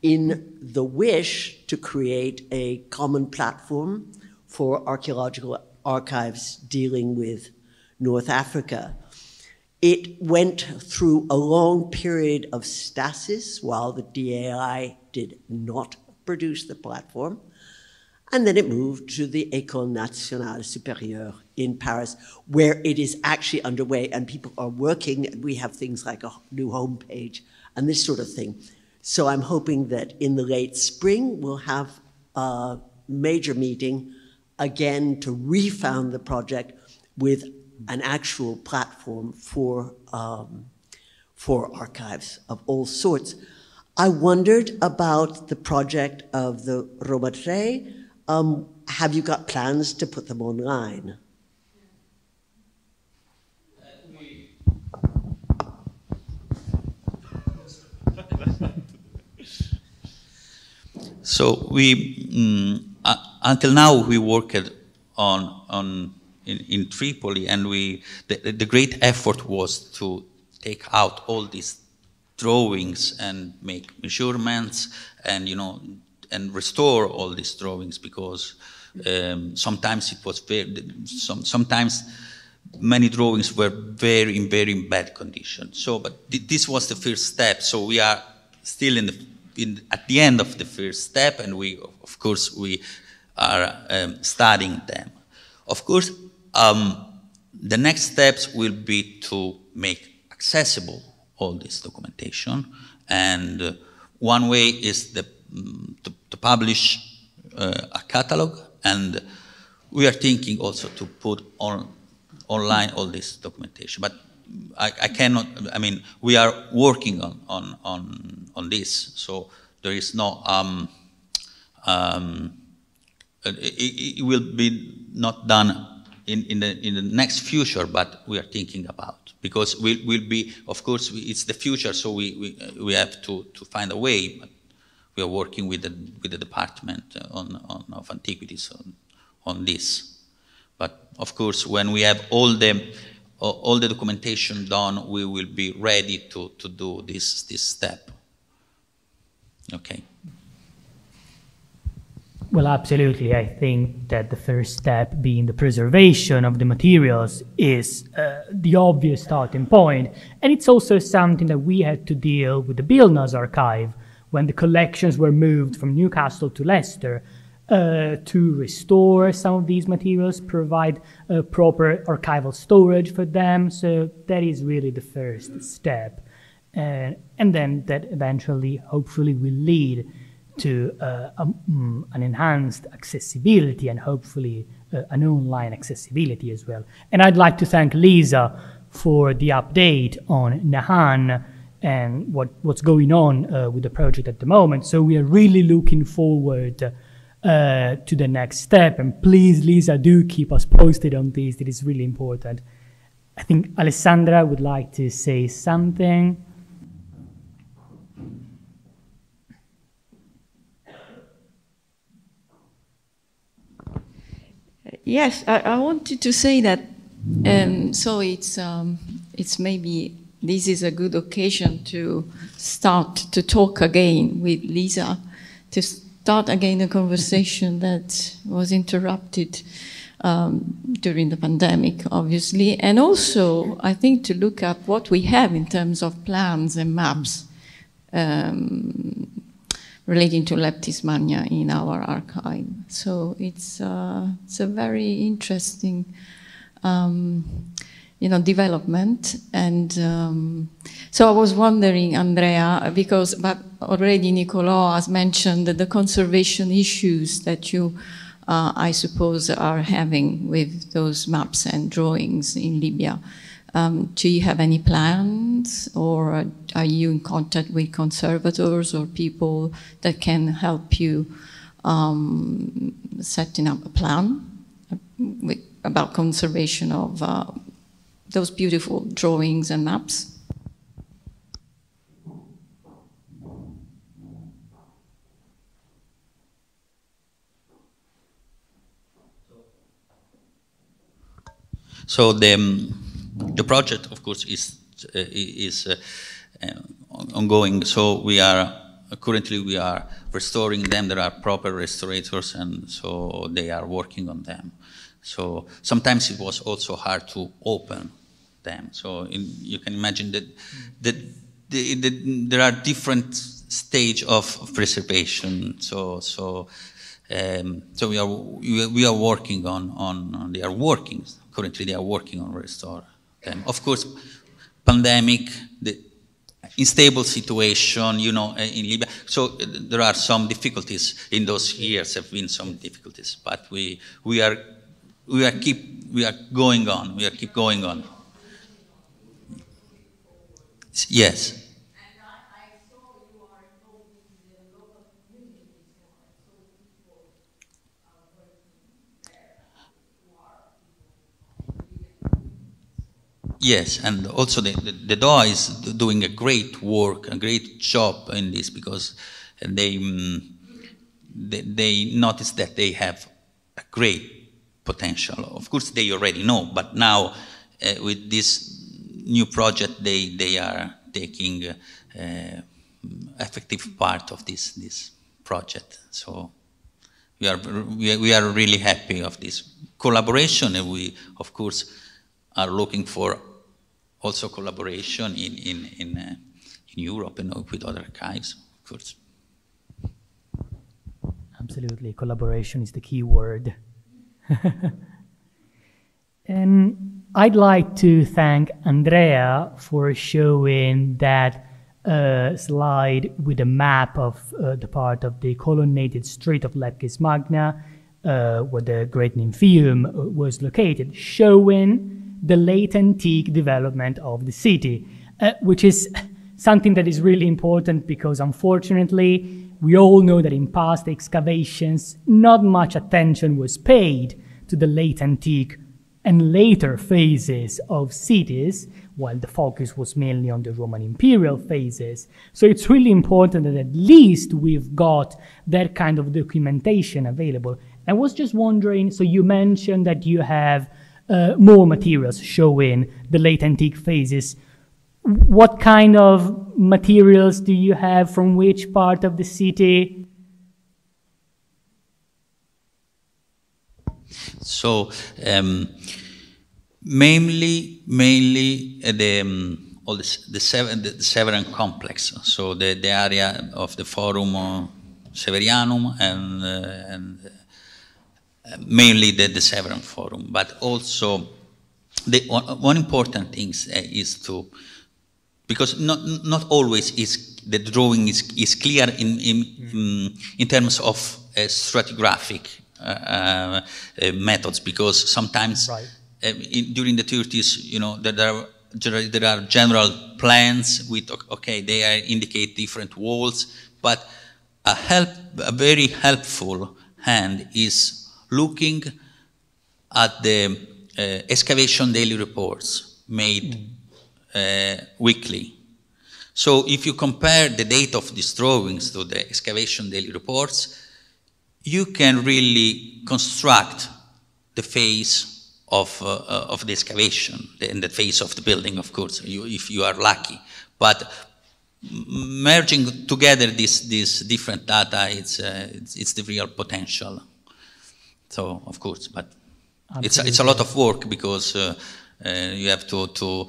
in the wish to create a common platform for archaeological archives dealing with North Africa. It went through a long period of stasis while the DAI did not produce the platform. And then it moved to the École Nationale Supérieure in Paris, where it is actually underway and people are working. We have things like a new homepage and this sort of thing. So I'm hoping that in the late spring, we'll have a major meeting again to refound the project with an actual platform for, um, for archives of all sorts. I wondered about the project of the Tre. Um, have you got plans to put them online? So we, mm, uh, until now, we worked on, on in, in Tripoli, and we, the, the great effort was to take out all these drawings and make measurements and, you know, and restore all these drawings because um, sometimes it was very, some, sometimes many drawings were very, in very bad condition. So, but th this was the first step. So we are still in the in, at the end of the first step, and we, of course, we are um, studying them. Of course, um, the next steps will be to make accessible all this documentation, and uh, one way is the, um, to, to, publish uh, a catalog, and we are thinking also to put on online all this documentation. But I, I, cannot, I mean, we are working on, on, on, on this, so there is no, um, um, it, it, will be not done in, in, the, in the next future, but we are thinking about, because we'll, we'll be, of course, we, it's the future, so we, we, we have to, to find a way, but we are working with the, with the department on, on, of antiquities on, on this. But of course, when we have all the all the documentation done, we will be ready to, to do this, this step. Okay. Well, absolutely. I think that the first step being the preservation of the materials is uh, the obvious starting point. And it's also something that we had to deal with the BILNAS archive when the collections were moved from Newcastle to Leicester uh, to restore some of these materials, provide uh, proper archival storage for them. So that is really the first step. Uh, and then that eventually, hopefully, will lead to uh, um, an enhanced accessibility and hopefully uh, an online accessibility as well. And I'd like to thank Lisa for the update on Nahan and what, what's going on uh, with the project at the moment. So we are really looking forward uh, to the next step. And please, Lisa, do keep us posted on this. It is really important. I think Alessandra would like to say something. Yes, I, I wanted to say that. Um, so it's um, it's maybe this is a good occasion to start to talk again with Lisa to start again a conversation that was interrupted um, during the pandemic, obviously, and also I think to look at what we have in terms of plans and maps um, relating to Leptis Magna in our archive. So it's, uh, it's a very interesting um, you know, development. And um, so I was wondering, Andrea, because but already Nicolò has mentioned the conservation issues that you, uh, I suppose, are having with those maps and drawings in Libya. Um, do you have any plans, or are you in contact with conservators or people that can help you um, setting up a plan with, about conservation of uh, those beautiful drawings and maps? So the, um, the project, of course, is, uh, is uh, uh, ongoing. So we are, currently we are restoring them. There are proper restorators and so they are working on them. So sometimes it was also hard to open them. So in, you can imagine that, that the, the, there are different stage of preservation. So, so, um, so we are, we are working on, on, they are working, currently they are working on restore them. Of course, pandemic, the unstable situation, you know, eh, in Libya. So eh, there are some difficulties in those years, have been some difficulties, but we, we are we are keep we are going on. We are keep going on. Yes. Yes, and also the, the, the DOA is doing a great work, a great job in this because they, um, they, they notice that they have a great potential. Of course, they already know, but now uh, with this new project, they, they are taking uh, effective part of this, this project. So we are, we are really happy of this collaboration, and we, of course, are looking for also collaboration in, in, in, uh, in Europe and with other archives, of course. Absolutely, collaboration is the key word. and I'd like to thank Andrea for showing that uh, slide with a map of uh, the part of the colonnaded street of Leptis Magna, uh, where the Great Nymphaeum uh, was located, showing the late antique development of the city, uh, which is something that is really important because unfortunately we all know that in past excavations, not much attention was paid to the late antique and later phases of cities, while the focus was mainly on the Roman imperial phases. So it's really important that at least we've got that kind of documentation available. I was just wondering so you mentioned that you have uh, more materials showing the late antique phases what kind of materials do you have from which part of the city? So um, mainly, mainly uh, the um, all the, the, seven, the Severan complex. So the, the area of the Forum Severianum and, uh, and uh, mainly the, the Severan Forum, but also the one, important thing uh, is to because not, not always is the drawing is, is clear in, in, mm. in terms of uh, stratigraphic uh, uh, methods because sometimes right. In, during the 30s, you know, there are, there are general plans with, okay, they are indicate different walls, but a help, a very helpful hand is looking at the uh, excavation daily reports made mm uh, weekly. So if you compare the date of these drawings to the excavation daily reports, you can really construct the phase of, uh, uh of the excavation and the phase of the building, of course, you, if you are lucky. But merging together these, this different data, it's, uh, it's, it's the real potential. So, of course, but it's, a- it's a lot of work because uh, uh, you have to, to,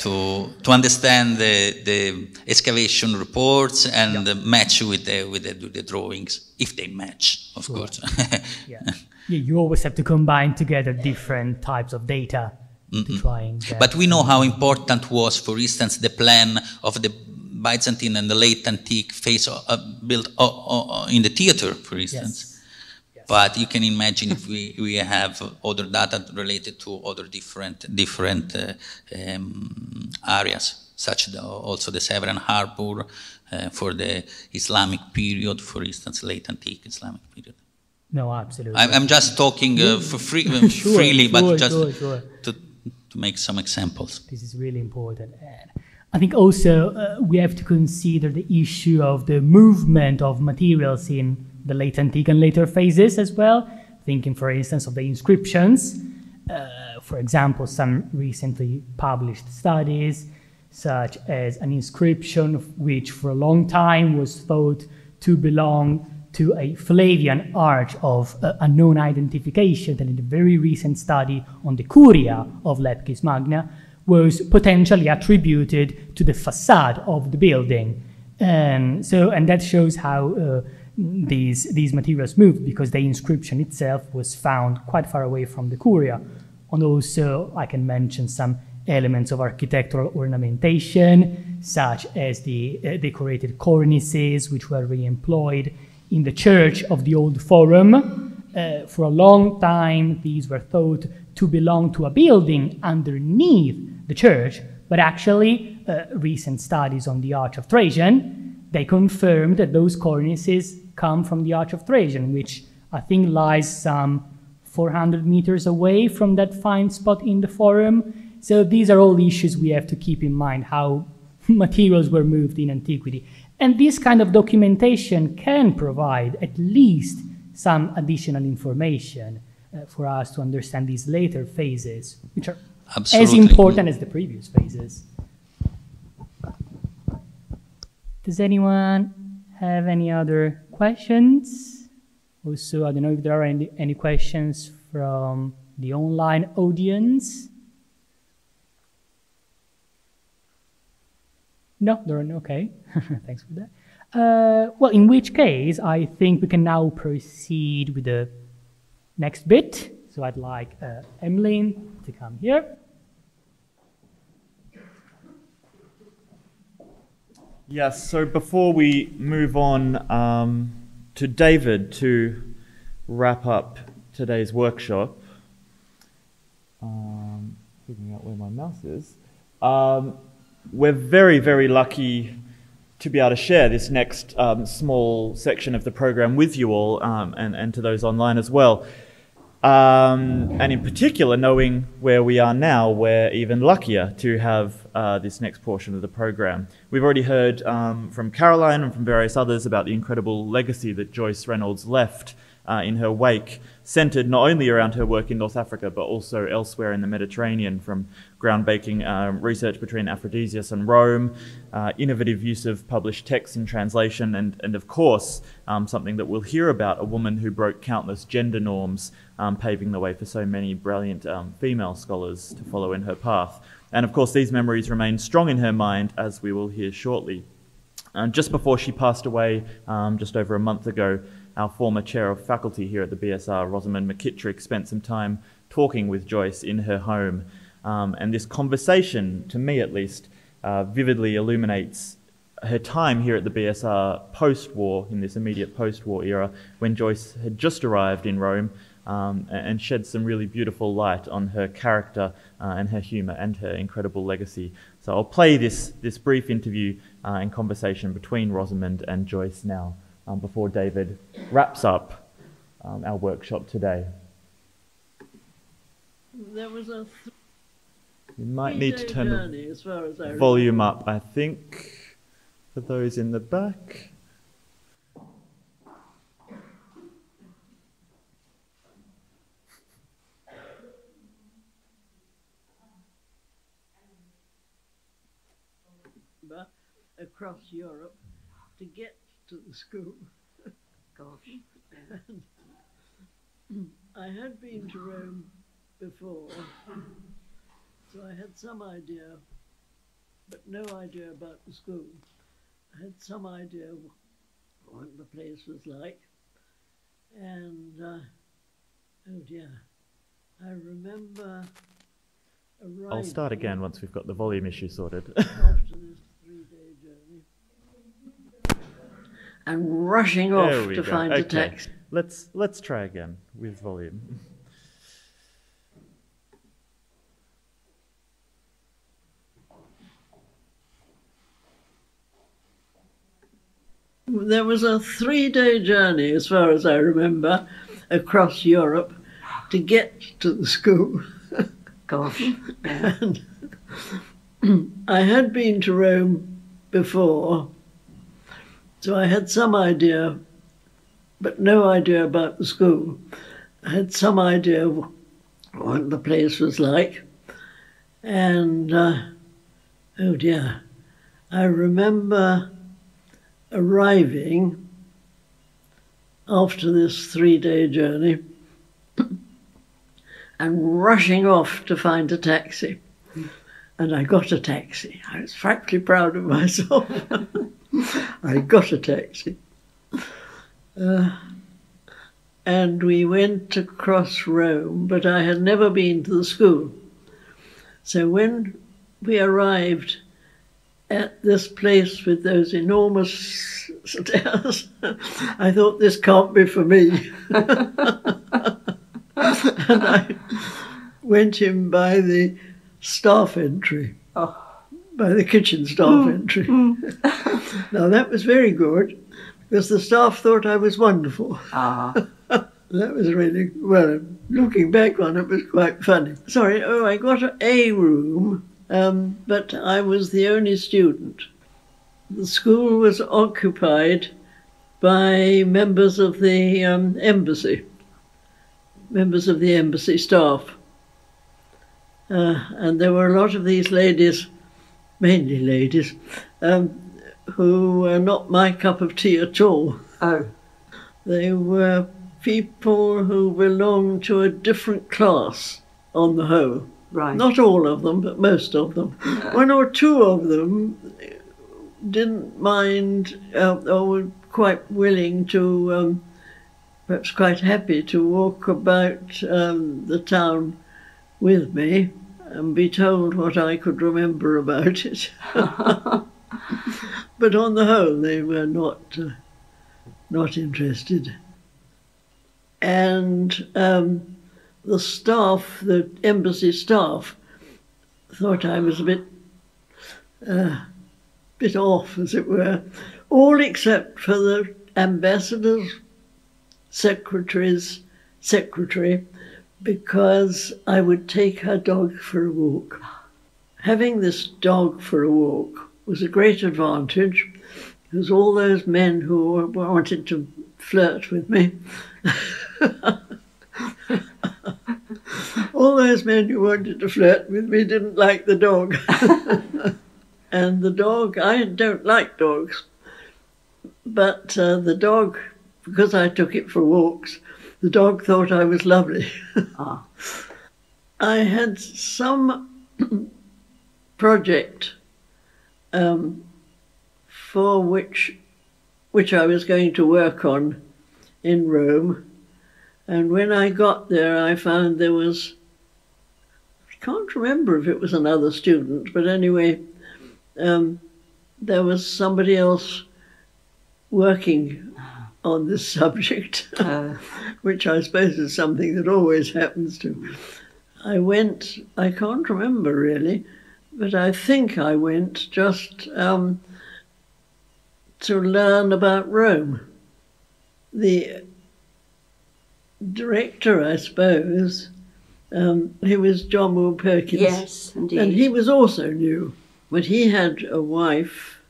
to, to understand the, the excavation reports and the match with the, with the, with the drawings, if they match, of course. Yeah. yeah, you always have to combine together different types of data to try and get. But we know how important was, for instance, the plan of the Byzantine and the late antique phase uh, built uh, uh, in the theater, for instance. But you can imagine if we, we have other data related to other different different uh, um, areas, such the, also the Severan Harbor uh, for the Islamic period, for instance, late antique Islamic period. no, absolutely. I'm, I'm just talking uh, for free, Sure, freely, but just sure, sure. To, to make some examples. This is really important. And I think also uh, we have to consider the issue of the movement of materials in the late antique and later phases as well. Thinking, for instance, of the inscriptions. Uh, for example, some recently published studies, such as an inscription which for a long time was thought to belong to a Flavian arch of uh, unknown identification that in a very recent study on the Curia of Leptis Magna was potentially attributed to the facade of the building. And so, and that shows how uh, these, these materials moved because the inscription itself was found quite far away from the Curia. And also, I can mention some elements of architectural ornamentation, such as the uh, decorated cornices, which were re-employed in the church of the old forum. Uh, for a long time, these were thought to belong to a building underneath the church, but actually, uh, recent studies on the Arch of Trajan, they confirmed that those cornices come from the Arch of Trajan, which I think lies some 400 meters away from that fine spot in the forum. So these are all issues we have to keep in mind how materials were moved in antiquity. And this kind of documentation can provide at least some additional information uh, for us to understand these later phases, which are as important as the previous phases. Does anyone have any other questions? Also, I don't know if there are any, any questions from the online audience. No, there are no. Okay, thanks for that. Uh, well, in which case, I think we can now proceed with the next bit. So I'd like uh, to come here. Yes, so before we move on um, to David to wrap up today's workshop, um, figuring out where my mouse is, um, we're very, very lucky to be able to share this next um, small section of the program with you all um, and, and to those online as well. Um, and in particular, knowing where we are now, we're even luckier to have uh, this next portion of the program. We've already heard um, from Caroline and from various others about the incredible legacy that Joyce Reynolds left uh, in her wake, centered not only around her work in North Africa, but also elsewhere in the Mediterranean, from groundbreaking um, research between Aphrodisias and Rome, uh, innovative use of published texts in translation, and, and of course, um, something that we'll hear about a woman who broke countless gender norms, um, paving the way for so many brilliant um, female scholars to follow in her path. And of course, these memories remain strong in her mind, as we will hear shortly. And just before she passed away, um, just over a month ago, our former chair of faculty here at the BSR, Rosamond McKitterick, spent some time talking with Joyce in her home. Um, and this conversation, to me at least, uh, vividly illuminates her time here at the BSR post war, in this immediate post war era, when Joyce had just arrived in Rome um, and shed some really beautiful light on her character uh, and her humour and her incredible legacy. So I'll play this, this brief interview uh, and conversation between Rosamond and Joyce now um, before David wraps up um, our workshop today. There was a You might need to turn the as far as volume up, I think, for those in the back. across Europe to get to the school. Gosh. And I had been to Rome before, so I had some idea, but no idea about the school. I had some idea what the place was like, and uh, oh dear, I remember arriving. I'll start again once we've got the volume issue sorted. after this three-day journey, and rushing off to go. find a Okay. taxi. Let's let's try again with volume. There was a three day journey, as far as I remember, across Europe to get to the school. Gosh. and I had been to Rome before, so I had some idea, but no idea about the school. I had some idea of what the place was like, and uh, oh dear, I remember arriving after this three day journey and rushing off to find a taxi. And I got a taxi. I was frankly proud of myself. I got a taxi. Uh, and we went across Rome, but I had never been to the school. So when we arrived at this place with those enormous stairs, I thought this can't be for me. and I went in by the staff entry, by the kitchen staff entry. now that was very good because the staff thought I was wonderful. Ah. That was really, well, looking back on it was quite funny. Sorry, oh, I got a, a room, um, but I was the only student. The school was occupied by members of the um, embassy, members of the embassy staff. Uh, and there were a lot of these ladies, mainly ladies, um, who were not my cup of tea at all. Oh. They were people who belonged to a different class on the whole. Right. Not all of them, but most of them. One or two of them didn't mind uh, or were quite willing to, um, perhaps quite happy to walk about um, the town with me and be told what I could remember about it. but on the whole, they were not uh, not interested. And um, the staff, the embassy staff, thought I was a bit, uh, bit off, as it were, all except for the ambassador's secretary's secretary, because I would take her dog for a walk. Having this dog for a walk was a great advantage, because all those men who wanted to flirt with me all those men who wanted to flirt with me didn't like the dog. and the dog, I don't like dogs, but uh, the dog, because I took it for walks, the dog thought I was lovely. Ah. I had some project um, for which which I was going to work on in Rome. And when I got there, I found there was, I can't remember if it was another student, but anyway, um, there was somebody else working on this subject, which I suppose is something that always happens to. I went, I can't remember really, but I think I went just um, to learn about Rome. The director, I suppose, um, he was John Ward Perkins. Yes, indeed. And he was also new, but he had a wife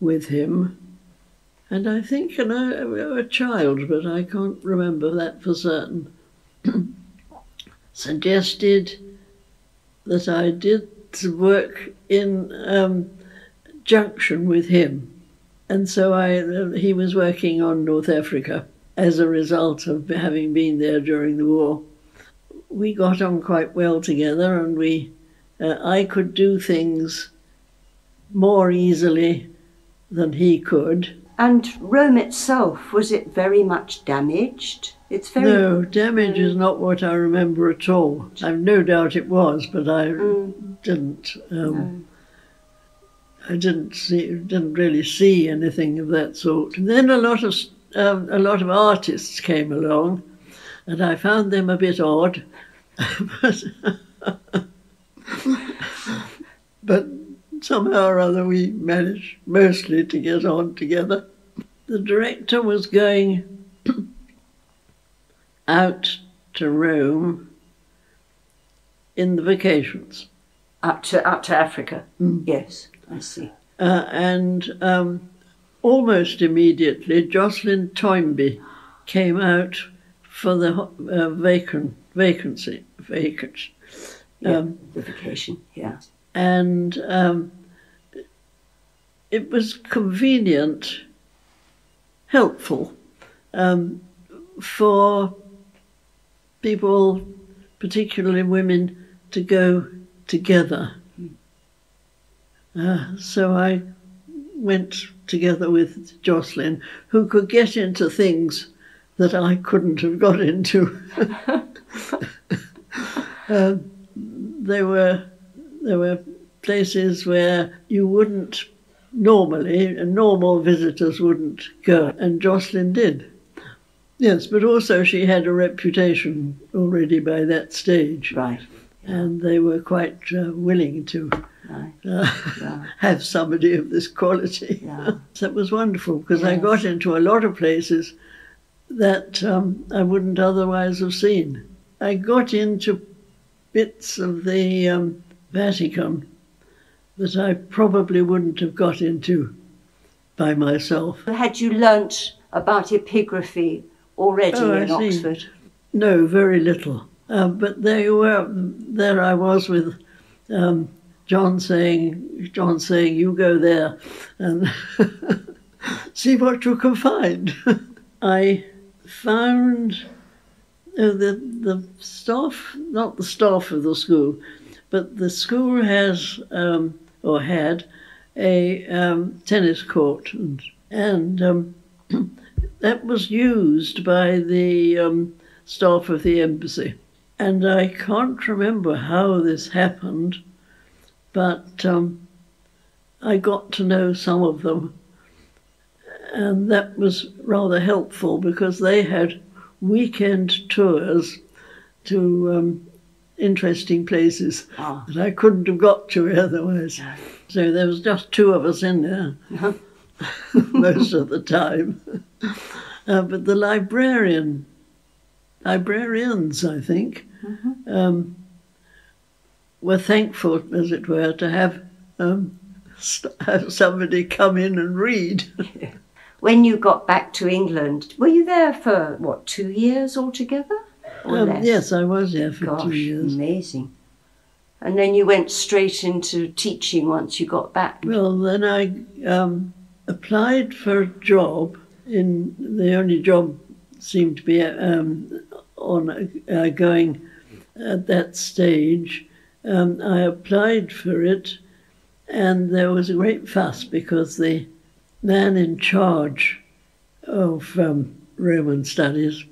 with him, and I think an, a, a child, but I can't remember that for certain. Suggested that I did work in um, junction with him. And so I, he was working on North Africa as a result of having been there during the war. We got on quite well together, and we, uh, I could do things more easily than he could. And Rome itself, was it very much damaged? It's very No, damage is not what I remember at all. I've no doubt it was, but I didn't. Um, I didn't see, didn't really see anything of that sort. And then a lot of um, a lot of artists came along, and I found them a bit odd, but, but somehow or other we managed mostly to get on together. The director was going out to Rome in the vacations. Up to up to Africa. Yes, I see. Uh, and um, almost immediately, Jocelyn Toynbee came out for the uh, vacant vacancy vacant. Yeah, Um, the vacation. Yeah. And um, it was convenient, helpful um, for people, particularly women, to go together. Uh, so I went together with Jocelyn, who could get into things that I couldn't have got into. um, there were there were places where you wouldn't normally, normal visitors wouldn't go, and Jocelyn did. Yes, but also she had a reputation already by that stage. Right. And they were quite uh, willing to Right. uh, Yeah. have somebody of this quality. Yeah. that was wonderful because I got into a lot of places that um, I wouldn't otherwise have seen. I got into bits of the um, Vatican that I probably wouldn't have got into by myself. Had you learnt about epigraphy already Oh, I in see. Oxford? No, very little. Uh, but there you were. There I was with um, John saying, John saying, you go there and see what you can find. I found uh, the the staff, not the staff of the school, but the school has um, or had a um, tennis court, and, and um, that was used by the um, staff of the embassy. And I can't remember how this happened, but um, I got to know some of them. And that was rather helpful because they had weekend tours to um, interesting places Ah. that I couldn't have got to otherwise. So there was just two of us in there most of the time. Uh, but the librarian, librarians, I think, um, were thankful, as it were, to have, um, st- have somebody come in and read. When you got back to England, were you there for what two years altogether? Or Um, yes, I was there for Gosh, two years. amazing. And then you went straight into teaching once you got back. Well, then I um, applied for a job in the only job seemed to be um, on uh, going at that stage. Um, I applied for it, and there was a great fuss because the man in charge of um, Roman studies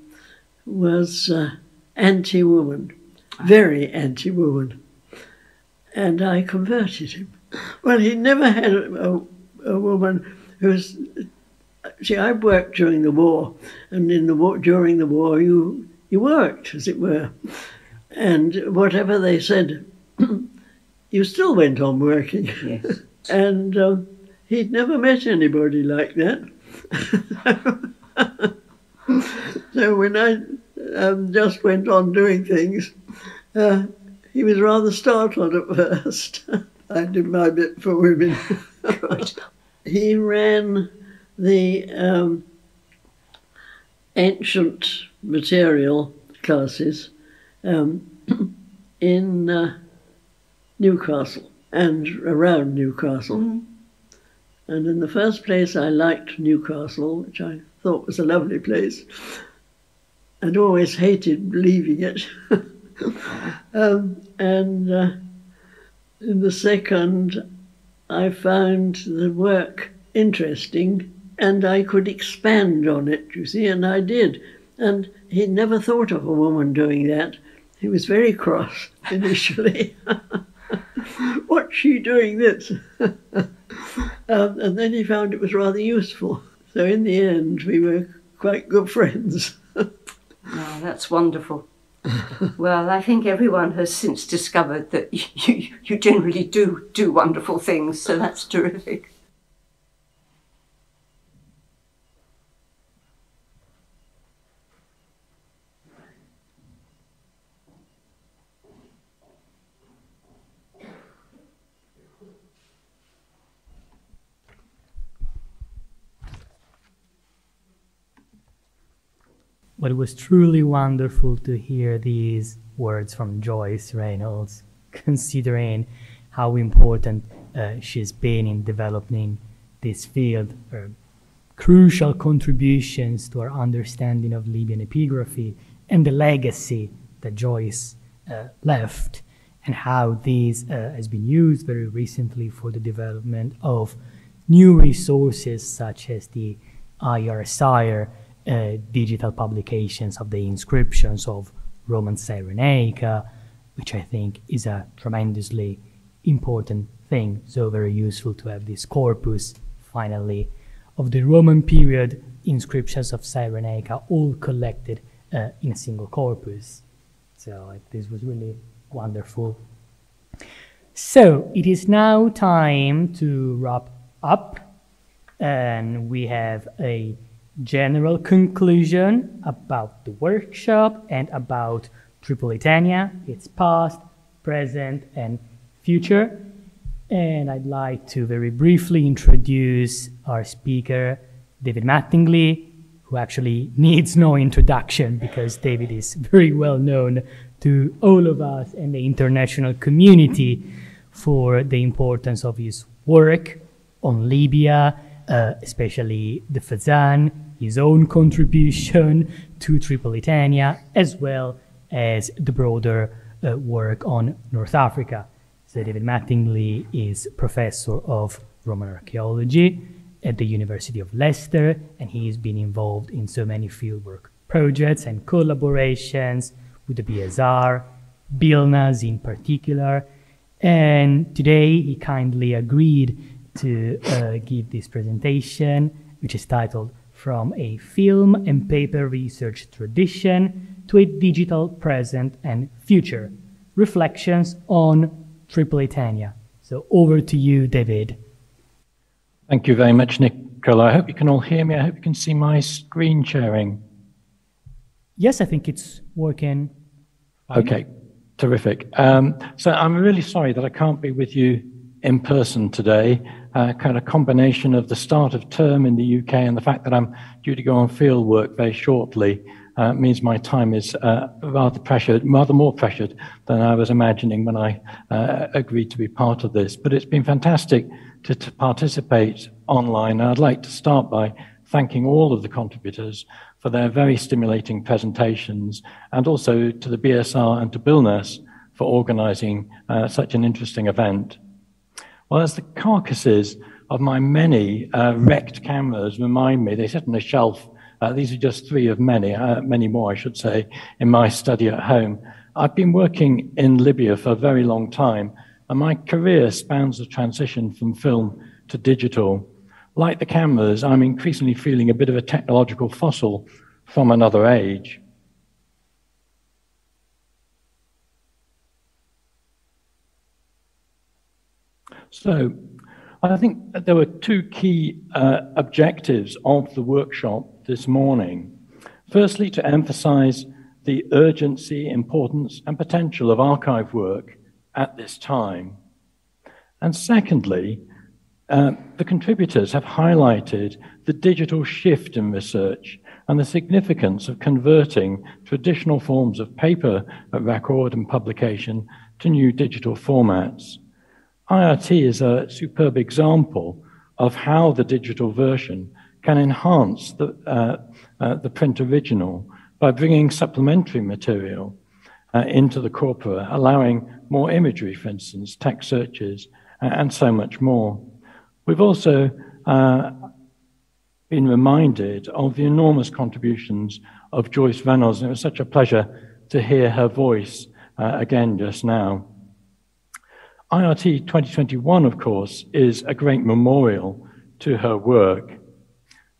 was uh, anti-woman, very anti-woman, and I converted him. Well, he never had a, a, a woman who's. See, I worked during the war, and in the war, during the war, you you worked, as it were, and whatever they said, you still went on working. Yes. and um, he'd never met anybody like that. so when I um, just went on doing things, uh, he was rather startled at first. I did my bit for women. He ran the um, ancient material classes um, in uh, Newcastle and around Newcastle. And in the first place, I liked Newcastle, which I thought was a lovely place. I'd always hated leaving it. um, and uh, in the second, I found the work interesting and I could expand on it, you see, and I did. And he never thought of a woman doing that. He was very cross initially. What's she doing this? um, and then he found it was rather useful. So in the end, we were quite good friends. oh, that's wonderful. well, I think everyone has since discovered that you, you generally do do wonderful things, so that's terrific. But it was truly wonderful to hear these words from Joyce Reynolds, considering how important uh, she's been in developing this field. Her crucial contributions to our understanding of Libyan epigraphy and the legacy that Joyce uh, left, and how this uh, has been used very recently for the development of new resources such as the IRCyr uh, digital publications of the inscriptions of Roman Cyrenaica, which I think is a tremendously important thing. So very useful to have this corpus finally of the Roman period inscriptions of Cyrenaica all collected uh, in a single corpus. So this was really wonderful. So it is now time to wrap up, and we have a general conclusion about the workshop and about Tripolitania, its past, present, and future. And I'd like to very briefly introduce our speaker, David Mattingly, who actually needs no introduction because David is very well known to all of us and the international community for the importance of his work on Libya, uh, especially the Fezzan, his own contribution to Tripolitania, as well as the broader uh, work on North Africa. So David Mattingly is professor of Roman archaeology at the University of Leicester, and he has been involved in so many fieldwork projects and collaborations with the BSR, BILNAS in particular. And today he kindly agreed to uh, give this presentation, which is titled from a film and paper research tradition to a digital present and future. Reflections on Tripolitania. So over to you, David. Thank you very much, Nicola. I hope you can all hear me. I hope you can see my screen sharing. Yes, I think it's working. Okay, terrific. Um, so I'm really sorry that I can't be with you in person today uh, kind of combination of the start of term in the UK and the fact that I'm due to go on field work very shortly uh, means my time is uh, rather pressured, rather more pressured than I was imagining when I uh, agreed to be part of this. But it's been fantastic to, to participate online. And I'd like to start by thanking all of the contributors for their very stimulating presentations and also to the BSR and to BILNAS for organizing uh, such an interesting event. Well, as the carcasses of my many uh, wrecked cameras remind me, they sit on a shelf. Uh, these are just three of many, uh, many more, I should say, in my study at home. I've been working in Libya for a very long time, and my career spans the transition from film to digital. Like the cameras, I'm increasingly feeling a bit of a technological fossil from another age. So I think there were two key uh, objectives of the workshop this morning. Firstly, to emphasize the urgency, importance, and potential of archive work at this time. And secondly, uh, the contributors have highlighted the digital shift in research and the significance of converting traditional forms of paper record and publication to new digital formats. IRT is a superb example of how the digital version can enhance the, uh, uh, the print original by bringing supplementary material uh, into the corpora, allowing more imagery, for instance, text searches, and so much more. We've also uh, been reminded of the enormous contributions of Joyce Reynolds, and it was such a pleasure to hear her voice uh, again just now. IRT 2021, of course, is a great memorial to her work.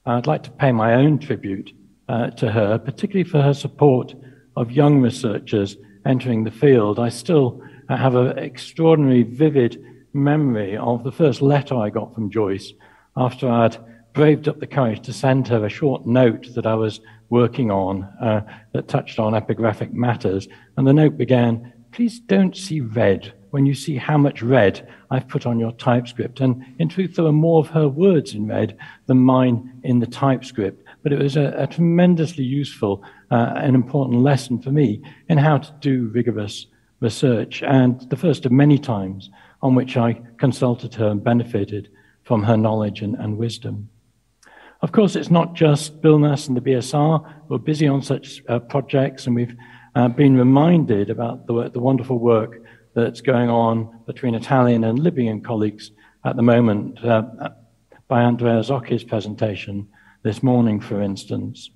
I'd like to pay my own tribute uh, to her, particularly for her support of young researchers entering the field. I still have an extraordinary, vivid memory of the first letter I got from Joyce after I'd braved up the courage to send her a short note that I was working on uh, that touched on epigraphic matters. And the note began, Please don't see red when you see how much red I've put on your typescript. And in truth, there were more of her words in red than mine in the typescript. But it was a, a tremendously useful uh, and important lesson for me in how to do rigorous research, and the first of many times on which I consulted her and benefited from her knowledge and, and wisdom. Of course, it's not just BILNAS and the BSR. We're busy on such uh, projects, and we've uh, been reminded about the, the, wonderful work that's going on between Italian and Libyan colleagues at the moment uh, by Andrea Zocchi's presentation this morning, for instance.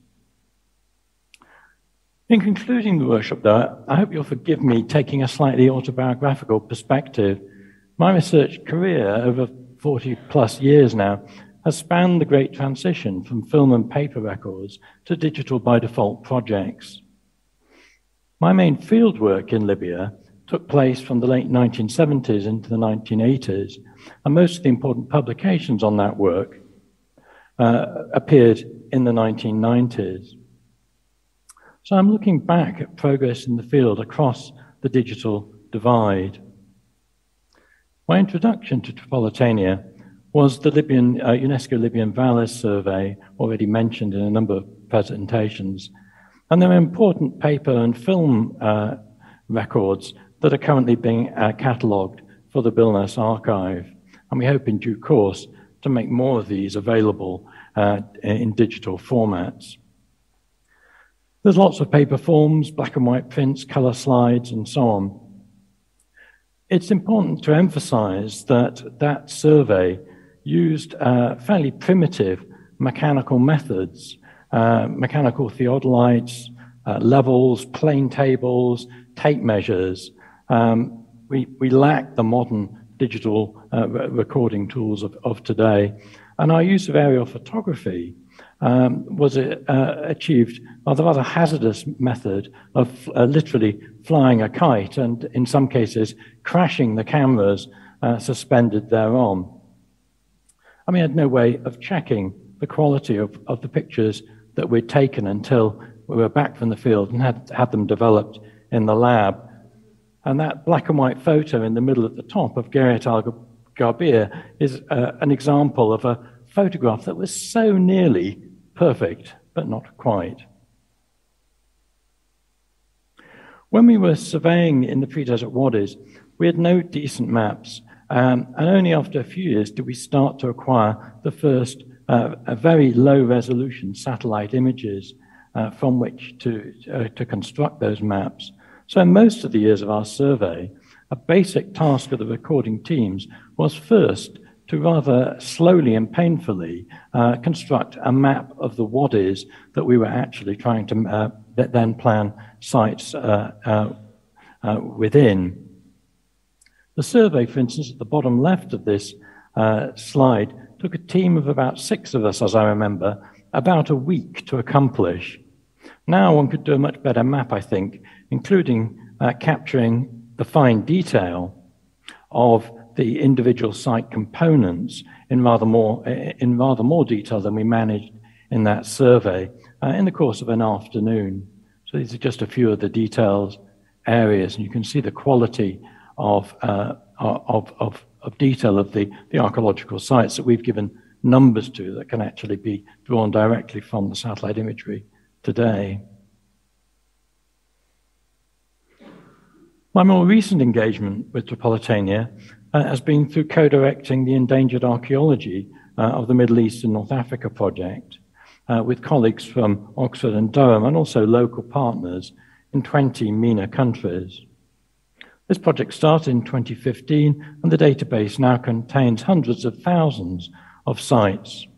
In concluding the workshop, though, I hope you'll forgive me taking a slightly autobiographical perspective. My research career over 40 plus years now has spanned the great transition from film and paper records to digital by default projects. My main fieldwork in Libya took place from the late 1970s into the 1980s, and most of the important publications on that work uh, appeared in the 1990s. So I'm looking back at progress in the field across the digital divide. My introduction to Tripolitania was the Libyan, uh, UNESCO Libyan Valleys survey, already mentioned in a number of presentations. And there are important paper and film uh, records that are currently being uh, catalogued for the BILNAS archive. And we hope in due course to make more of these available uh, in digital formats. There's lots of paper forms, black and white prints, color slides, and so on. It's important to emphasize that that survey used uh, fairly primitive mechanical methods, uh, mechanical theodolites, uh, levels, plane tables, tape measures. Um, we, we lack the modern digital uh, recording tools of, of today. And our use of aerial photography um, was uh, achieved by the rather hazardous method of uh, literally flying a kite and, in some cases, crashing the cameras uh, suspended thereon. And we had no way of checking the quality of, of the pictures that we'd taken until we were back from the field and had had them developed in the lab. And that black and white photo in the middle at the top of Gerrit Al Garbir is uh, an example of a photograph that was so nearly perfect, but not quite. When we were surveying in the pre-desert wadis, we had no decent maps um, and only after a few years did we start to acquire the first uh, very low resolution satellite images uh, from which to, uh, to construct those maps. So, in most of the years of our survey, a basic task of the recording teams was first to rather slowly and painfully uh, construct a map of the wadis that we were actually trying to uh, then plan sites uh, within. The survey, for instance, at the bottom left of this uh, slide, took a team of about six of us, as I remember, about a week to accomplish. Now one could do a much better map, I think, including uh, capturing the fine detail of the individual site components in rather more, in rather more detail than we managed in that survey uh, in the course of an afternoon. So these are just a few of the details areas, and you can see the quality of, uh, of, of, of detail of the, the archaeological sites that we've given numbers to that can actually be drawn directly from the satellite imagery today. My more recent engagement with Tripolitania uh, has been through co-directing the Endangered Archaeology uh, of the Middle East and North Africa project uh, with colleagues from Oxford and Durham and also local partners in 20 MENA countries. This project started in 2015 and the database now contains hundreds of thousands of sites.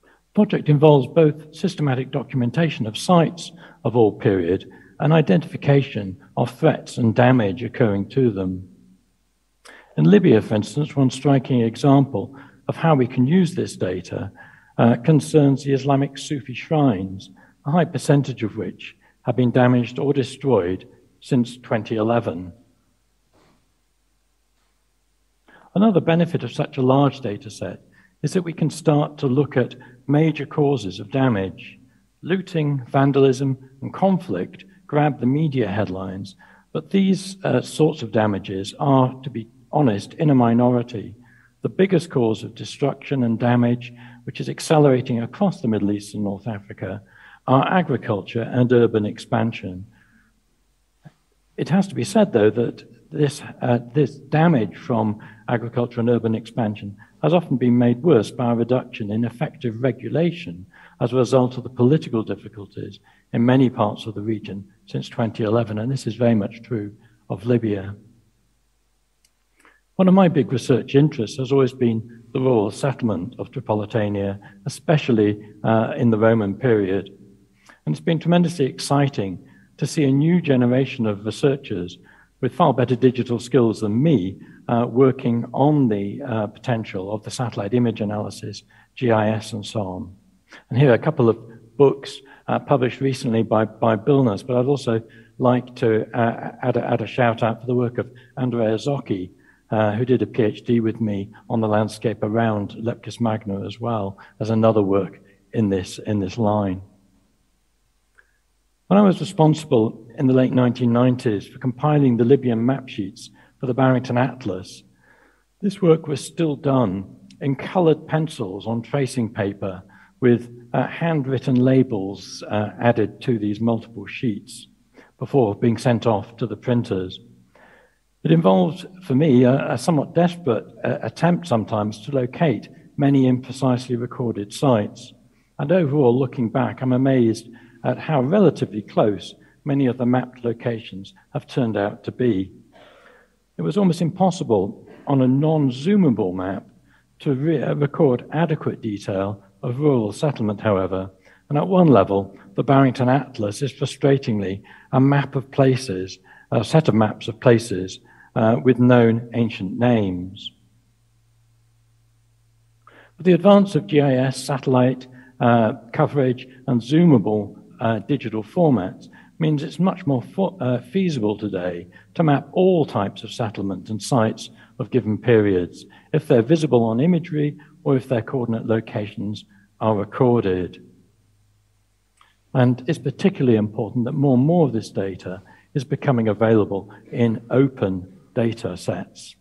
The project involves both systematic documentation of sites of all period and identification of threats and damage occurring to them. In Libya, for instance, one striking example of how we can use this data uh, concerns the Islamic Sufi shrines, a high percentage of which have been damaged or destroyed since 2011. Another benefit of such a large data set is that we can start to look at major causes of damage. Looting, vandalism, and conflict grab the media headlines, but these uh, sorts of damages are, to be honest, in a minority. The biggest cause of destruction and damage, which is accelerating across the Middle East and North Africa, are agriculture and urban expansion. It has to be said, though, that this, uh, this damage from agriculture and urban expansion has often been made worse by a reduction in effective regulation as a result of the political difficulties in many parts of the region since 2011, and this is very much true of Libya. One of my big research interests has always been the rural settlement of Tripolitania, especially uh, in the Roman period. And it's been tremendously exciting to see a new generation of researchers with far better digital skills than me uh, working on the uh, potential of the satellite image analysis, GIS, and so on. And here are a couple of books uh, published recently by, by BILNAS, but I'd also like to uh, add a, add, a, shout out for the work of Andrea Zocchi, uh, who did a PhD with me on the landscape around Leptis Magna as well as another work in this, in this line. When I was responsible in the late 1990s for compiling the Libyan map sheets for the Barrington Atlas, this work was still done in colored pencils on tracing paper with uh, handwritten labels uh, added to these multiple sheets before being sent off to the printers. It involved, for me, a, a somewhat desperate uh, attempt sometimes to locate many imprecisely recorded sites. And overall, looking back, I'm amazed at how relatively close many of the mapped locations have turned out to be. It was almost impossible on a non zoomable map to re- uh, record adequate detail of rural settlement, however. And at one level, the Barrington Atlas is frustratingly a map of places, a set of maps of places uh, with known ancient names. With the advance of GIS, satellite uh, coverage, and zoomable uh, digital formats means it's much more uh, feasible today to map all types of settlement and sites of given periods, if they're visible on imagery or if their coordinate locations are recorded. And it's particularly important that more and more of this data is becoming available in open data sets.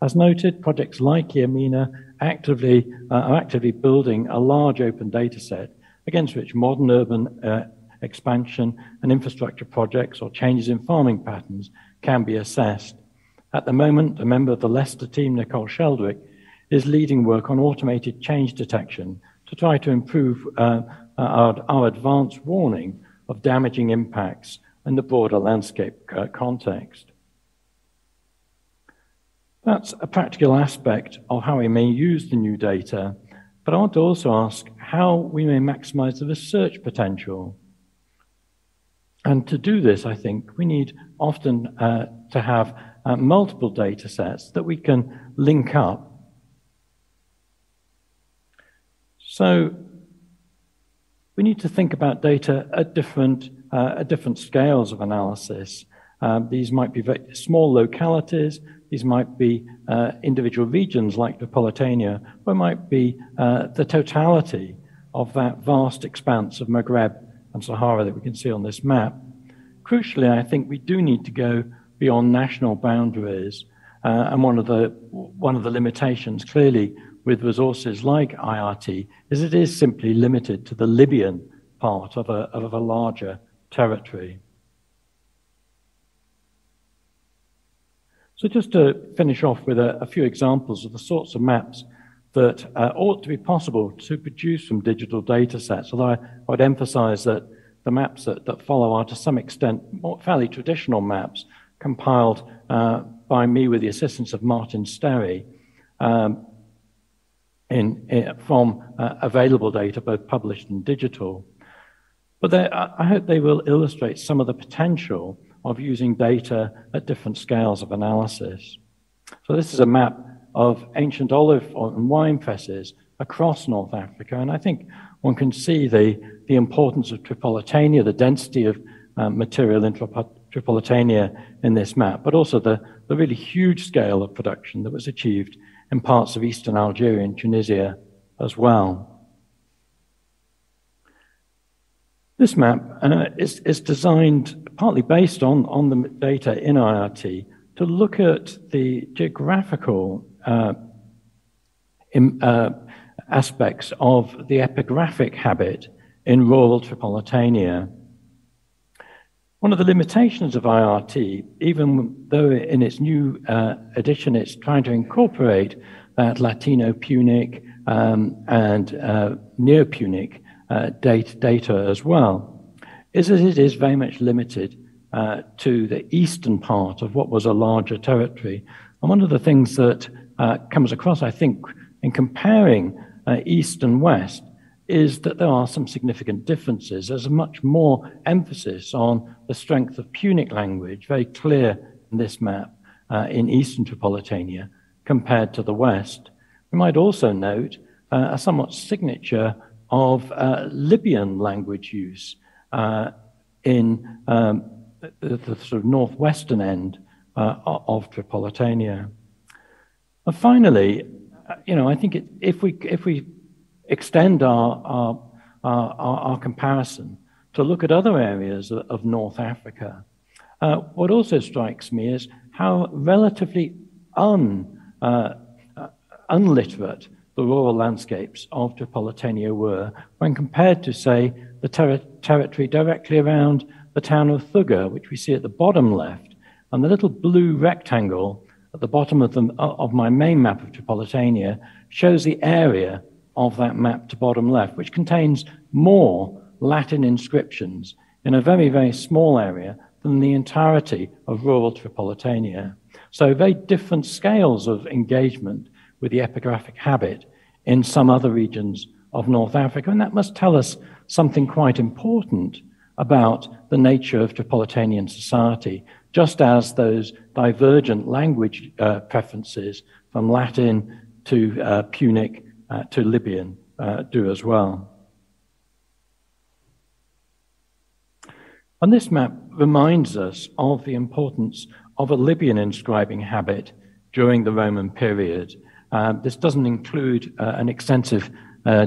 As noted, projects like EAMENA actively, uh, are actively building a large open data set against which modern urban uh, expansion and infrastructure projects or changes in farming patterns can be assessed. At the moment, a member of the Leicester team, Nichole Sheldrick, is leading work on automated change detection to try to improve uh, our, our advanced warning of damaging impacts in the broader landscape uh, context. That's a practical aspect of how we may use the new data, but I want to also ask how we may maximize the research potential. And to do this, I think we need often uh, to have uh, multiple data sets that we can link up So we need to think about data at different, uh, at different scales of analysis. Um, these might be small localities, these might be uh, individual regions like Tripolitania, or it might be uh, the totality of that vast expanse of Maghreb and Sahara that we can see on this map. Crucially, I think we do need to go beyond national boundaries, uh, and one of the one of the limitations clearly with resources like IRT is it is simply limited to the Libyan part of a, of a larger territory. So just to finish off with a, a few examples of the sorts of maps that uh, ought to be possible to produce from digital data sets, although I, would emphasize that the maps that, that follow are to some extent fairly traditional maps compiled uh, by me with the assistance of Martin Sterry um, in, in, from uh, available data, both published and digital. But I hope they will illustrate some of the potential of using data at different scales of analysis. So this is a map of ancient olive and wine presses across North Africa. And I think one can see the, the importance of Tripolitania, the density of um, material in Tripolitania in this map, but also the, the really huge scale of production that was achieved in parts of eastern Algeria and Tunisia as well. This map uh, is, is designed partly based on, on the data in IRT to look at the geographical uh, in, uh, aspects of the epigraphic habit in rural Tripolitania. One of the limitations of IRT, even though in its new uh, edition it's trying to incorporate that Latino Punic um, and uh, Neo Punic uh, data, data as well, is that it is very much limited uh, to the eastern part of what was a larger territory. And one of the things that uh, comes across, I think, in comparing uh, East and West, is that there are some significant differences. There's a much more emphasis on the strength of Punic language, very clear in this map, uh, in Eastern Tripolitania, compared to the West. We might also note uh, a somewhat signature of uh, Libyan language use uh, in um, the, the, sort of northwestern end of Tripolitania. And finally, uh, you know, I think it, if we if we extend our our, our, our comparison to look at other areas of, North Africa, uh, what also strikes me is how relatively un, uh, uh, unliterate the rural landscapes of Tripolitania were when compared to, say, the ter- territory directly around the town of Thugga, which we see at the bottom left, and the little blue rectangle at the bottom of, the, of my main map of Tripolitania shows the area of that map to bottom left, which contains more Latin inscriptions in a very, very small area than the entirety of rural Tripolitania. So, very different scales of engagement with the epigraphic habit in some other regions of North Africa. And that must tell us something quite important about the nature of Tripolitanian society just as those divergent language uh, preferences from Latin to uh, Punic uh, to Libyan uh, do as well. And this map reminds us of the importance of a Libyan inscribing habit during the Roman period. Uh, this doesn't include uh, an extensive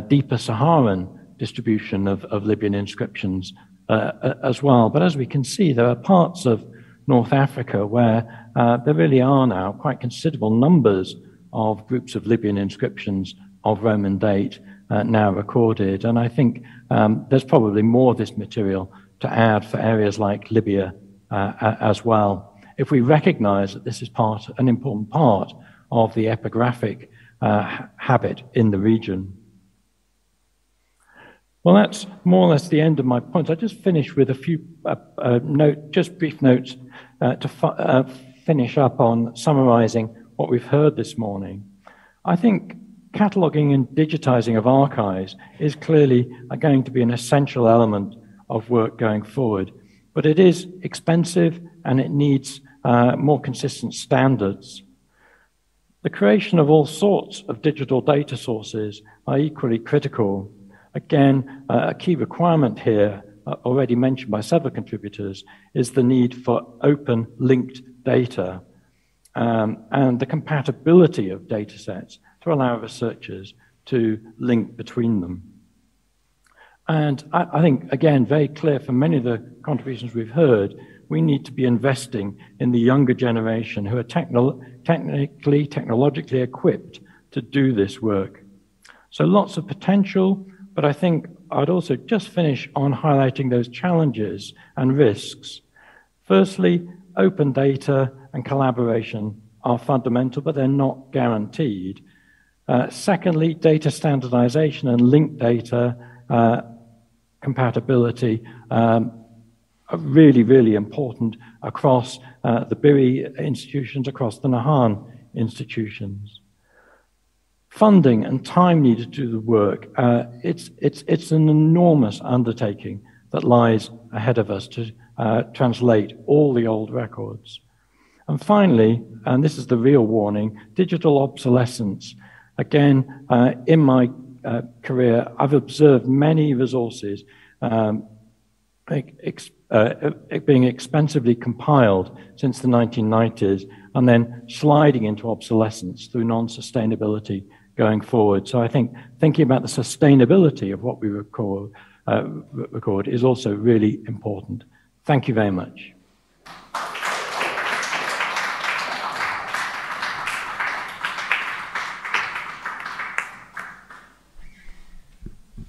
deeper Saharan distribution of, of Libyan inscriptions as well. But as we can see, there are parts of North Africa, where uh, there really are now quite considerable numbers of groups of Libyan inscriptions of Roman date uh, now recorded. And I think um, there's probably more of this material to add for areas like Libya uh, as well. If we recognize that this is part, an important part of the epigraphic uh, habit in the region. Well, that's more or less the end of my points. I just finish with a few note, just brief notes uh, to fu- uh, finish up on summarizing what we've heard this morning. I think cataloging and digitizing of archives is clearly going to be an essential element of work going forward, but it is expensive and it needs uh, more consistent standards. The creation of all sorts of digital data sources are equally critical. Again, uh, a key requirement here uh, already mentioned by several contributors, is the need for open linked data um, and the compatibility of data sets to allow researchers to link between them. And I, I think, again, very clear from many of the contributions we've heard, we need to be investing in the younger generation who are techno- technically, technologically equipped to do this work. So lots of potential, but I think I'd also just finish on highlighting those challenges and risks. Firstly, open data and collaboration are fundamental, but they're not guaranteed. Uh, secondly, data standardization and linked data uh, compatibility um, are really, really important across uh, the BIRI institutions, across the Nahan institutions. Funding and time needed to do the work, uh, it's, it's, it's an enormous undertaking that lies ahead of us to uh, translate all the old records. And finally, and this is the real warning, digital obsolescence. Again, uh, in my uh, career, I've observed many resources um, ex uh, being expensively compiled since the 1990s and then sliding into obsolescence through non-sustainability going forward. So I think thinking about the sustainability of what we record, uh, record is also really important. Thank you very much.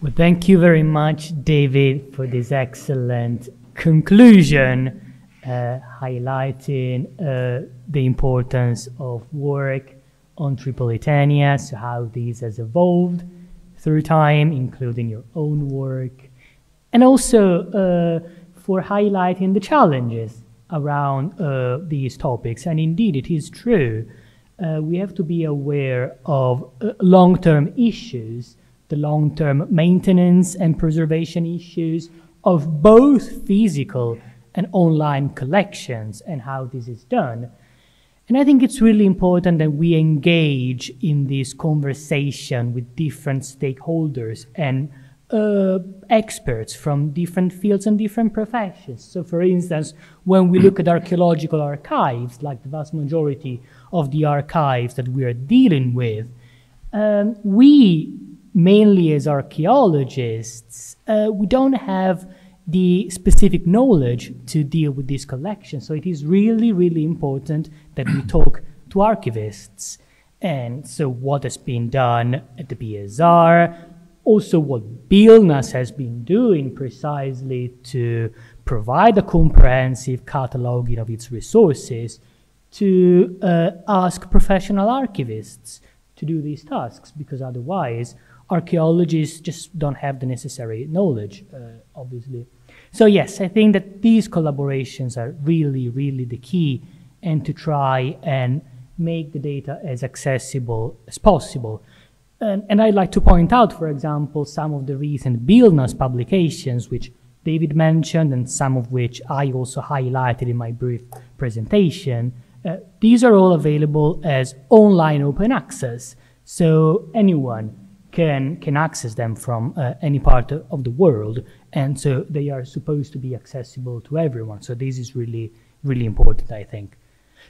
Well, thank you very much, David, for this excellent conclusion, uh, highlighting uh, the importance of work on Tripolitania, so how this has evolved through time, including your own work, and also uh, for highlighting the challenges around uh, these topics. And indeed, it is true. Uh, we have to be aware of uh, long-term issues the long-term maintenance and preservation issues of both physical and online collections and how this is done. And I think it's really important that we engage in this conversation with different stakeholders and uh, experts from different fields and different professions. So, for instance, when we look at archaeological archives, like the vast majority of the archives that we are dealing with, um, we mainly as archaeologists, uh, we don't have the specific knowledge to deal with these collections. So it is really, really important that we talk to archivists. And so what has been done at the BSR, also what BILNAS has been doing precisely to provide a comprehensive cataloging of its resources to uh, ask professional archivists to do these tasks because otherwise archaeologists just don't have the necessary knowledge, uh, obviously. So yes, I think that these collaborations are really, really the key and to try and make the data as accessible as possible. And, and I'd like to point out, for example, some of the recent BILNAS publications, which David mentioned and some of which I also highlighted in my brief presentation. Uh, these are all available as online open access. So anyone can, can access them from uh, any part of the world. And so they are supposed to be accessible to everyone. So this is really, really important, I think.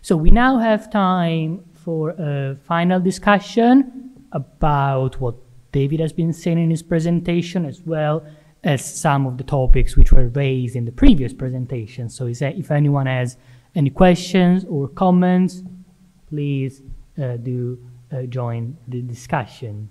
So we now have time for a final discussion about what David has been saying in his presentation, as well as some of the topics which were raised in the previous presentation. So if anyone has any questions or comments, please uh, do uh, join the discussion.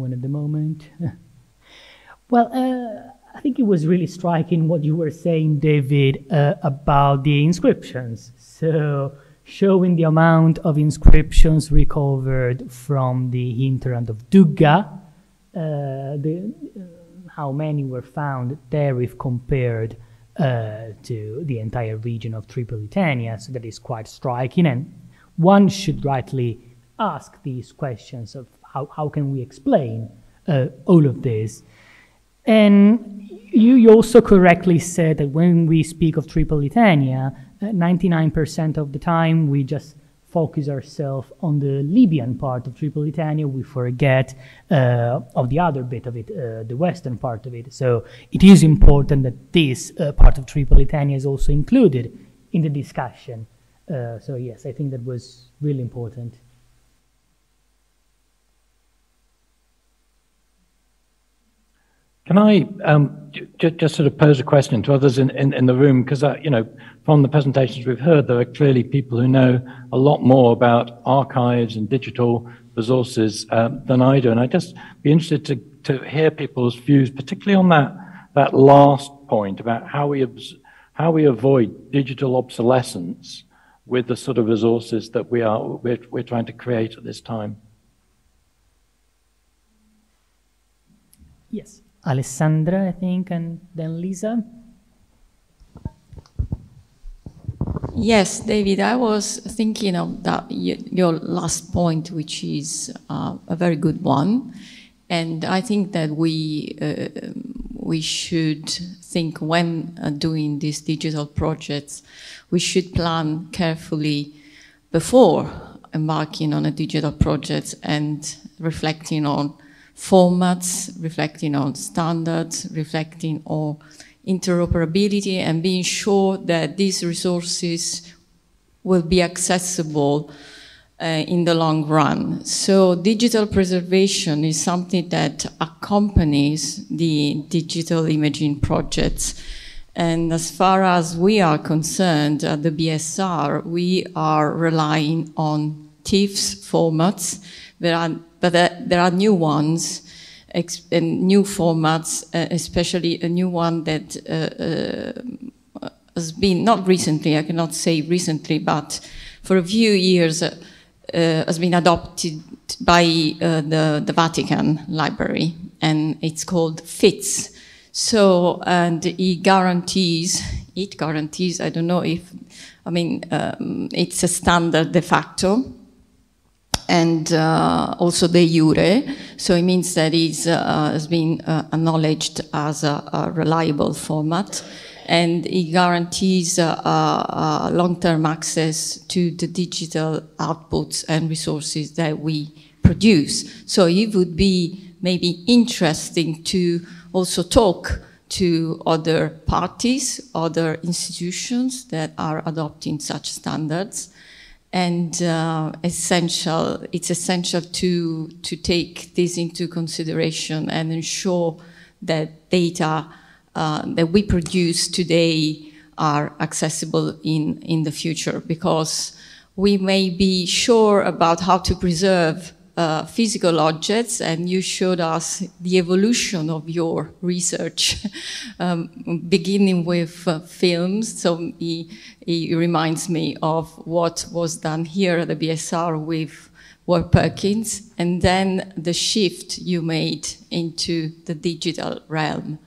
One at the moment. well, uh, I think it was really striking what you were saying, David, uh, about the inscriptions. So, showing the amount of inscriptions recovered from the hinterland of Dougga, uh, the, uh, how many were found there if compared uh, to the entire region of Tripolitania. So, that is quite striking. And one should rightly ask these questions of how, how can we explain uh, all of this? And you, also correctly said that when we speak of Tripolitania, 99% uh, of the time we just focus ourselves on the Libyan part of Tripolitania. We forget uh, of the other bit of it, uh, the western part of it. So it is important that this uh, part of Tripolitania is also included in the discussion. Uh, so yes, I think that was really important. Can I um, just sort of pose a question to others in, in, in the room? Because, uh, you know, from the presentations we've heard, there are clearly people who know a lot more about archives and digital resources uh, than I do. And I'd just be interested to, to hear people's views, particularly on that that last point about how we, how we avoid digital obsolescence with the sort of resources that we are, we're, we're trying to create at this time. Yes. Alessandra, I think, and then Lisa. Yes, David, I was thinking of that your last point, which is uh, a very good one, and I think that we uh, we should think when uh, doing these digital projects, we should plan carefully before embarking on a digital project and reflecting on formats, reflecting on standards, reflecting on interoperability and being sure that these resources will be accessible uh, in the long run. So digital preservation is something that accompanies the digital imaging projects. And as far as we are concerned at the BSR, we are relying on TIFFs formats. There are, but there are new ones new formats, uh, especially a new one that uh, uh, has been, not recently, I cannot say recently, but for a few years uh, has been adopted by uh, the, the Vatican Library, and it's called FITS. So, and it guarantees, it guarantees, I don't know if, I mean, um, it's a standard de facto, and uh, also de jure. So it means that it uh, has been uh, acknowledged as a, a, reliable format and it guarantees uh, uh, long-term access to the digital outputs and resources that we produce. So it would be maybe interesting to also talk to other parties, other institutions that are adopting such standards and uh, essential it's essential to to take this into consideration and ensure that data uh, that we produce today are accessible in in the future because we may be sure about how to preserve uh, physical objects, and you showed us the evolution of your research, um, beginning with uh, films. So he, he, reminds me of what was done here at the BSR with Ward Perkins, and then the shift you made into the digital realm.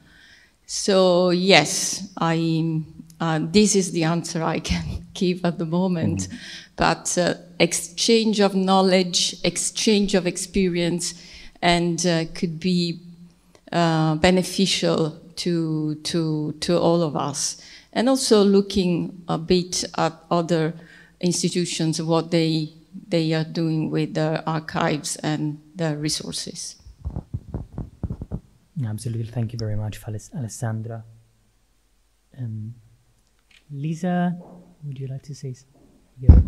So yes, I, uh, this is the answer I can give at the moment. But uh, exchange of knowledge, exchange of experience, and uh, could be uh, beneficial to, to, to all of us. And also looking a bit at other institutions, what they, they are doing with their archives and their resources. Absolutely. Thank you very much, Alessandra. Um, Lisa, would you like to say something? Yeah,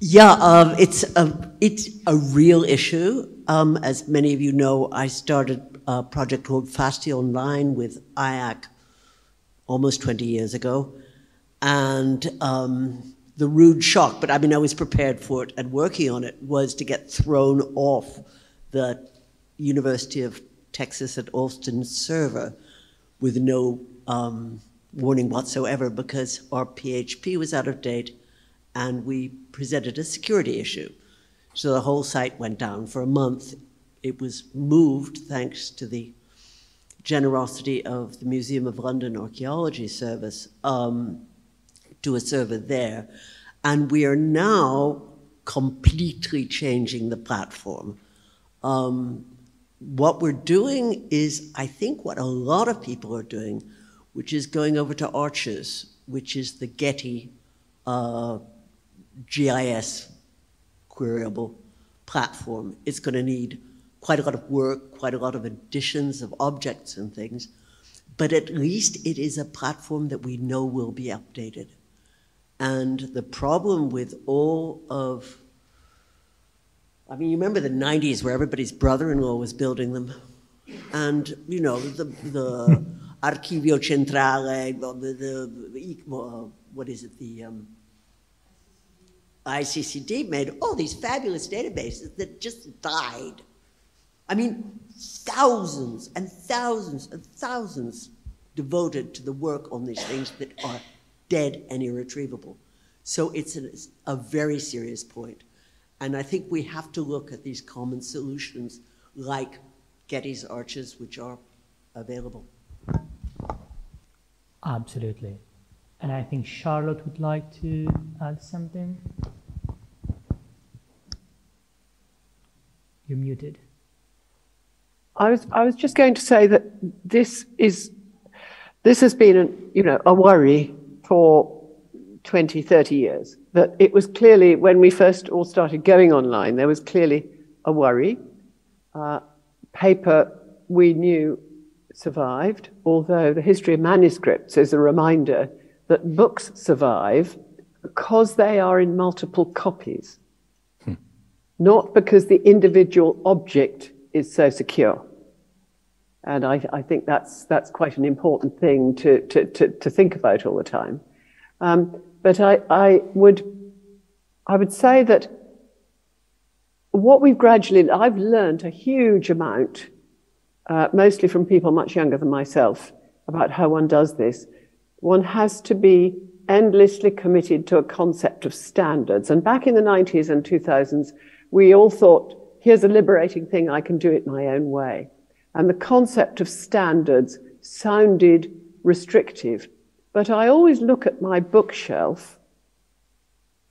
yeah um, it's, a, it's a real issue. Um, as many of you know, I started a project called FASTI Online with IAC almost 20 years ago. And um, the rude shock, but I mean, I was prepared for it and working on it, was to get thrown off the University of Texas at Austin server with no um, warning whatsoever because our PHP was out of date and we presented a security issue. So the whole site went down for a month. It was moved thanks to the generosity of the Museum of London Archaeology Service um, to a server there. And we are now completely changing the platform. Um, what we're doing is, I think, what a lot of people are doing, which is going over to Arches, which is the Getty uh, GIS queryable platform. It's going to need quite a lot of work, quite a lot of additions of objects and things, but at least it is a platform that we know will be updated. And the problem with all of, I mean, you remember the 90s where everybody's brother in law was building them. And, you know, the, the Archivio Centrale, the, the what is it, the um, ICCD made all these fabulous databases that just died. I mean, thousands and thousands and thousands devoted to the work on these things that are dead and irretrievable. So it's a, a very serious point. And I think we have to look at these common solutions like Getty's arches, which are available. Absolutely. And I think Charlotte would like to add something. You're muted. I was, I was just going to say that this is, this has been, an, you know, a worry for 20, 30 years. That it was clearly, when we first all started going online, there was clearly a worry. Uh, paper, we knew, survived, although the history of manuscripts is a reminder that books survive because they are in multiple copies, hmm. not because the individual object is so secure. And I, I, think that's, that's quite an important thing to, to, to, to think about all the time. Um, but I, I, would, I would say that what we've gradually, I've learned a huge amount, uh, mostly from people much younger than myself, about how one does this. One has to be endlessly committed to a concept of standards. And back in the 90s and 2000s, we all thought, here's a liberating thing, I can do it my own way. And the concept of standards sounded restrictive. But I always look at my bookshelf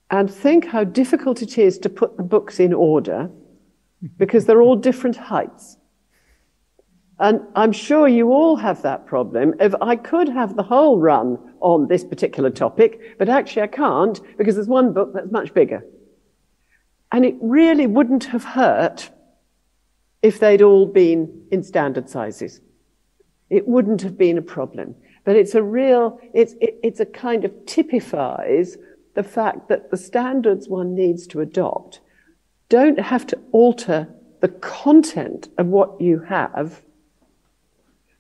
and think how difficult it is to put the books in order because they're all different heights. And I'm sure you all have that problem. If I could have the whole run on this particular topic, but actually I can't because there's one book that's much bigger. And it really wouldn't have hurt if they'd all been in standard sizes. It wouldn't have been a problem. But it's a real, it's, it, it's a kind of typifies the fact that the standards one needs to adopt don't have to alter the content of what you have,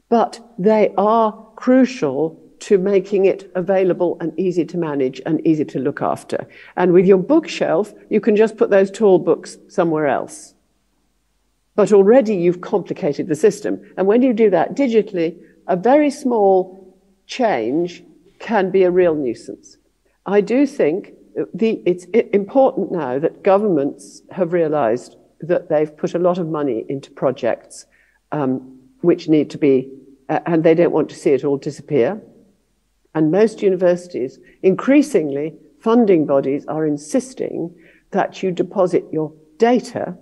but they are crucial to making it available and easy to manage and easy to look after. And with your bookshelf, you can just put those tall books somewhere else. But already you've complicated the system. And when you do that digitally, a very small change can be a real nuisance. I do think the, it's important now that governments have realized that they've put a lot of money into projects um, which need to be, uh, and they don't want to see it all disappear. And most universities, increasingly, funding bodies are insisting that you deposit your data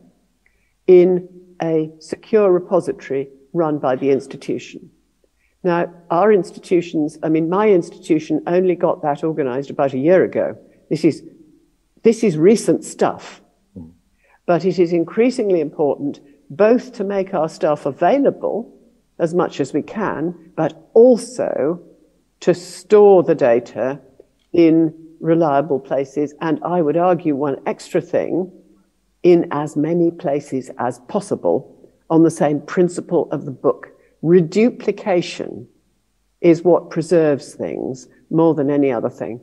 in a secure repository run by the institution. Now, our institutions, I mean, my institution only got that organized about a year ago. This is, this is recent stuff. But it is increasingly important both to make our stuff available as much as we can, but also to store the data in reliable places. And I would argue one extra thing in as many places as possible on the same principle of the book. Reduplication is what preserves things more than any other thing.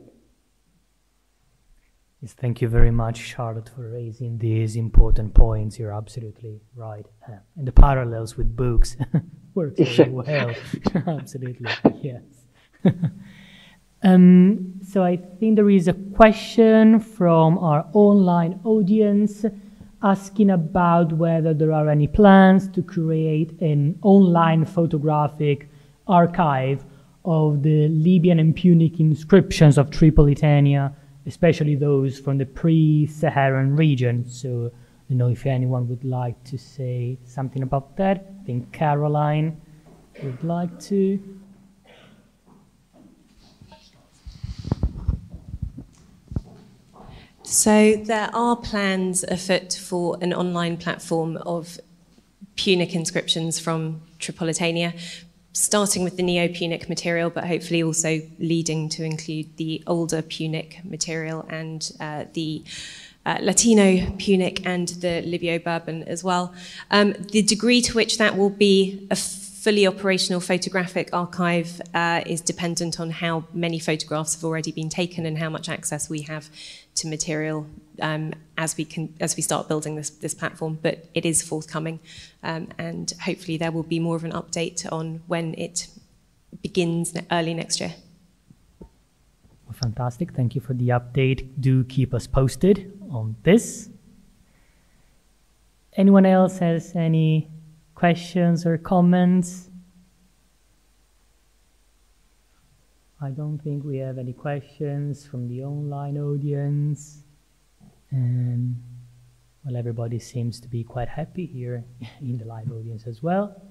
Yes, thank you very much, Charlotte, for raising these important points. You're absolutely right. Uh, and the parallels with books work very well. absolutely, yes. um, so I think there is a question from our online audience asking about whether there are any plans to create an online photographic archive of the Libyan and Punic inscriptions of Tripolitania, especially those from the pre-Saharan region. So you know if anyone would like to say something about that. I think Caroline would like to. So there are plans afoot for an online platform of Punic inscriptions from Tripolitania, starting with the Neo-Punic material, but hopefully also leading to include the older Punic material and uh, the uh, Latino Punic and the Libyo-Berber as well. Um, the degree to which that will be a fully operational photographic archive uh, is dependent on how many photographs have already been taken and how much access we have to material um, as we can as we start building this this platform. But it is forthcoming, um, and hopefully there will be more of an update on when it begins early next year. Fantastic. Thank you for the update. Do keep us posted on this. Anyone else has any questions or comments? I don't think we have any questions from the online audience. And well, everybody seems to be quite happy here in the live audience as well.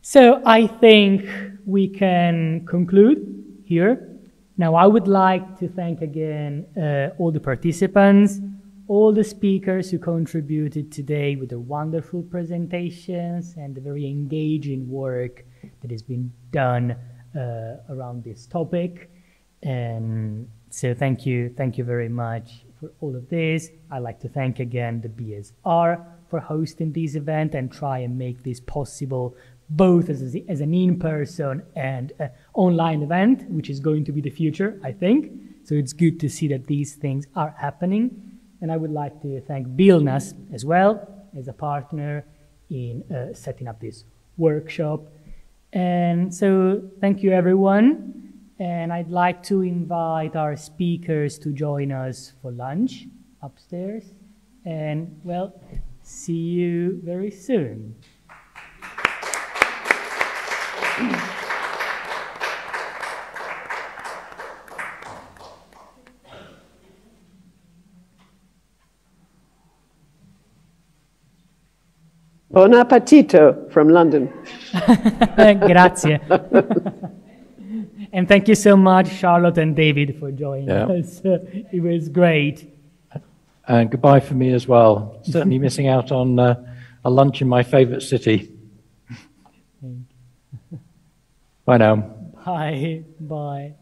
So I think we can conclude here. Now, I would like to thank again uh, all the participants, all the speakers who contributed today with their wonderful presentations and the very engaging work that has been done around this topic. And so, thank you, thank you very much for all of this. I'd like to thank again the BSR for hosting this event and try and make this possible both as, a, as an in-person and online event, which is going to be the future, I think. So it's good to see that these things are happening. And I would like to thank BILNAS as well as a partner in uh, setting up this workshop. And so thank you everyone. And I'd like to invite our speakers to join us for lunch upstairs. And well, see you very soon. Buon appetito from London. Grazie. and thank you so much, Charlotte and David, for joining yeah. us. it was great. And goodbye for me as well. Certainly missing out on uh, a lunch in my favorite city. Bye now. Bye. Bye.